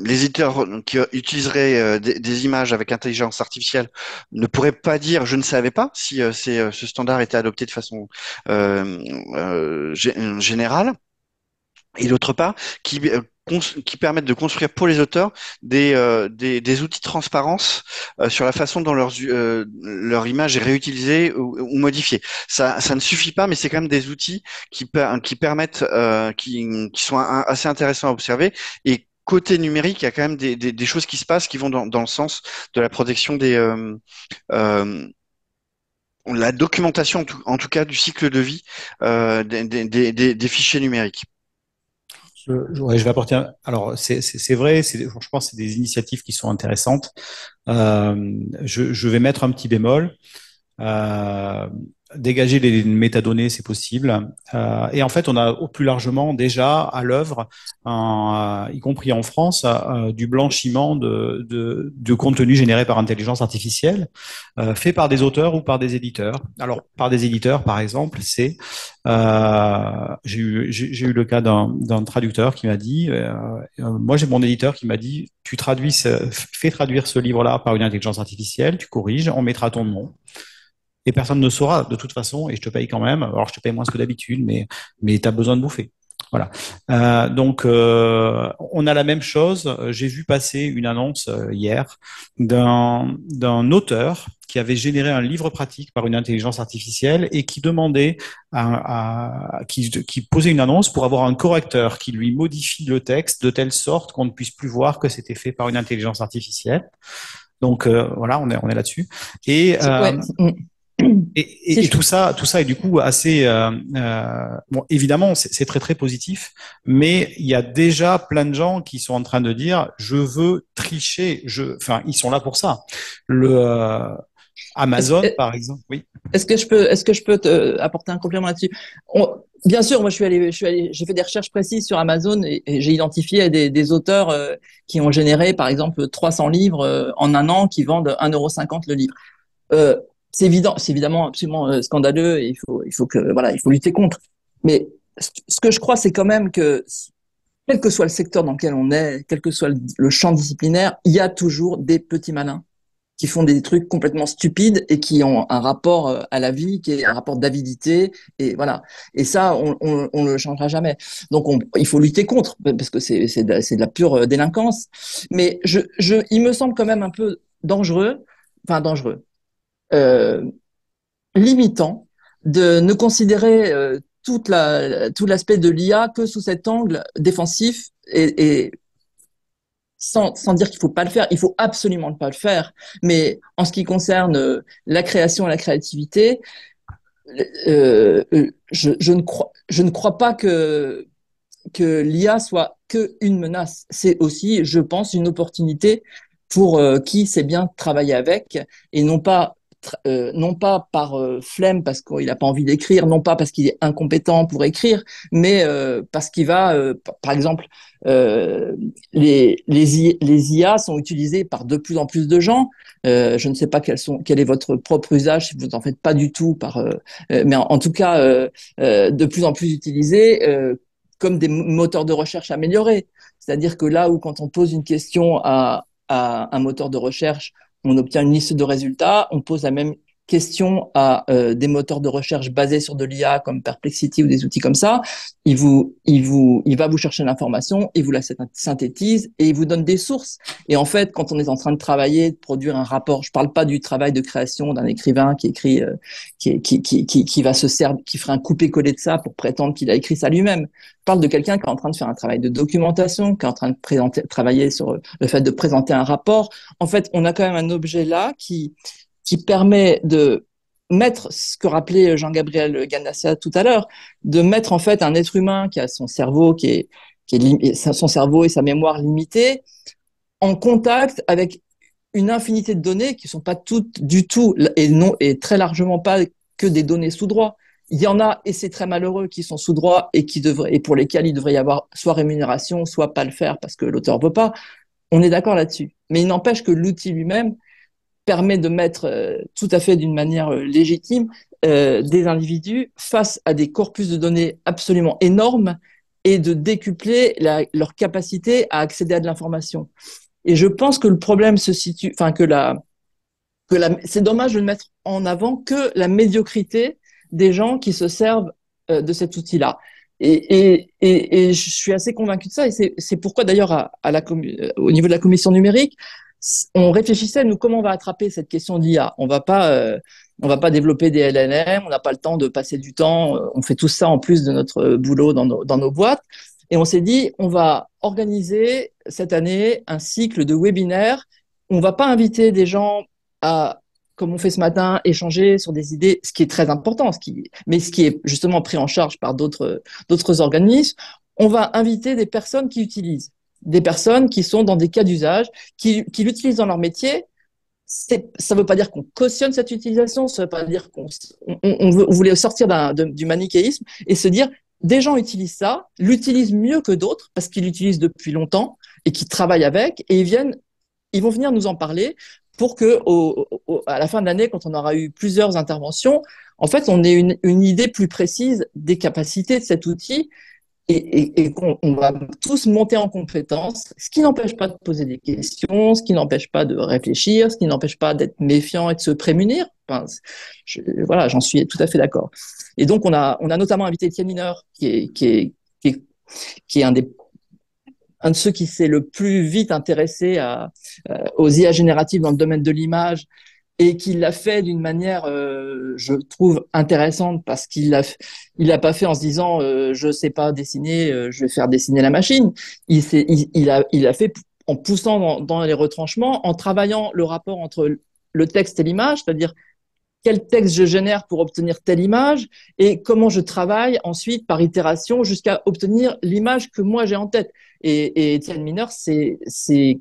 les éditeurs qui utiliseraient des des images avec intelligence artificielle ne pourrait pas dire je ne savais pas si euh, euh, ce standard était adopté de façon euh, générale. Et d'autre part, qui, qui permettent de construire pour les auteurs des, des, outils de transparence sur la façon dont leur, leur image est réutilisée ou, modifiée. Ça, ça ne suffit pas, mais c'est quand même des outils qui, qui permettent, qui, qui sont assez intéressants à observer et côté numérique, il y a quand même des, choses qui se passent qui vont dans, le sens de la protection des euh, euh, la documentation en tout, cas du cycle de vie euh, des, fichiers numériques. Je, vais apporter. alors c'est vrai, je pense que c'est des initiatives qui sont intéressantes. je, vais mettre un petit bémol. Dégager les métadonnées, c'est possible. Euh, et en fait, on a au plus largement déjà à l'œuvre, euh, y compris en France, euh, du blanchiment de, de, de, contenu généré par intelligence artificielle, euh, fait par des auteurs ou par des éditeurs. Alors, par des éditeurs, par exemple, c'est j'ai eu, eu le cas d'un traducteur qui m'a dit, moi j'ai mon éditeur qui m'a dit, tu traduis, fais traduire ce livre-là par une intelligence artificielle, tu corriges, on mettra ton nom et personne ne saura de toute façon et je te paye quand même. Alors je te paye moins que d'habitude, mais mais tu as besoin de bouffer. Voilà. Euh, donc euh, on a la même chose. J'ai vu passer une annonce euh, hier d'un d'un auteur qui avait généré un livre pratique par une intelligence artificielle et qui demandait à, à qui, qui posait une annonce pour avoir un correcteur qui lui modifie le texte de telle sorte qu'on ne puisse plus voir que c'était fait par une intelligence artificielle. Donc euh, voilà, on est on est là-dessus. Et euh, et, et, tout ça, tout ça est du coup assez. Euh, euh, bon, évidemment, c'est très très positif, mais il y a déjà plein de gens qui sont en train de dire je veux tricher. Je, enfin, ils sont là pour ça. Le euh, Amazon, par exemple. Oui. Est-ce que je peux, est-ce que je peux te apporter un complément là-dessus? Bien sûr, moi je suis allé, je suis allé, j'ai fait des recherches précises sur Amazon et, j'ai identifié des, des auteurs euh, qui ont généré, par exemple, 300 livres euh, en un an, qui vendent 1,50€ le livre. Euh, c'est évident, c'est évidemment absolument euh, scandaleux et il faut, il faut que, voilà, il faut lutter contre. Mais ce que je crois, c'est quand même que, quel que soit le secteur dans lequel on est, quel que soit le champ disciplinaire, il y a toujours des petits malins qui font des trucs complètement stupides et qui ont un rapport euh, à la vie qui est un rapport d'avidité et voilà. Et ça on, on, le changera jamais. Donc on, il faut lutter contre parce que c'est c'est de, la pure euh, délinquance. Mais je, je il me semble quand même un peu dangereux enfin dangereux limitant de ne considérer euh, toute tout l'aspect de l'IA que sous cet angle défensif et, sans, sans, dire qu'il faut pas le faire, il faut absolument pas le faire. Mais en ce qui concerne euh, la création et la créativité, euh, je, ne crois, je ne crois pas que que l'IA soit que une menace. C'est aussi, je pense, une opportunité pour euh, qui sait bien travailler avec et non pas euh, non pas par euh, flemme parce qu'il n'a pas envie d'écrire, non pas parce qu'il est incompétent pour écrire, mais euh, parce qu'il va, par exemple, les, les, IA sont utilisés par de plus en plus de gens. je ne sais pas sont, quel est votre propre usage, si vous n'en faites pas du tout, par, mais en, tout cas, de plus en plus utilisés comme des moteurs de recherche améliorés. C'est-à-dire que là où quand on pose une question à un moteur de recherche, on obtient une liste de résultats, on pose la même question à euh, des moteurs de recherche basés sur de l'IA comme Perplexity ou des outils comme ça, il vous, il vous, il va vous chercher l'information, il vous la synthétise et il vous donne des sources. Et en fait, quand on est en train de travailler, de produire un rapport, je parle pas du travail de création d'un écrivain qui écrit, euh, qui, qui, qui, qui, va se servir, qui ferait un coupé-collé de ça pour prétendre qu'il a écrit ça lui-même. Je parle de quelqu'un qui est en train de faire un travail de documentation, qui est en train de présenter, travailler sur le fait de présenter un rapport. En fait, on a quand même un objet là qui, qui permet de mettre ce que rappelait Jean-Gabriel Ganassia tout à l'heure, de mettre en fait un être humain qui a son cerveau qui est, son cerveau et sa mémoire limitée en contact avec une infinité de données qui sont pas toutes du tout et non et très largement pas que des données sous droit. Il y en a et c'est très malheureux qui sont sous droit et qui devraient et pour lesquels il devrait y avoir soit rémunération, soit pas le faire parce que l'auteur veut pas. On est d'accord là-dessus. Mais il n'empêche que l'outil lui-même permet de mettre euh, tout à fait d'une manière euh, légitime euh, des individus face à des corpus de données absolument énormes et de décupler leur capacité à accéder à de l'information. Et je pense que le problème se situe, enfin que la, que la, c'est dommage de ne mettre en avant que la médiocrité des gens qui se servent de cet outil-là. Et, et, et, et, je suis assez convaincu de ça, et c'est pourquoi d'ailleurs à, à la, au niveau de la commission numérique, on réfléchissait nous comment on va attraper cette question d'IA. On va pas euh, on va pas développer des LLM, on n'a pas le temps de passer du temps, euh, on fait tout ça en plus de notre boulot dans nos, dans nos boîtes. Et on s'est dit, on va organiser cette année un cycle de webinaires. On va pas inviter des gens à, comme on fait ce matin, échanger sur des idées, ce qui est très important, ce qui, mais ce qui est justement pris en charge par d'autres, d'autres organismes. On va inviter des personnes qui utilisent des personnes qui sont dans des cas d'usage, qui, qui l'utilisent dans leur métier. Ça ne veut pas dire qu'on cautionne cette utilisation, ça ne veut pas dire qu'on on, voulait sortir du manichéisme et se dire des gens utilisent ça, l'utilisent mieux que d'autres parce qu'ils l'utilisent depuis longtemps et qui travaillent avec et ils viennent, ils vont venir nous en parler pour que au, à la fin de l'année, quand on aura eu plusieurs interventions, en fait, on ait une, une idée plus précise des capacités de cet outil et, et, qu'on on va tous monter en compétence, ce qui n'empêche pas de poser des questions, ce qui n'empêche pas de réfléchir, ce qui n'empêche pas d'être méfiant et de se prémunir. Enfin, voilà, j'en suis tout à fait d'accord. Et donc, on a, on a notamment invité Étienne Mineur, qui est, qui est, qui est, qui est un des un de ceux qui s'est le plus vite intéressé à, euh, aux IA génératives dans le domaine de l'image et qu'il l'a fait d'une manière, euh, je trouve, intéressante parce qu'il l'a, il l'a pas fait en se disant, euh, je sais pas dessiner, euh, je vais faire dessiner la machine. Il, il, il, a, il a fait en poussant dans, dans, les retranchements, en travaillant le rapport entre le texte et l'image, c'est-à-dire quel texte je génère pour obtenir telle image et comment je travaille ensuite par itération jusqu'à obtenir l'image que moi j'ai en tête. Et, et Étienne Mineur, c'est, c'est,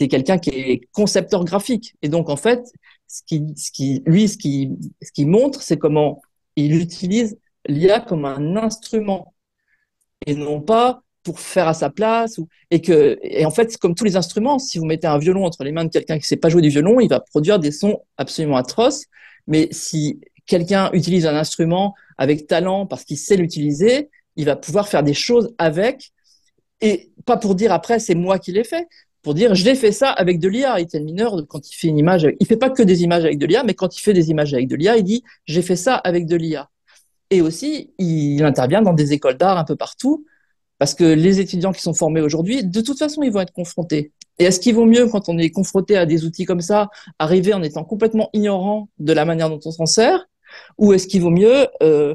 c'est quelqu'un qui est concepteur graphique. Et donc, en fait, ce qui, lui, ce qui, ce qui montre, c'est comment il utilise l'IA comme un instrument et non pas pour faire à sa place et que et en fait comme tous les instruments si vous mettez un violon entre les mains de quelqu'un qui sait pas jouer du violon il va produire des sons absolument atroces mais si quelqu'un utilise un instrument avec talent parce qu'il sait l'utiliser il va pouvoir faire des choses avec et pas pour dire après c'est moi qui l'ai fait pour dire je l'ai fait ça avec de l'IA. Étienne Mineur, quand il fait une image, il fait pas que des images avec de l'IA, mais quand il fait des images avec de l'IA, il dit j'ai fait ça avec de l'IA. Et aussi, il intervient dans des écoles d'art un peu partout, parce que les étudiants qui sont formés aujourd'hui, de toute façon, ils vont être confrontés. Et est-ce qu'il vaut mieux, quand on est confronté à des outils comme ça, arriver en étant complètement ignorant de la manière dont on s'en sert, ou est-ce qu'il vaut mieux euh,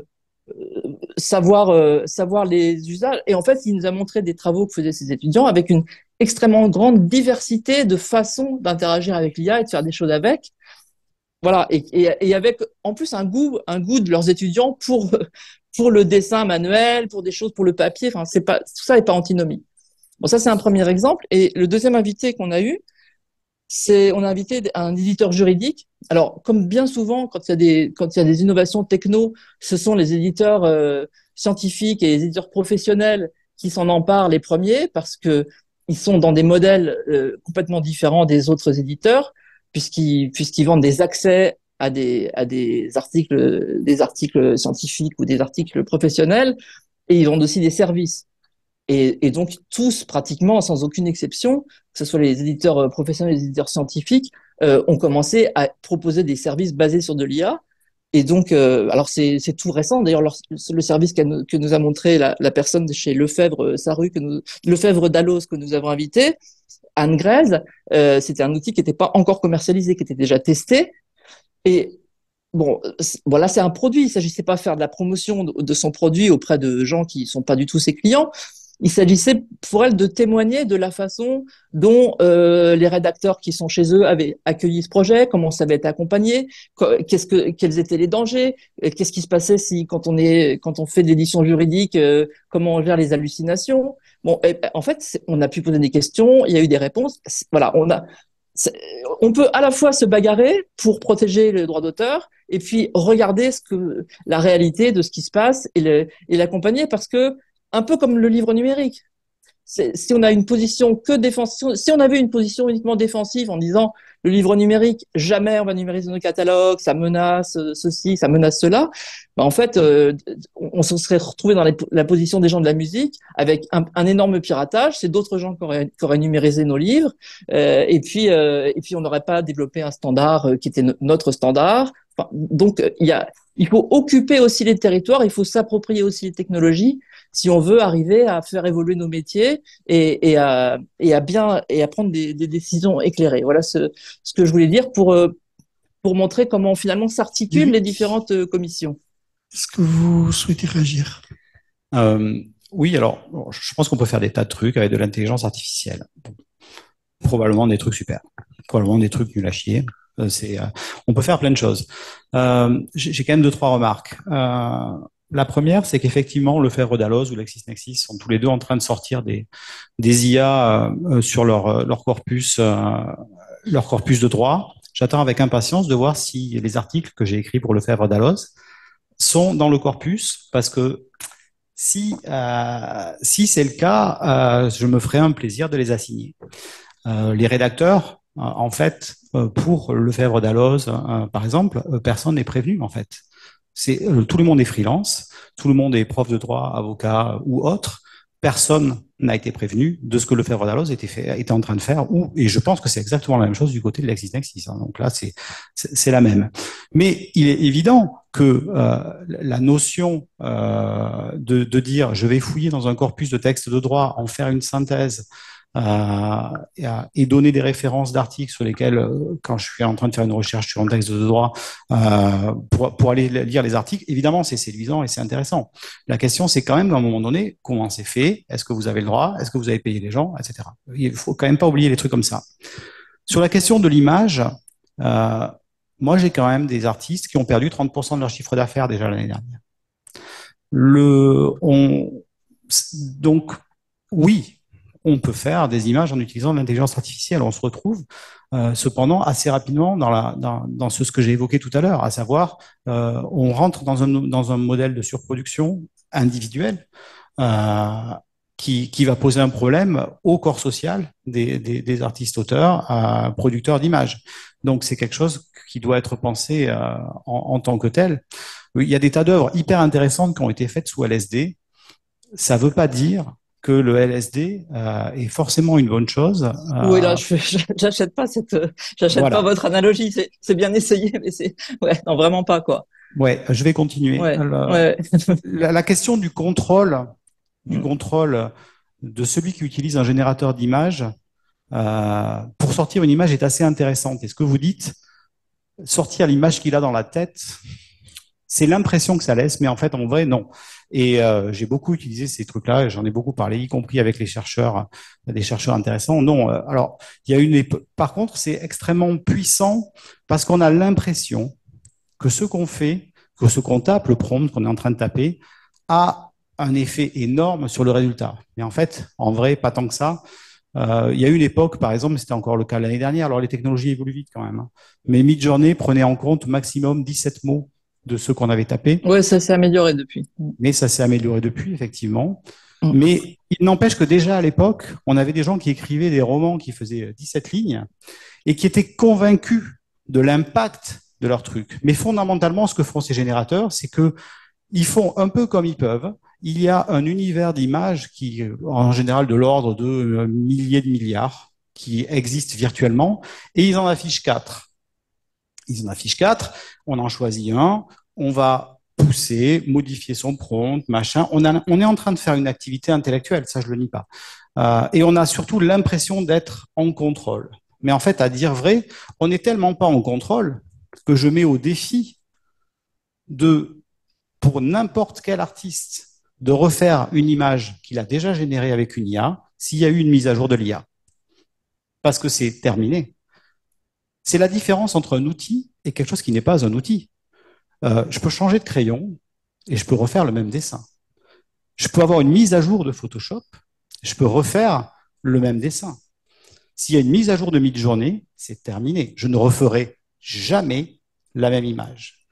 savoir euh, savoir les usages Et en fait, il nous a montré des travaux que faisaient ces étudiants avec une extrêmement grande diversité de façons d'interagir avec l'IA et de faire des choses avec. Voilà, et, et, et, avec en plus un goût, un goût de leurs étudiants pour pour le dessin manuel, pour des choses, pour le papier. Enfin, c'est pas tout ça n'est pas antinomie. Bon, ça c'est un premier exemple. Et le deuxième invité qu'on a eu, c'est on a invité un éditeur juridique. Alors, comme bien souvent, quand il y a des quand il y a des innovations techno, ce sont les éditeurs euh, scientifiques et les éditeurs professionnels qui s'en emparent les premiers parce que ils sont dans des modèles euh, complètement différents des autres éditeurs puisqu'ils puisqu'ils vendent des accès à des à des articles des articles scientifiques ou des articles professionnels et ils vendent aussi des services. Et, et, donc tous, pratiquement, sans aucune exception, que ce soit les éditeurs euh, professionnels, les éditeurs scientifiques, euh, ont commencé à proposer des services basés sur de l'IA. Et donc, euh, alors c'est tout récent. D'ailleurs, le service que nous a montré la, la personne de chez Lefebvre euh, Saru, que nous, Lefebvre Dallos que nous avons invité, Anne Grèze, euh, c'était un outil qui n'était pas encore commercialisé, qui était déjà testé. Et bon, voilà, c'est un produit. Il s'agissait pas de faire de la promotion de son produit auprès de gens qui sont pas du tout ses clients, il s'agissait pour elle de témoigner de la façon dont euh, les rédacteurs qui sont chez eux avaient accueilli ce projet, comment ça avait été accompagné, qu'est-ce que, quels étaient les dangers, qu'est-ce qui se passait si quand on est quand on fait de l'édition juridique, euh, comment on gère les hallucinations. Bon, en fait, on a pu poser des questions, il y a eu des réponses. Voilà, on a on peut à la fois se bagarrer pour protéger le droit d'auteur et puis regarder ce que la réalité de ce qui se passe et l'accompagner parce que un peu comme le livre numérique. Si on a une position que défensive, si on avait une position uniquement défensive en disant le livre numérique, jamais on va numériser nos catalogues, ça menace ceci, ça menace cela, ben en fait, euh, on se serait retrouvé dans la position des gens de la musique avec un, énorme piratage. C'est d'autres gens qui auraient, numérisé nos livres, euh, et puis euh, et puis on n'aurait pas développé un standard qui était notre standard. donc il faut occuper aussi les territoires, il faut s'approprier aussi les technologies si on veut arriver à faire évoluer nos métiers et, à, bien et à prendre des, décisions éclairées. Voilà ce, que je voulais dire pour euh, pour montrer comment finalement s'articulent les différentes euh, commissions. Est-ce que vous souhaitez réagir? Euh, Oui, alors je pense qu'on peut faire des tas de trucs avec de l'intelligence artificielle. Probablement des trucs super, probablement des trucs nuls à chier. C'est, on peut faire plein de choses. j'ai quand même deux trois remarques. La première, c'est qu'effectivement, Lefebvre Dalloz ou LexisNexis sont tous les deux en train de sortir des, IA euh, sur leur, euh, corpus, euh, leur corpus de droit. J'attends avec impatience de voir si les articles que j'ai écrits pour Lefebvre Dalloz sont dans le corpus, parce que si, c'est le cas, je me ferai un plaisir de les assigner. les rédacteurs, en fait, pour Lefebvre Dalloz, par exemple, personne n'est prévenu, en fait. C'est euh, tout le monde est freelance, tout le monde est prof de droit, avocat ou autre. Personne n'a été prévenu de ce que le Lefebvre Dalloz était, fait, était en train de faire. Ou, et je pense que c'est exactement la même chose du côté de LexisNexis. Hein. Donc là, c'est la même. Mais il est évident que euh, la notion euh, de, de dire je vais fouiller dans un corpus de textes de droit, en faire une synthèse, et, donner des références d'articles sur lesquels, euh, quand je suis en train de faire une recherche sur un texte de droit, euh, pour, pour, aller lire les articles, évidemment, c'est séduisant et c'est intéressant. La question, c'est quand même, à un moment donné, comment c'est fait? Est-ce que vous avez le droit? Est-ce que vous avez payé les gens? Etc. Il faut quand même pas oublier les trucs comme ça. Sur la question de l'image, euh, moi, j'ai quand même des artistes qui ont perdu 30% de leur chiffre d'affaires déjà l'année dernière. Le, on, donc, oui, on peut faire des images en utilisant l'intelligence artificielle. On se retrouve euh, cependant assez rapidement dans, ce, que j'ai évoqué tout à l'heure, à savoir euh, on rentre dans un, modèle de surproduction individuelle euh, qui, qui, va poser un problème au corps social des, des, artistes auteurs, producteurs d'images. Donc c'est quelque chose qui doit être pensé en, en, tant que tel. Il y a des tas d'œuvres hyper intéressantes qui ont été faites sous LSD. Ça ne veut pas dire que le LSD euh, est forcément une bonne chose. Euh, oui, là, je j'achète pas cette, j'achète pas votre analogie. C'est bien essayé, mais c'est, ouais, non, vraiment pas quoi. Ouais, je vais continuer. la, question du contrôle, du mm. contrôle de celui qui utilise un générateur d'image euh, pour sortir une image est assez intéressante. Et ce que vous dites, sortir l'image qu'il a dans la tête, c'est l'impression que ça laisse, mais en fait, en vrai, non. Et euh, j'ai beaucoup utilisé ces trucs-là, j'en ai beaucoup parlé, y compris avec les chercheurs, des chercheurs intéressants. Non, euh, alors il y a une. Par contre, c'est extrêmement puissant parce qu'on a l'impression que ce qu'on fait, que ce qu'on tape, le prompt qu'on est en train de taper, a un effet énorme sur le résultat. Mais en fait, en vrai, pas tant que ça. Euh, il y a eu une époque, par exemple, c'était encore le cas l'année dernière, alors les technologies évoluent vite quand même, hein. mais Midjourney prenait en compte maximum 17 mots de ceux qu'on avait tapés. Oui, ça s'est amélioré depuis. Mais ça s'est amélioré depuis, effectivement. Mm. Mais il n'empêche que déjà à l'époque, on avait des gens qui écrivaient des romans qui faisaient 17 lignes et qui étaient convaincus de l'impact de leur truc. Mais fondamentalement, ce que font ces générateurs, c'est que ils font un peu comme ils peuvent. Il y a un univers d'images qui, en général, de l'ordre de milliers de milliards, qui existent virtuellement, et ils en affichent quatre. Ils en affichent quatre, on en choisit un, on va pousser, modifier son prompt, machin. On, est en train de faire une activité intellectuelle, ça je le nie pas. Euh, et on a surtout l'impression d'être en contrôle. Mais en fait, à dire vrai, on n'est tellement pas en contrôle que je mets au défi de, pour n'importe quel artiste, de refaire une image qu'il a déjà générée avec une IA s'il y a eu une mise à jour de l'IA. Parce que c'est terminé. C'est la différence entre un outil et quelque chose qui n'est pas un outil. Euh, je peux changer de crayon et je peux refaire le même dessin. Je peux avoir une mise à jour de Photoshop, je peux refaire le même dessin. S'il y a une mise à jour de mid-journée, c'est terminé. Je ne referai jamais la même image.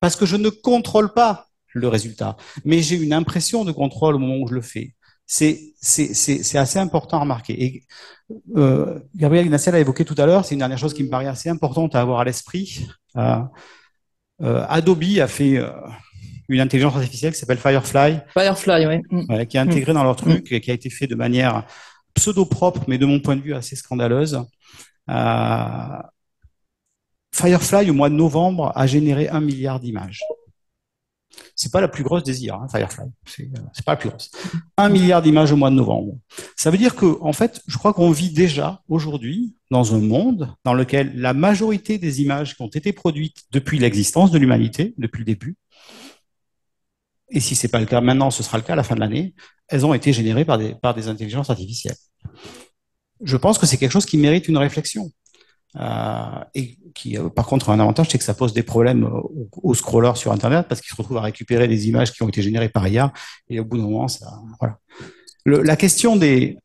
Parce que je ne contrôle pas le résultat, mais j'ai une impression de contrôle au moment où je le fais. C'est assez important à remarquer. Et euh, Gabriel Ignaciel a évoqué tout à l'heure, c'est une dernière chose qui me paraît assez importante à avoir à l'esprit. Euh, euh, Adobe a fait euh, une intelligence artificielle qui s'appelle Firefly. Firefly, oui. Mm. qui est intégrée dans leur truc, et qui a été fait de manière pseudo-propre, mais de mon point de vue assez scandaleuse. Euh, Firefly, au mois de novembre, a généré un milliard d'images. C'est pas la plus grosse des IA, hein, Firefly. C'est pas la plus grosse. Un milliard d'images au mois de novembre. Ça veut dire que, en fait, je crois qu'on vit déjà aujourd'hui dans un monde dans lequel la majorité des images qui ont été produites depuis l'existence de l'humanité, depuis le début, et si c'est pas le cas maintenant, ce sera le cas à la fin de l'année, elles ont été générées par des, par des intelligences artificielles. Je pense que c'est quelque chose qui mérite une réflexion. Euh, et qui, euh, par contre, un avantage, c'est que ça pose des problèmes aux, aux scrollers sur Internet parce qu'ils se retrouvent à récupérer des images qui ont été générées par IA. Et au bout d'un moment, ça, voilà. Le, la question des,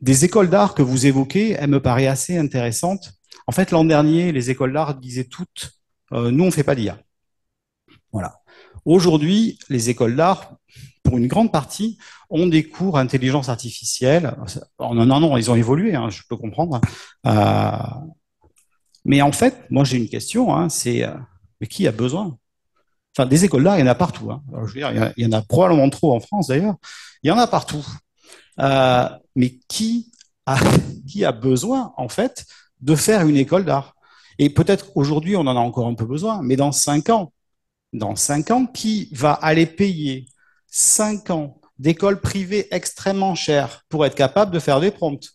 des écoles d'art que vous évoquez, elle me paraît assez intéressante. En fait, l'an dernier, les écoles d'art disaient toutes, euh, nous, on fait pas d'IA. Voilà. Aujourd'hui, les écoles d'art, pour une grande partie, ont des cours intelligence artificielle. En un an, ils ont évolué, hein, je peux comprendre. Euh, mais en fait, moi j'ai une question, hein, c'est euh, mais qui a besoin? Enfin, des écoles d'art, il y en a partout. Hein. je veux dire, il y, en a probablement trop en France d'ailleurs. Il y en a partout. Euh, mais qui a, qui a besoin en fait de faire une école d'art? Et peut-être aujourd'hui, on en a encore un peu besoin, mais dans cinq ans, dans cinq ans, qui va aller payer cinq ans d'école privée extrêmement chère pour être capable de faire des prompts?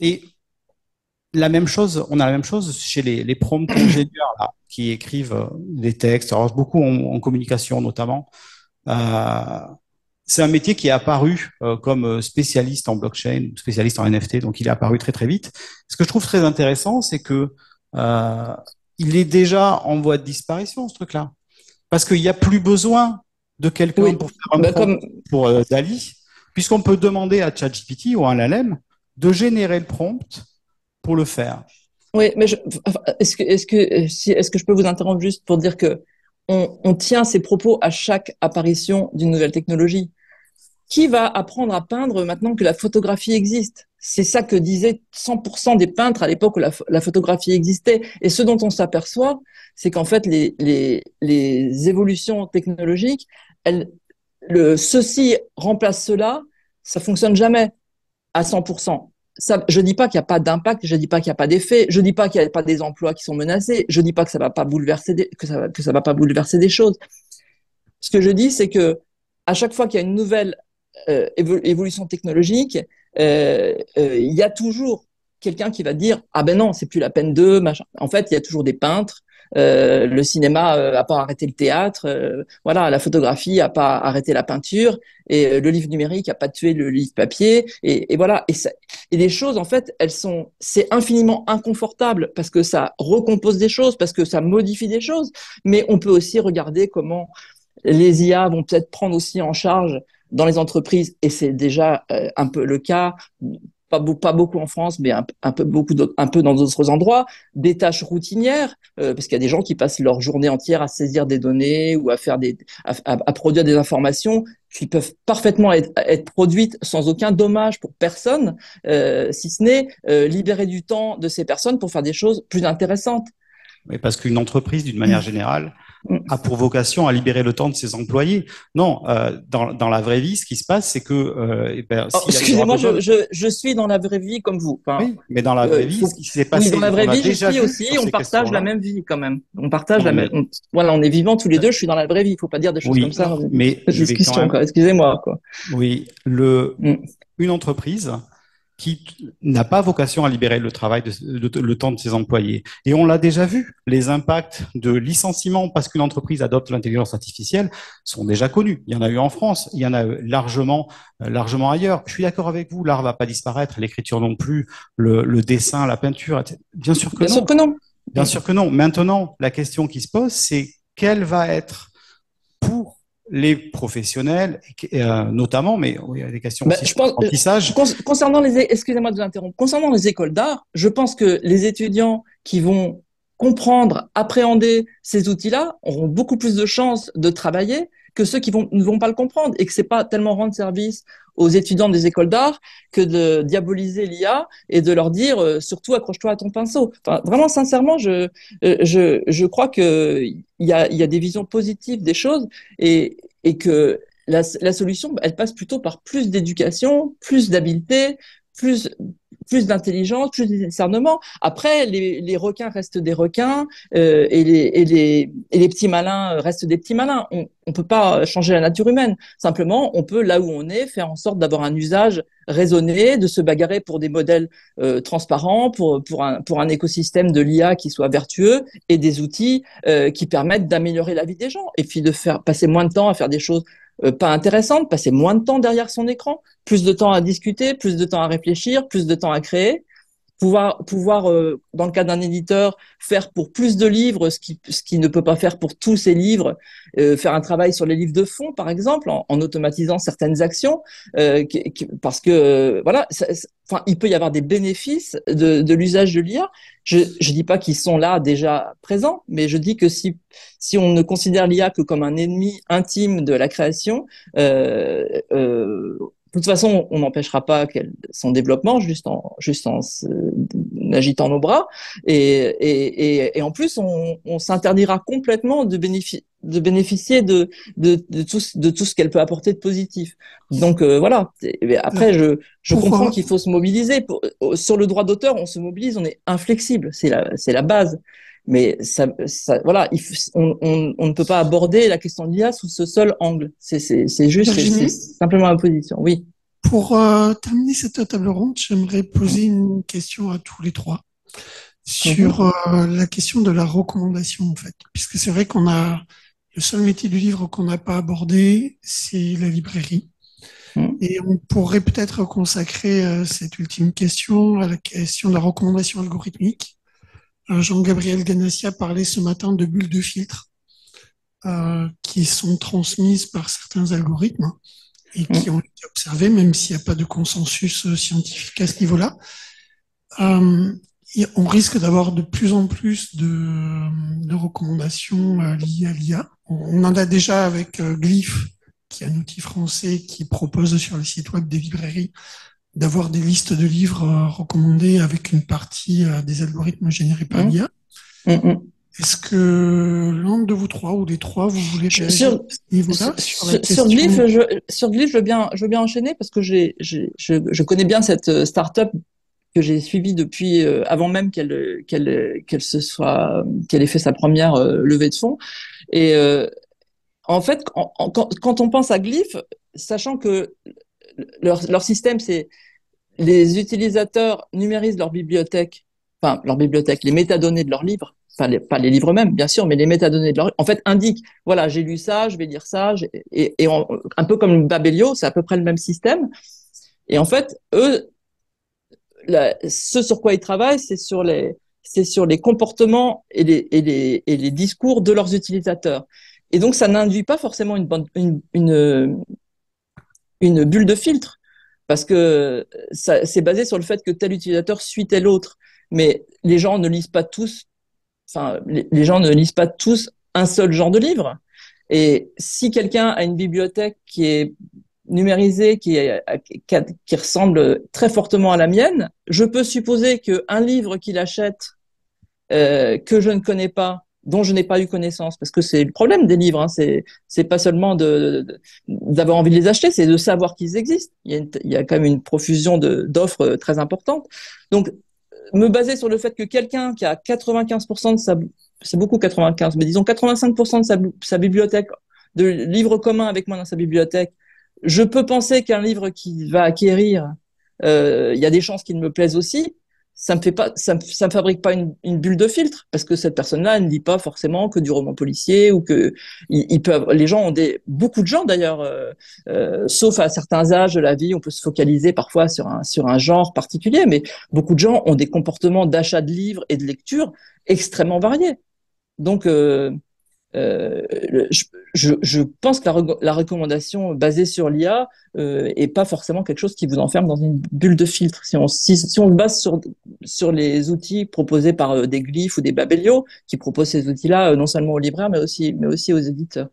Et la même chose, on a la même chose chez les, les prompt ingénieurs là, qui écrivent euh, des textes, alors beaucoup en, communication notamment. Euh, c'est un métier qui est apparu euh, comme spécialiste en blockchain, spécialiste en NFT, donc il est apparu très très vite. Ce que je trouve très intéressant, c'est que euh, il est déjà en voie de disparition ce truc-là, parce qu'il n'y a plus besoin de quelqu'un pour faire un bah, comme... pour euh, Dali, puisqu'on peut demander à ChatGPT ou à LLM de générer le prompt le faire. Oui, mais est-ce que, je peux vous interrompre juste pour dire que on, tient ses propos à chaque apparition d'une nouvelle technologie? Qui va apprendre à peindre maintenant que la photographie existe? C'est ça que disaient 100% des peintres à l'époque où la, photographie existait. Et ce dont on s'aperçoit, c'est qu'en fait, les, évolutions technologiques, ceci remplace cela, ça fonctionne jamais à 100% ça, je dis pas qu'il n'y a pas d'impact, je dis pas qu'il n'y a pas d'effet, je dis pas qu'il n'y a pas des emplois qui sont menacés, je dis pas que ça va pas que ça, que ça va pas bouleverser des choses. Ce que je dis, c'est que à chaque fois qu'il y a une nouvelle euh, évolution technologique, euh, euh, il y a toujours quelqu'un qui va dire ah ben non, c'est plus la peine de machin. En fait, il y a toujours des peintres, euh, le cinéma euh, a pas arrêté le théâtre, euh, voilà, la photographie a pas arrêté la peinture, et le livre numérique a pas tué le livre papier, et, et voilà. Et, ça, et les choses, en fait, elles sont, c'est infiniment inconfortable parce que ça recompose des choses, parce que ça modifie des choses, mais on peut aussi regarder comment les IA vont peut-être prendre aussi en charge dans les entreprises, et c'est déjà euh, un peu le cas, pas, pas beaucoup en France, mais un, peu beaucoup un peu dans d'autres endroits, des tâches routinières, euh, parce qu'il y a des gens qui passent leur journée entière à saisir des données ou à faire des, à, produire des informations qui peuvent parfaitement être, être, produites sans aucun dommage pour personne, euh, si ce n'est libérer du temps de ces personnes pour faire des choses plus intéressantes. Mais parce qu'une entreprise, d'une manière générale, a pour vocation à libérer le temps de ses employés. Non, euh, dans, dans, la vraie vie, ce qui se passe, c'est que. Euh, eh ben, oh, Excusez-moi, je, je, je, suis dans la vraie vie comme vous. oui, mais dans la vraie euh, vie, ce qui s'est passé. Oui, dans la vraie vie, je suis aussi. On partage la même vie quand même. On partage la même. voilà, on est vivants tous les deux. Je suis dans la vraie vie. Il faut pas dire des choses comme ça. Mais discussion, Excusez-moi, quoi. Oui, le mm. une entreprise qui n'a pas vocation à libérer le travail, de, le temps de ses employés. Et on l'a déjà vu, les impacts de licenciement parce qu'une entreprise adopte l'intelligence artificielle sont déjà connus. Il y en a eu en France, il y en a largement, euh, largement ailleurs. Je suis d'accord avec vous, l'art va pas disparaître, l'écriture non plus, le, le, dessin, la peinture, bien sûr que bien non. Sûr que non. Bien sûr que non. Maintenant, la question qui se pose, c'est quelle va être les professionnels, euh, notamment, mais il y a des questions bah, je pense, concernant les, excusez-moi de vous interrompre, concernant les écoles d'art, je pense que les étudiants qui vont comprendre, appréhender ces outils-là auront beaucoup plus de chances de travailler que ceux qui ne vont pas le comprendre et que c'est pas tellement rendre service aux étudiants des écoles d'art que de diaboliser l'IA et de leur dire euh, surtout accroche-toi à ton pinceau. Enfin, vraiment, sincèrement, je, euh, je, je crois qu'il y a, y a des visions positives des choses et, et que la, la solution, elle passe plutôt par plus d'éducation, plus d'habileté, plus plus d'intelligence, plus de discernement. Après, les, requins restent des requins euh, et, les, et, les, et, les, petits malins restent des petits malins. On ne peut pas changer la nature humaine. Simplement, on peut, là où on est, faire en sorte d'avoir un usage raisonné, de se bagarrer pour des modèles euh, transparents, pour, pour un écosystème de l'IA qui soit vertueux et des outils euh, qui permettent d'améliorer la vie des gens et puis de faire passer moins de temps à faire des choses euh, pas intéressante, passer moins de temps derrière son écran, plus de temps à discuter, plus de temps à réfléchir, plus de temps à créer, pouvoir, pouvoir euh, dans le cas d'un éditeur, faire pour plus de livres ce qui, ce qui ne peut pas faire pour tous ses livres, euh, faire un travail sur les livres de fond, par exemple, en, automatisant certaines actions, euh, parce que voilà, enfin, il peut y avoir des bénéfices de, de l'usage de l'IA. Je ne dis pas qu'ils sont là déjà présents, mais je dis que si, si on ne considère l'IA que comme un ennemi intime de la création, euh, euh, de toute façon, on n'empêchera pas son développement juste en, juste en, agitant nos bras. Et, et, et, en plus, on, on s'interdira complètement de, de bénéficier de, de, de, tout, de tout ce qu'elle peut apporter de positif. Donc euh, voilà. après, je, je comprends qu'il faut se mobiliser. Pour, euh, sur le droit d'auteur, on se mobilise, on est inflexible. C'est la, c'est la base. Mais ça, ça voilà, il on, on, on, ne peut pas aborder la question de l'IA sous ce seul angle. C'est, juste, c'est simplement ma position. Oui. Pour euh, terminer cette table ronde, j'aimerais poser une question à tous les trois sur mhm. euh, la question de la recommandation, en fait. Puisque c'est vrai qu'on a le seul métier du livre qu'on n'a pas abordé, c'est la librairie. Mhm. Et on pourrait peut-être consacrer euh, cette ultime question à la question de la recommandation algorithmique euh, Jean-Gabriel Ganassia parlait ce matin de bulles de filtre euh, qui sont transmises par certains algorithmes et qui mm. ont été observées, même s'il n'y a pas de consensus euh, scientifique à ce niveau-là. Euh, on risque d'avoir de plus en plus de, de recommandations liées à l'IA. On en a déjà avec Glyph, qui est un outil français qui propose sur le site web des librairies d'avoir des listes de livres euh, recommandés avec une partie euh, des algorithmes générés par mmh. l'IA. Mmh, mmh. Est-ce que l'un de vous trois ou les trois, vous voulez sur, sur, sur, Glyph, je, sur Glyph, je veux bien, je veux bien enchaîner parce que j'ai, je, je, connais bien cette euh, startup que j'ai suivie depuis avant même qu'elle, qu'elle, qu'elle se soit, qu'elle ait fait sa première levée de fonds. Et en fait, quand, quand, on pense à Glyph, sachant que leur, leur système, c'est les utilisateurs numérisent leur bibliothèque, enfin leur bibliothèque, les métadonnées de leurs livres, enfin les, pas les livres mêmes, bien sûr, mais les métadonnées de leurs, en fait, indiquent, voilà, j'ai lu ça, je vais lire ça, et, et un peu comme Babelio, c'est à peu près le même système. Et en fait, eux, ce sur quoi ils travaillent, c'est sur les, c'est sur les comportements et les, et les, et les discours de leurs utilisateurs. Et donc, ça n'induit pas forcément une, une, une, bulle de filtre, parce que c'est basé sur le fait que tel utilisateur suit tel autre. Mais les gens ne lisent pas tous, enfin, les, gens ne lisent pas tous un seul genre de livre. Et si quelqu'un a une bibliothèque qui est numérisée, qui, est, qui, ressemble très fortement à la mienne, je peux supposer qu'un livre qu'il achète euh, que je ne connais pas, dont je n'ai pas eu connaissance, parce que c'est le problème des livres, hein, c'est c'est pas seulement de d'avoir envie de les acheter, c'est de savoir qu'ils existent. Il y, a il y a quand même une profusion d'offres très importante. Donc me baser sur le fait que quelqu'un qui a 95% de sa c'est beaucoup 95, mais disons 85% de sa, sa bibliothèque de livres communs avec moi dans sa bibliothèque, je peux penser qu'un livre qui va acquérir, euh, il y a des chances qu'il me plaise aussi, ça me fait pas, ça me, ça me fabrique pas une, une, bulle de filtre parce que cette personne-là ne lit pas forcément que du roman policier ou que ils, peuvent, les gens ont des, beaucoup de gens d'ailleurs, euh, euh, sauf à certains âges de la vie, on peut se focaliser parfois sur un sur un genre particulier, mais beaucoup de gens ont des comportements d'achat de livres et de lecture extrêmement variés. Donc euh, euh, je, pense que la, recommandation basée sur l'IA euh, est pas forcément quelque chose qui vous enferme dans une bulle de filtre. Si on, si, base sur, sur les outils proposés par euh, des glyphes ou des babelio, qui proposent ces outils-là euh, non seulement aux libraires, mais aussi, mais aussi aux éditeurs.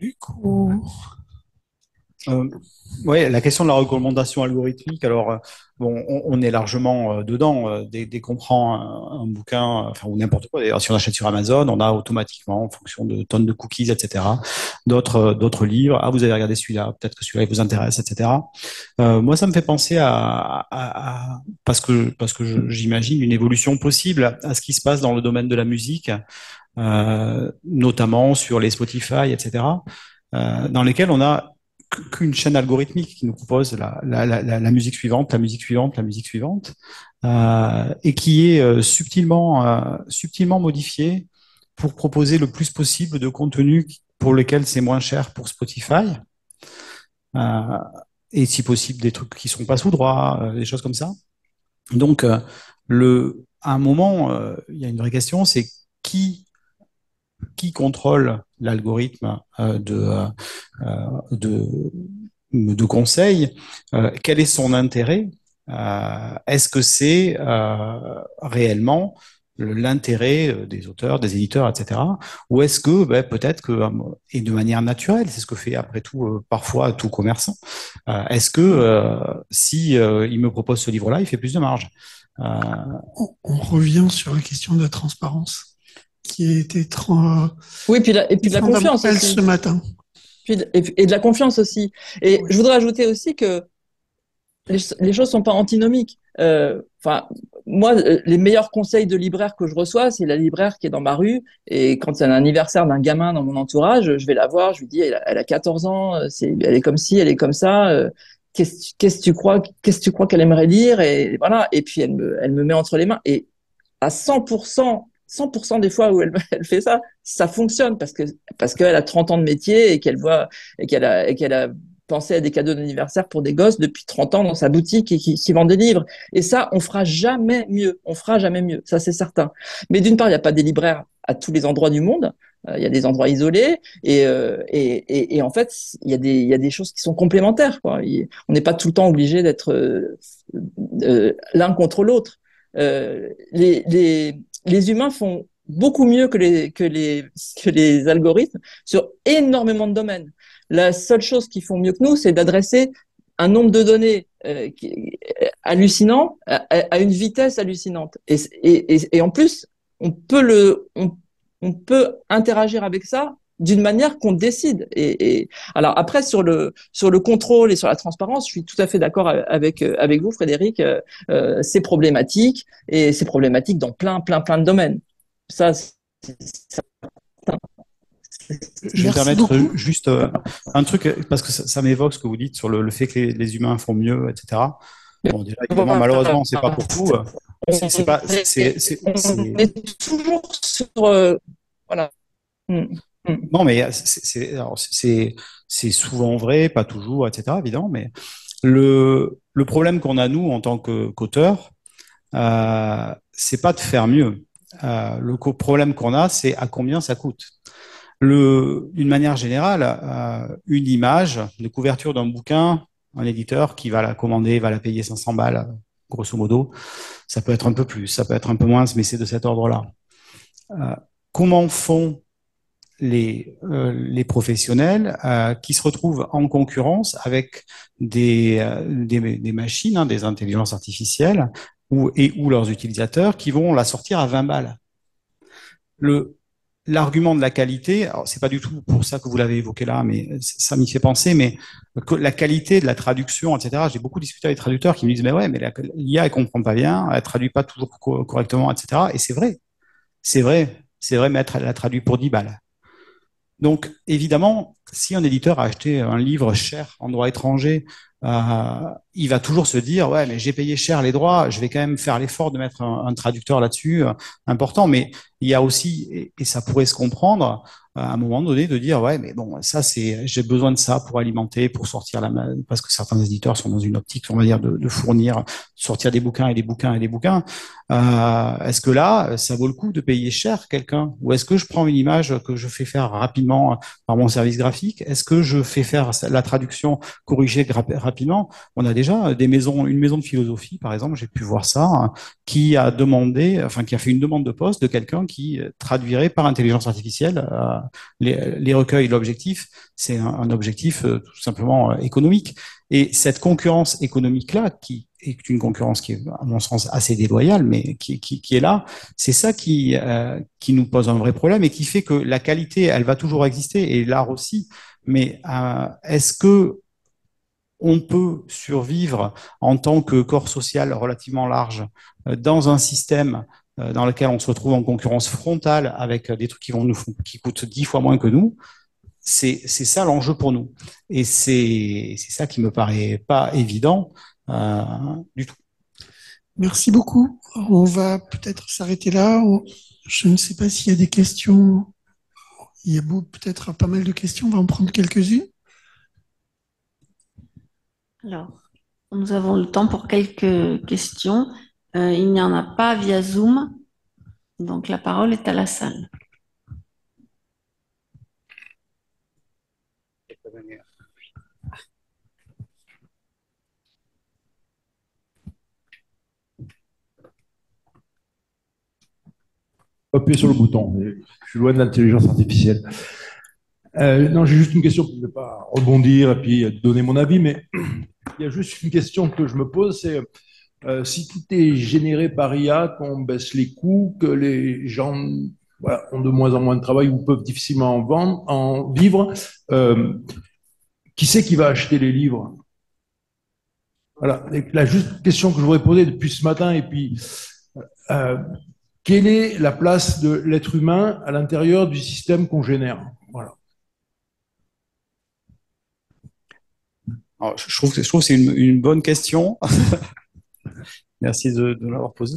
Du coup, euh, oui, la question de la recommandation algorithmique. Alors, euh, bon, on, est largement euh, dedans. Dès, qu'on prend un, bouquin, enfin ou n'importe quoi. D'ailleurs, si on achète sur Amazon, on a automatiquement, en fonction de tonnes de cookies, etc., d'autres d'autres livres. Ah, vous avez regardé celui-là, peut-être que celui-là vous intéresse, etc. moi, ça me fait penser à, à, parce que parce que j'imagine une évolution possible à ce qui se passe dans le domaine de la musique, notamment sur les Spotify, etc., dans lesquels on a qu'une chaîne algorithmique qui nous propose la, la, la, la, musique suivante, la musique suivante, la musique suivante, euh, et qui est euh, subtilement, euh, subtilement modifiée pour proposer le plus possible de contenu pour lequel c'est moins cher pour Spotify, euh, et si possible des trucs qui sont pas sous droit, euh, des choses comme ça. Donc, le, à un moment, il y a une vraie question, c'est qui qui contrôle l'algorithme euh, de, euh, de, de conseil, euh, quel est son intérêt Est-ce que c'est réellement l'intérêt des auteurs, des éditeurs, etc. Ou est-ce que ben, peut-être que, et de manière naturelle, c'est ce que fait après tout parfois tout commerçant, est-ce que si il me propose ce livre-là, il fait plus de marge? On, revient sur la question de la transparence qui était trop. Oui, puis et puis de la confiance aussi. ce matin. et, de la confiance aussi. Et je voudrais ajouter aussi que les, les choses sont pas antinomiques. Euh, enfin, moi, euh, les meilleurs conseils de libraire que je reçois, c'est la libraire qui est dans ma rue. Et quand c'est un anniversaire d'un gamin dans mon entourage, je vais la voir, je lui dis, elle a, elle a 14 ans, euh, c'est, elle est comme ci, elle est comme ça. qu'est-ce, qu'est-ce que tu crois, qu'est-ce que tu crois qu'elle aimerait lire? Et voilà. Et puis elle me, elle me met entre les mains. Et à 100%, 100% des fois où elle, fait ça, ça fonctionne parce que parce qu'elle a 30 ans de métier et qu'elle voit et qu'elle a qu'elle a pensé à des cadeaux d'anniversaire pour des gosses depuis 30 ans dans sa boutique et qui, vend des livres. Et ça, on fera jamais mieux. On fera jamais mieux. Ça, c'est certain. Mais d'une part, il n'y a pas des libraires à tous les endroits du monde. Euh, il y a des endroits isolés et, euh, et, et, en fait, il y, a des, il y a des choses qui sont complémentaires. On n'est pas tout le temps obligé d'être euh, l'un contre l'autre. les, les humains font beaucoup mieux que les, que les, que les algorithmes sur énormément de domaines. La seule chose qu'ils font mieux que nous, c'est d'adresser un nombre de données euh, hallucinant à, une vitesse hallucinante. Et, et, et, en plus, on peut le, on, on peut interagir avec ça d'une manière qu'on décide. Et, et, alors après sur le sur le contrôle et sur la transparence, je suis tout à fait d'accord avec avec vous, Frédéric. Euh, euh c'est problématique et c'est problématique dans plein plein plein de domaines. Ça. Je vais me permettre juste euh, un truc parce que ça, ça m'évoque ce que vous dites sur le, le fait que les, les, humains font mieux, etc. Bon, déjà, évidemment, malheureusement, c'est pas pour tout. C'est pas. C'est. On est toujours sur. Euh, voilà. Mm. Mm. Non, mais c'est souvent vrai, pas toujours, etc., évidemment, mais le, problème qu'on a, nous, en tant qu'auteur, euh, c'est pas de faire mieux. Euh, le problème qu'on a, c'est à combien ça coûte. d'une manière générale, euh, une image de couverture d'un bouquin, un éditeur qui va la commander, va la payer 500 balles, grosso modo. Ça peut être un peu plus, ça peut être un peu moins, mais c'est de cet ordre-là. Comment font les, euh, les professionnels euh, qui se retrouvent en concurrence avec des, euh, des, des, machines, hein, des intelligences artificielles ou, et ou leurs utilisateurs qui vont la sortir à 20 balles. Le, l'argument de la qualité, c'est pas du tout pour ça que vous l'avez évoqué là, mais ça m'y fait penser, mais que la qualité de la traduction, etc. J'ai beaucoup discuté avec les traducteurs qui me disent, mais ouais, mais l'IA, elle comprend pas bien, elle traduit pas toujours correctement, etc. Et c'est vrai. C'est vrai. C'est vrai, mais elle la traduit pour 10 balles. Donc, évidemment, si un éditeur a acheté un livre cher en droit étranger, euh, il va toujours se dire, ouais, mais j'ai payé cher les droits, je vais quand même faire l'effort de mettre un, traducteur là-dessus, euh, important. Mais il y a aussi, et, ça pourrait se comprendre, à un moment donné de dire ouais mais bon ça c'est j'ai besoin de ça pour alimenter pour sortir la parce que certains éditeurs sont dans une optique on va dire de, de fournir sortir des bouquins et des bouquins et des bouquins. Euh, est-ce que là ça vaut le coup de payer cher quelqu'un? Ou est-ce que je prends une image que je fais faire rapidement par mon service graphique? Est-ce que je fais faire la traduction corrigée rapidement? On a déjà des maisons une maison de philosophie par exemple j'ai pu voir ça qui a demandé enfin qui a fait une demande de poste de quelqu'un qui traduirait par intelligence artificielle euh, les, recueils. L'objectif, c'est un, objectif euh, tout simplement euh, économique. Et cette concurrence économique-là, qui est une concurrence qui est, à mon sens, assez déloyale, mais qui, est là, c'est ça qui, euh, qui nous pose un vrai problème et qui fait que la qualité, elle va toujours exister et l'art aussi. Mais est-ce que on peut survivre en tant que corps social relativement large dans un système euh, dans lequel on se retrouve en concurrence frontale avec des trucs qui vont nous qui coûtent dix fois moins que nous, c'est ça l'enjeu pour nous. Et c'est ça qui me paraît pas évident euh, du tout. Merci beaucoup. On va peut-être s'arrêter là. Je ne sais pas s'il y a des questions. Il y a peut-être pas mal de questions. On va en prendre quelques-unes. Alors, nous avons le temps pour quelques questions. Euh, il n'y en a pas via Zoom, donc la parole est à la salle. Appuyez sur le bouton. Je suis loin de l'intelligence artificielle. Euh, non, j'ai juste une question, je ne vais pas rebondir et puis donner mon avis, mais il y a juste une question que je me pose, c'est euh, si tout est généré par IA, qu'on baisse les coûts, que les gens ont de moins en moins de travail ou peuvent difficilement en, vendre, en vivre, euh, qui c'est qui va acheter les livres? Voilà, la juste question que je voudrais poser depuis ce matin, et puis, quelle est la place de l'être humain à l'intérieur du système qu'on génère? Voilà. je trouve que, c'est une, bonne question. Merci de, l'avoir posé.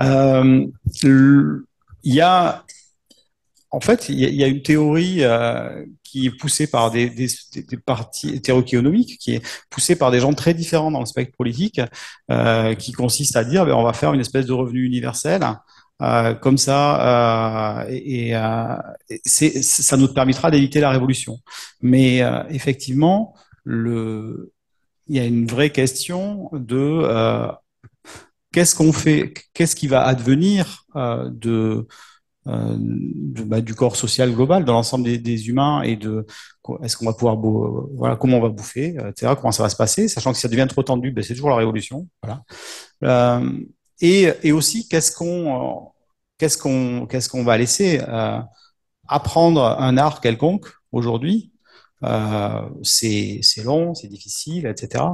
Euh, il y a, en fait, il y a, une théorie euh, qui est poussée par des, des, des partis théorie qui est poussée par des gens très différents dans le spectre politique, euh, qui consiste à dire, ben, on va faire une espèce de revenu universel. Euh, comme ça, euh, et, euh, ça nous permettra d'éviter la révolution. Mais effectivement, le, il y a une vraie question de qu'est-ce qu'on fait, qu'est-ce qui va advenir euh, de, euh, bah, du corps social global, dans l'ensemble des, humains et de est-ce qu'on va pouvoir voilà comment on va bouffer, etc. Comment ça va se passer, sachant que si ça devient trop tendu, ben, c'est toujours la révolution. Voilà. Euh, et, aussi qu'est-ce qu'on qu'on va laisser apprendre un art quelconque aujourd'hui euh, c'est long, c'est difficile, etc.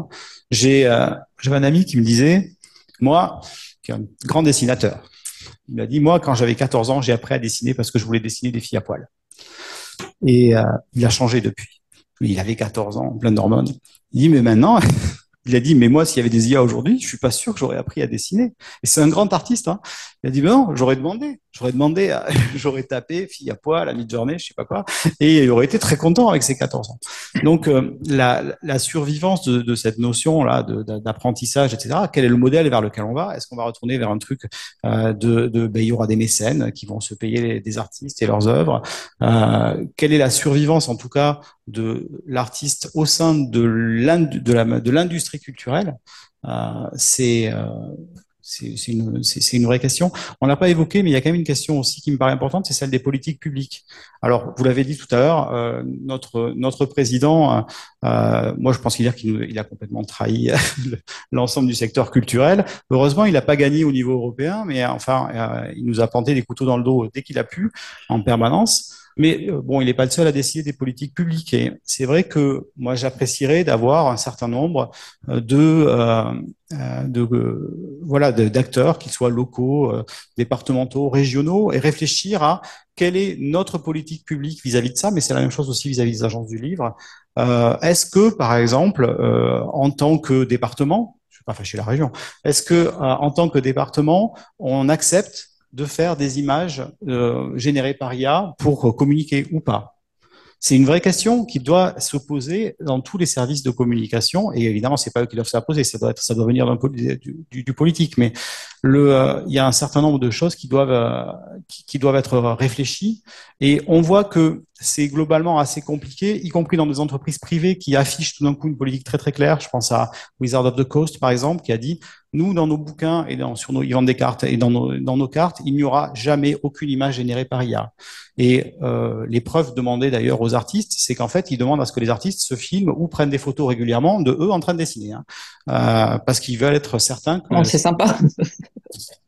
J'ai euh, j'avais un ami qui me disait moi, qui est un grand dessinateur, il m'a dit, moi, quand j'avais 14 ans, j'ai appris à dessiner parce que je voulais dessiner des filles à poil. Et euh, il a changé depuis. il avait 14 ans, plein d'hormones. Il dit, mais maintenant, Il a dit, mais moi, s'il y avait des IA aujourd'hui, je suis pas sûr que j'aurais appris à dessiner. Et c'est un grand artiste. Hein. Il a dit, ben non, j'aurais demandé. J'aurais demandé, j'aurais tapé fille à poil, à mi-journée, je sais pas quoi, et il aurait été très content avec ses 14 ans. Donc, euh, la, la, survivance de, de, cette notion-là d'apprentissage, etc., quel est le modèle vers lequel on va? Est-ce qu'on va retourner vers un truc euh, de, de ben, il y aura des mécènes qui vont se payer des artistes et leurs œuvres euh, Quelle est la survivance, en tout cas, de l'artiste au sein de l'industrie culturelle euh, C'est euh, c'est une, une, vraie question. On l'a pas évoqué, mais il y a quand même une question aussi qui me paraît importante, c'est celle des politiques publiques. Alors, vous l'avez dit tout à l'heure, euh, notre notre président, moi je pense qu'il il a complètement trahi l'ensemble du secteur culturel. Heureusement, il n'a pas gagné au niveau européen, mais enfin, il nous a planté des couteaux dans le dos dès qu'il a pu, en permanence. Mais euh, bon, il n'est pas le seul à décider des politiques publiques. Et c'est vrai que moi, j'apprécierais d'avoir un certain nombre euh, de, euh, de voilà d'acteurs, qu'ils soient locaux, départementaux, régionaux, et réfléchir à quelle est notre politique publique vis-à-vis de ça. Mais c'est la même chose aussi vis-à-vis des agences du livre. Est-ce que, par exemple, en tant que département, je ne vais pas fâcher la région, est-ce que en tant que département, on accepte de faire des images euh, générées par IA pour communiquer ou pas c'est une vraie question qui doit se poser dans tous les services de communication. Et évidemment, c'est pas eux qui doivent se la poser, ça doit être, ça doit venir du, politique. Mais euh, il y a un certain nombre de choses qui doivent, euh, qui, doivent être réfléchies. Et on voit que c'est globalement assez compliqué, y compris dans des entreprises privées qui affichent tout d'un coup une politique très très claire. Je pense à Wizard of the Coast, par exemple, qui a dit nous, dans nos bouquins et dans, sur nos, ils vendent des cartes et dans nos, dans nos cartes, il n'y aura jamais aucune image générée par IA. Et euh, les preuves demandées d'ailleurs aux artistes, c'est qu'en fait, ils demandent à ce que les artistes se filment ou prennent des photos régulièrement de eux en train de dessiner, hein, euh, parce qu'ils veulent être certains. Que... C'est sympa.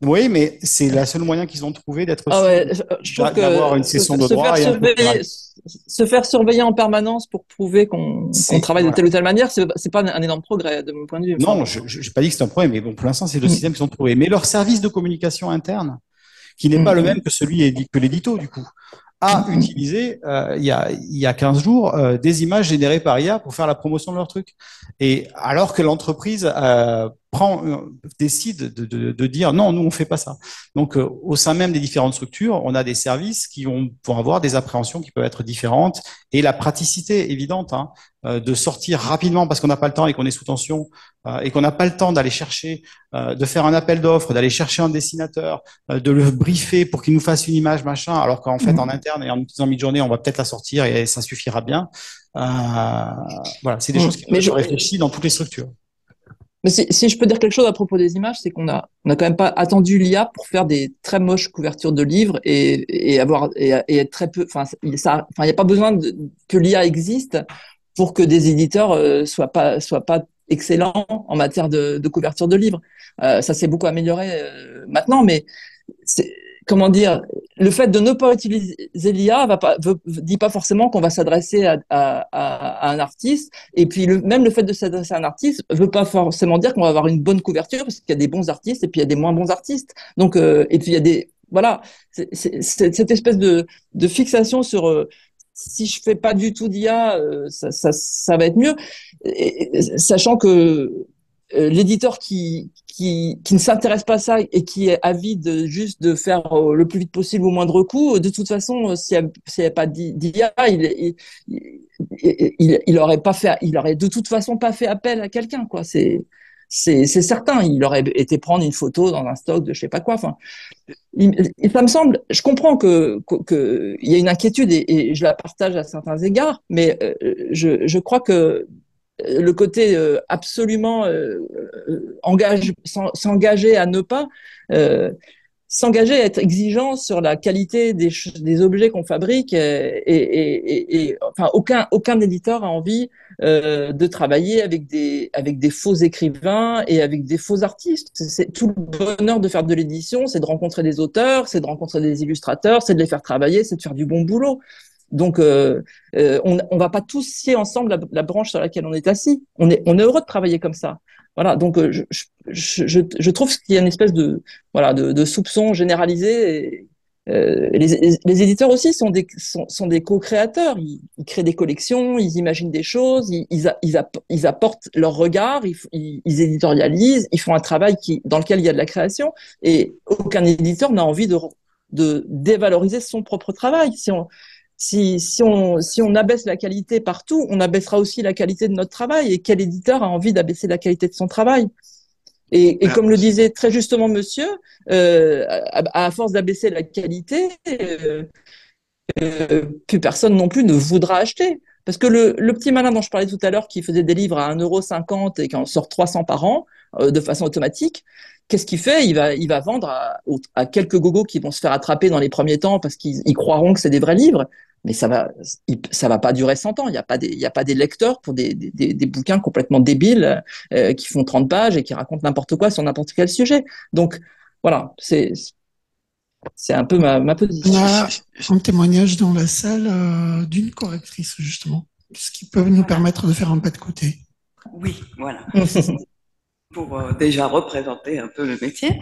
Oui, mais c'est la seule moyen qu'ils ont trouvé d'être ah ouais, d'avoir une session de droit. Et se faire surveiller en permanence pour prouver qu'on travaille de telle ou telle manière, c'est pas un énorme progrès de mon point de vue. Non, je n'ai pas dit que c'est un problème, mais bon, pour l'instant, c'est le mm. système qu'ils ont trouvé. Mais leur service de communication interne, qui n'est pas le mm. même que celui que l'édito, du coup, a mm. utilisé euh, il, y a, il y a 15 jours euh, des images générées par IA pour faire la promotion de leur truc. Et alors que l'entreprise euh, prend, euh, décide de, de, de, dire non, nous on fait pas ça. Donc euh, au sein même des différentes structures, on a des services qui vont, vont avoir des appréhensions qui peuvent être différentes et la praticité évidente hein, euh, de sortir rapidement parce qu'on n'a pas le temps et qu'on est sous tension et qu'on n'a pas le temps d'aller chercher, de faire un appel d'offres, d'aller chercher un dessinateur, de le briefer pour qu'il nous fasse une image machin, alors qu'en fait mmh. en interne et en utilisant mi-journée, on va peut-être la sortir et ça suffira bien. Voilà, c'est des mmh. choses qui Mais je réfléchis dans toutes les structures. Mais si, si, je peux dire quelque chose à propos des images, c'est qu'on a, on a quand même pas attendu l'IA pour faire des très moches couvertures de livres et, et avoir et, et, être très peu. Enfin, il n'y a pas besoin de, que l'IA existe pour que des éditeurs euh, soient pas soient pas excellents en matière de, de couverture de livres. Euh, ça s'est beaucoup amélioré euh, maintenant, mais comment dire, le fait de ne pas utiliser l'IA va pas, dit pas forcément qu'on va s'adresser à, à, à, un artiste. Et puis le, même le fait de s'adresser à un artiste veut pas forcément dire qu'on va avoir une bonne couverture, parce qu'il y a des bons artistes et puis il y a des moins bons artistes. Donc euh, et puis il y a des voilà, c'est, cette espèce de, de fixation sur euh, si je fais pas du tout d'IA, euh, ça, ça, ça, va être mieux, sachant que l'éditeur qui, qui, qui ne s'intéresse pas à ça et qui est avide juste de faire euh, le plus vite possible au moindre coût, de toute façon, euh, s'il n'y a, pas d'IA, il, il, il, il, aurait pas fait, il aurait de toute façon pas fait appel à quelqu'un, quoi. C'est, c'est, certain. Il aurait été prendre une photo dans un stock de je sais pas quoi. Enfin, ça me semble. Je comprends que qu'il y a une inquiétude et, et, je la partage à certains égards, mais euh, je, je crois que le côté euh, absolument euh, euh, engage, s'engager à ne pas s'engager à être exigeant sur la qualité des, objets qu'on fabrique et, et, et, enfin aucun aucun éditeur a envie de travailler avec des avec des faux écrivains et avec des faux artistes. C'est tout le bonheur de faire de l'édition c'est de rencontrer des auteurs c'est de rencontrer des illustrateurs c'est de les faire travailler c'est de faire du bon boulot donc, euh, euh, on ne va pas tous scier ensemble la, branche sur laquelle on est assis. On est, on est heureux de travailler comme ça. Voilà. Donc, euh, je, je, je, trouve qu'il y a une espèce de, voilà, de, soupçon généralisé. Les, éditeurs aussi sont des, sont, des co-créateurs. Ils, ils, créent des collections, ils imaginent des choses, ils, ils, ils apportent leur regard, ils, éditorialisent, ils font un travail qui, dans lequel il y a de la création. Et aucun éditeur n'a envie de, de dévaloriser son propre travail. Si on, si, si, on, si on abaisse la qualité partout, on abaissera aussi la qualité de notre travail. Et quel éditeur a envie d'abaisser la qualité de son travail? Et, et, comme le disait très justement monsieur, euh, à, à, force d'abaisser la qualité, euh, euh, plus personne non plus ne voudra acheter. Parce que le, le, petit malin dont je parlais tout à l'heure, qui faisait des livres à 1,50€ et qui en sort 300 par an, de façon automatique, qu'est-ce qu'il fait? Il va, il va vendre à, à, quelques gogos qui vont se faire attraper dans les premiers temps parce qu'ils croiront que c'est des vrais livres mais ça va, ça va pas durer 100 ans. Il n'y a pas des, il y a pas des lecteurs pour des, des, des bouquins complètement débiles euh, qui font 30 pages et qui racontent n'importe quoi sur n'importe quel sujet. Donc voilà, c'est c'est un peu ma, ma position. On a un témoignage dans la salle euh, d'une correctrice justement, ce qui peut nous permettre de faire un pas de côté. Oui, voilà. pour euh, déjà représenter un peu le métier.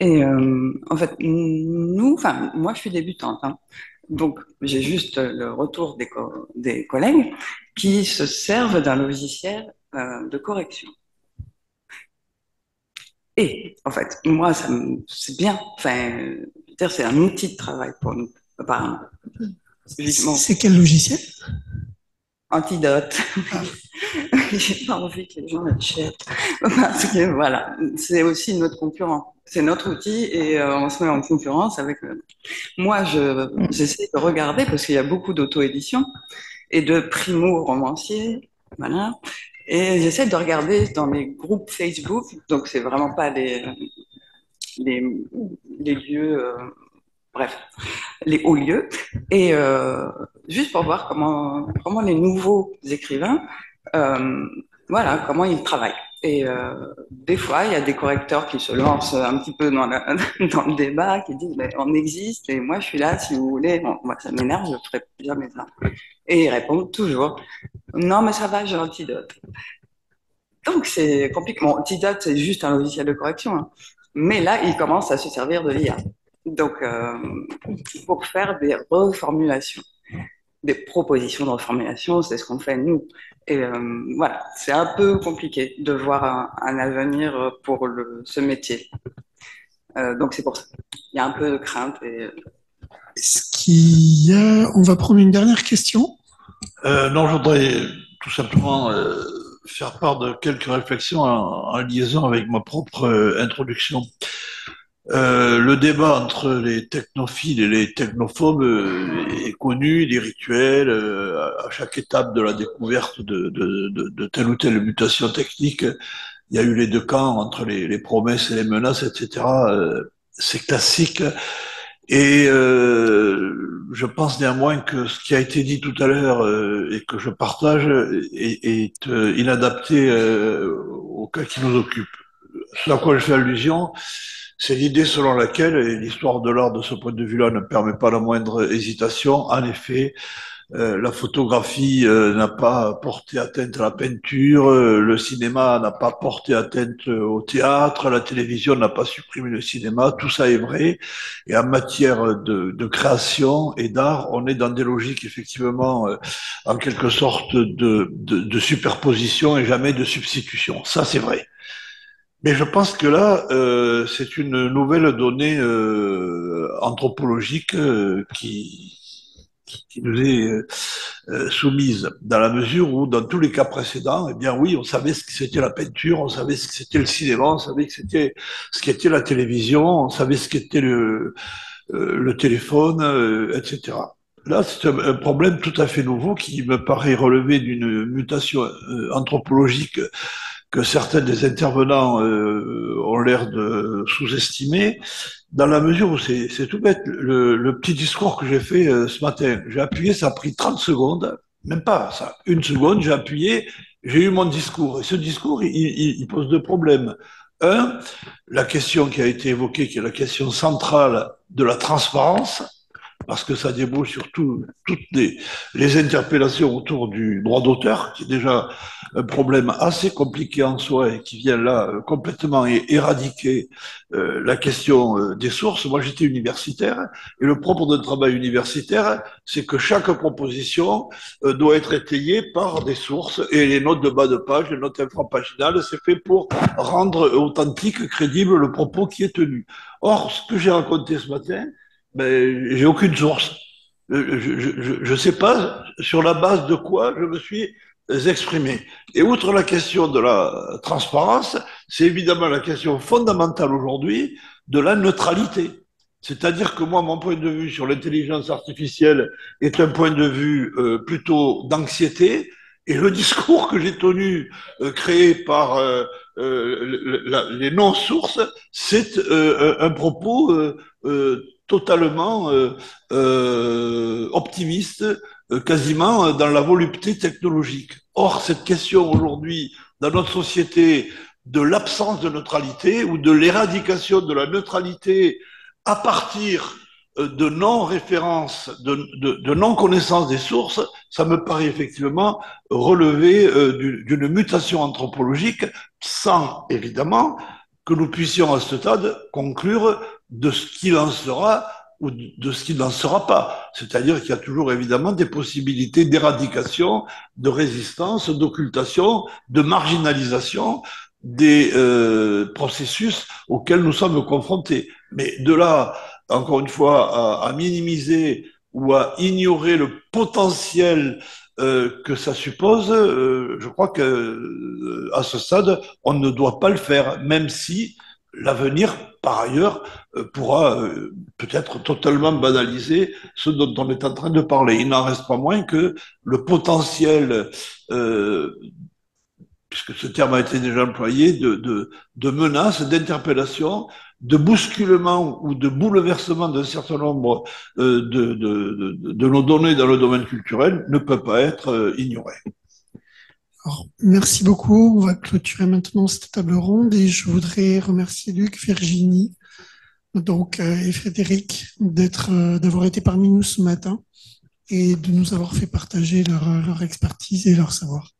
Et euh, en fait, nous, enfin, moi, je suis débutante. Hein. Donc, j'ai juste le retour des, co des, collègues qui se servent d'un logiciel euh, de correction. Et, en fait, moi, c'est bien. Enfin, c'est un outil de travail pour nous, apparemment. C'est quel logiciel? Antidote. Ah. J'ai pas envie que les gens l'achètent. Parce que, voilà, c'est aussi notre concurrent c'est notre outil et euh, on se met en concurrence avec. Euh, moi, je, j'essaie de regarder parce qu'il y a beaucoup d'auto-édition et de primo-romanciers, voilà. Et j'essaie de regarder dans mes groupes Facebook, donc c'est vraiment pas les, les, les lieux, euh, bref, les hauts lieux, et euh, juste pour voir comment, comment les nouveaux écrivains, euh, voilà, comment ils travaillent. Et euh, des fois, il y a des correcteurs qui se lancent un petit peu dans, dans le débat, qui disent mais on existe et moi je suis là si vous voulez. moi ça m'énerve, je ferai jamais ça. Et ils répondent toujours non mais ça va, j'ai Antidote. Donc c'est compliqué. Bon, Antidote c'est juste un logiciel de correction, hein. mais là ils commencent à se servir de l'IA. Donc euh, pour faire des reformulations des propositions de reformulation, c'est ce qu'on fait nous. Et euh, voilà, c'est un peu compliqué de voir un, un avenir pour le, ce métier. Euh, donc c'est pour ça. Il y a un peu de crainte. Et... Est-ce qu'il y a... On va prendre une dernière question. Euh, non, je voudrais tout simplement euh, faire part de quelques réflexions en, en liaison avec ma propre euh, introduction. Euh, le débat entre les technophiles et les technophobes euh, est connu, des rituels, euh, à chaque étape de la découverte de, telle ou telle mutation technique, il y a eu les deux camps entre les, promesses et les menaces, etc. C'est classique. Et je pense néanmoins que ce qui a été dit tout à l'heure et que je partage est, est inadapté au cas qui nous occupe. Ce à quoi je fais allusion, c'est l'idée selon laquelle, l'histoire de l'art de ce point de vue-là ne permet pas la moindre hésitation, en effet, euh, la photographie euh, n'a pas porté atteinte à la peinture, euh, le cinéma n'a pas porté atteinte au théâtre, la télévision n'a pas supprimé le cinéma, tout ça est vrai. Et en matière de, de création et d'art, on est dans des logiques effectivement en quelque sorte de, de, de superposition et jamais de substitution. Ça, c'est vrai. Mais je pense que là, euh, c'est une nouvelle donnée euh, anthropologique euh, qui, qui, nous est euh, euh, soumise, dans la mesure où, dans tous les cas précédents, eh bien oui, on savait ce que c'était la peinture, on savait ce que c'était le cinéma, on savait que c'était ce qu'était la télévision, on savait ce qu'était le, le téléphone, etc. Là, c'est un, problème tout à fait nouveau qui me paraît relever d'une mutation anthropologique que certains des intervenants euh, ont l'air de sous-estimer, dans la mesure où c'est tout bête. Le, le, petit discours que j'ai fait euh, ce matin, j'ai appuyé, ça a pris 30 secondes, même pas ça, une seconde, j'ai appuyé, j'ai eu mon discours. Et ce discours, il, il, il, pose deux problèmes. Un, la question qui a été évoquée, qui est la question centrale de la transparence. Parce que ça débouche sur toutes les, les, interpellations autour du droit d'auteur, qui est déjà un problème assez compliqué en soi et qui vient là euh, complètement éradiquer euh, la question euh, des sources. Moi, j'étais universitaire et le propre d'un travail universitaire, c'est que chaque proposition doit être étayée par des sources et les notes de bas de page, les notes infrapaginales, c'est fait pour rendre authentique, crédible le propos qui est tenu. Or, ce que j'ai raconté ce matin, ben, j'ai aucune source. Je ne sais pas sur la base de quoi je me suis exprimé. Et outre la question de la transparence, c'est évidemment la question fondamentale aujourd'hui de la neutralité. C'est-à-dire que moi, mon point de vue sur l'intelligence artificielle est un point de vue euh, plutôt d'anxiété, et le discours que j'ai tenu, euh, créé par euh, euh, les non-sources, c'est un propos totalement optimiste, quasiment dans la volupté technologique. Or, cette question aujourd'hui, dans notre société, de l'absence de neutralité ou de l'éradication de la neutralité à partir de non-référence, de, non-connaissance des sources, ça me paraît effectivement relever euh, d'une mutation anthropologique sans, évidemment, que nous puissions à ce stade conclure de ce qu'il en sera ou de ce qu'il n'en sera pas. C'est-à-dire qu'il y a toujours évidemment des possibilités d'éradication, de résistance, d'occultation, de marginalisation des euh, processus auxquels nous sommes confrontés. Mais de là encore une fois, à, minimiser ou à ignorer le potentiel euh, que ça suppose, euh, je crois que euh, à ce stade, on ne doit pas le faire, même si l'avenir, par ailleurs, pourra peut-être totalement banaliser ce dont on est en train de parler. Il n'en reste pas moins que le potentiel puisque ce terme a été déjà employé, de, menaces, d'interpellations, de bousculement ou de bouleversement d'un certain nombre euh, de, nos données dans le domaine culturel ne peut pas être euh, ignoré. Merci beaucoup. On va clôturer maintenant cette table ronde et je voudrais remercier Luc, Virginie, donc euh, et Frédéric d'être, d'avoir été parmi nous ce matin et de nous avoir fait partager leur, leur expertise et leur savoir.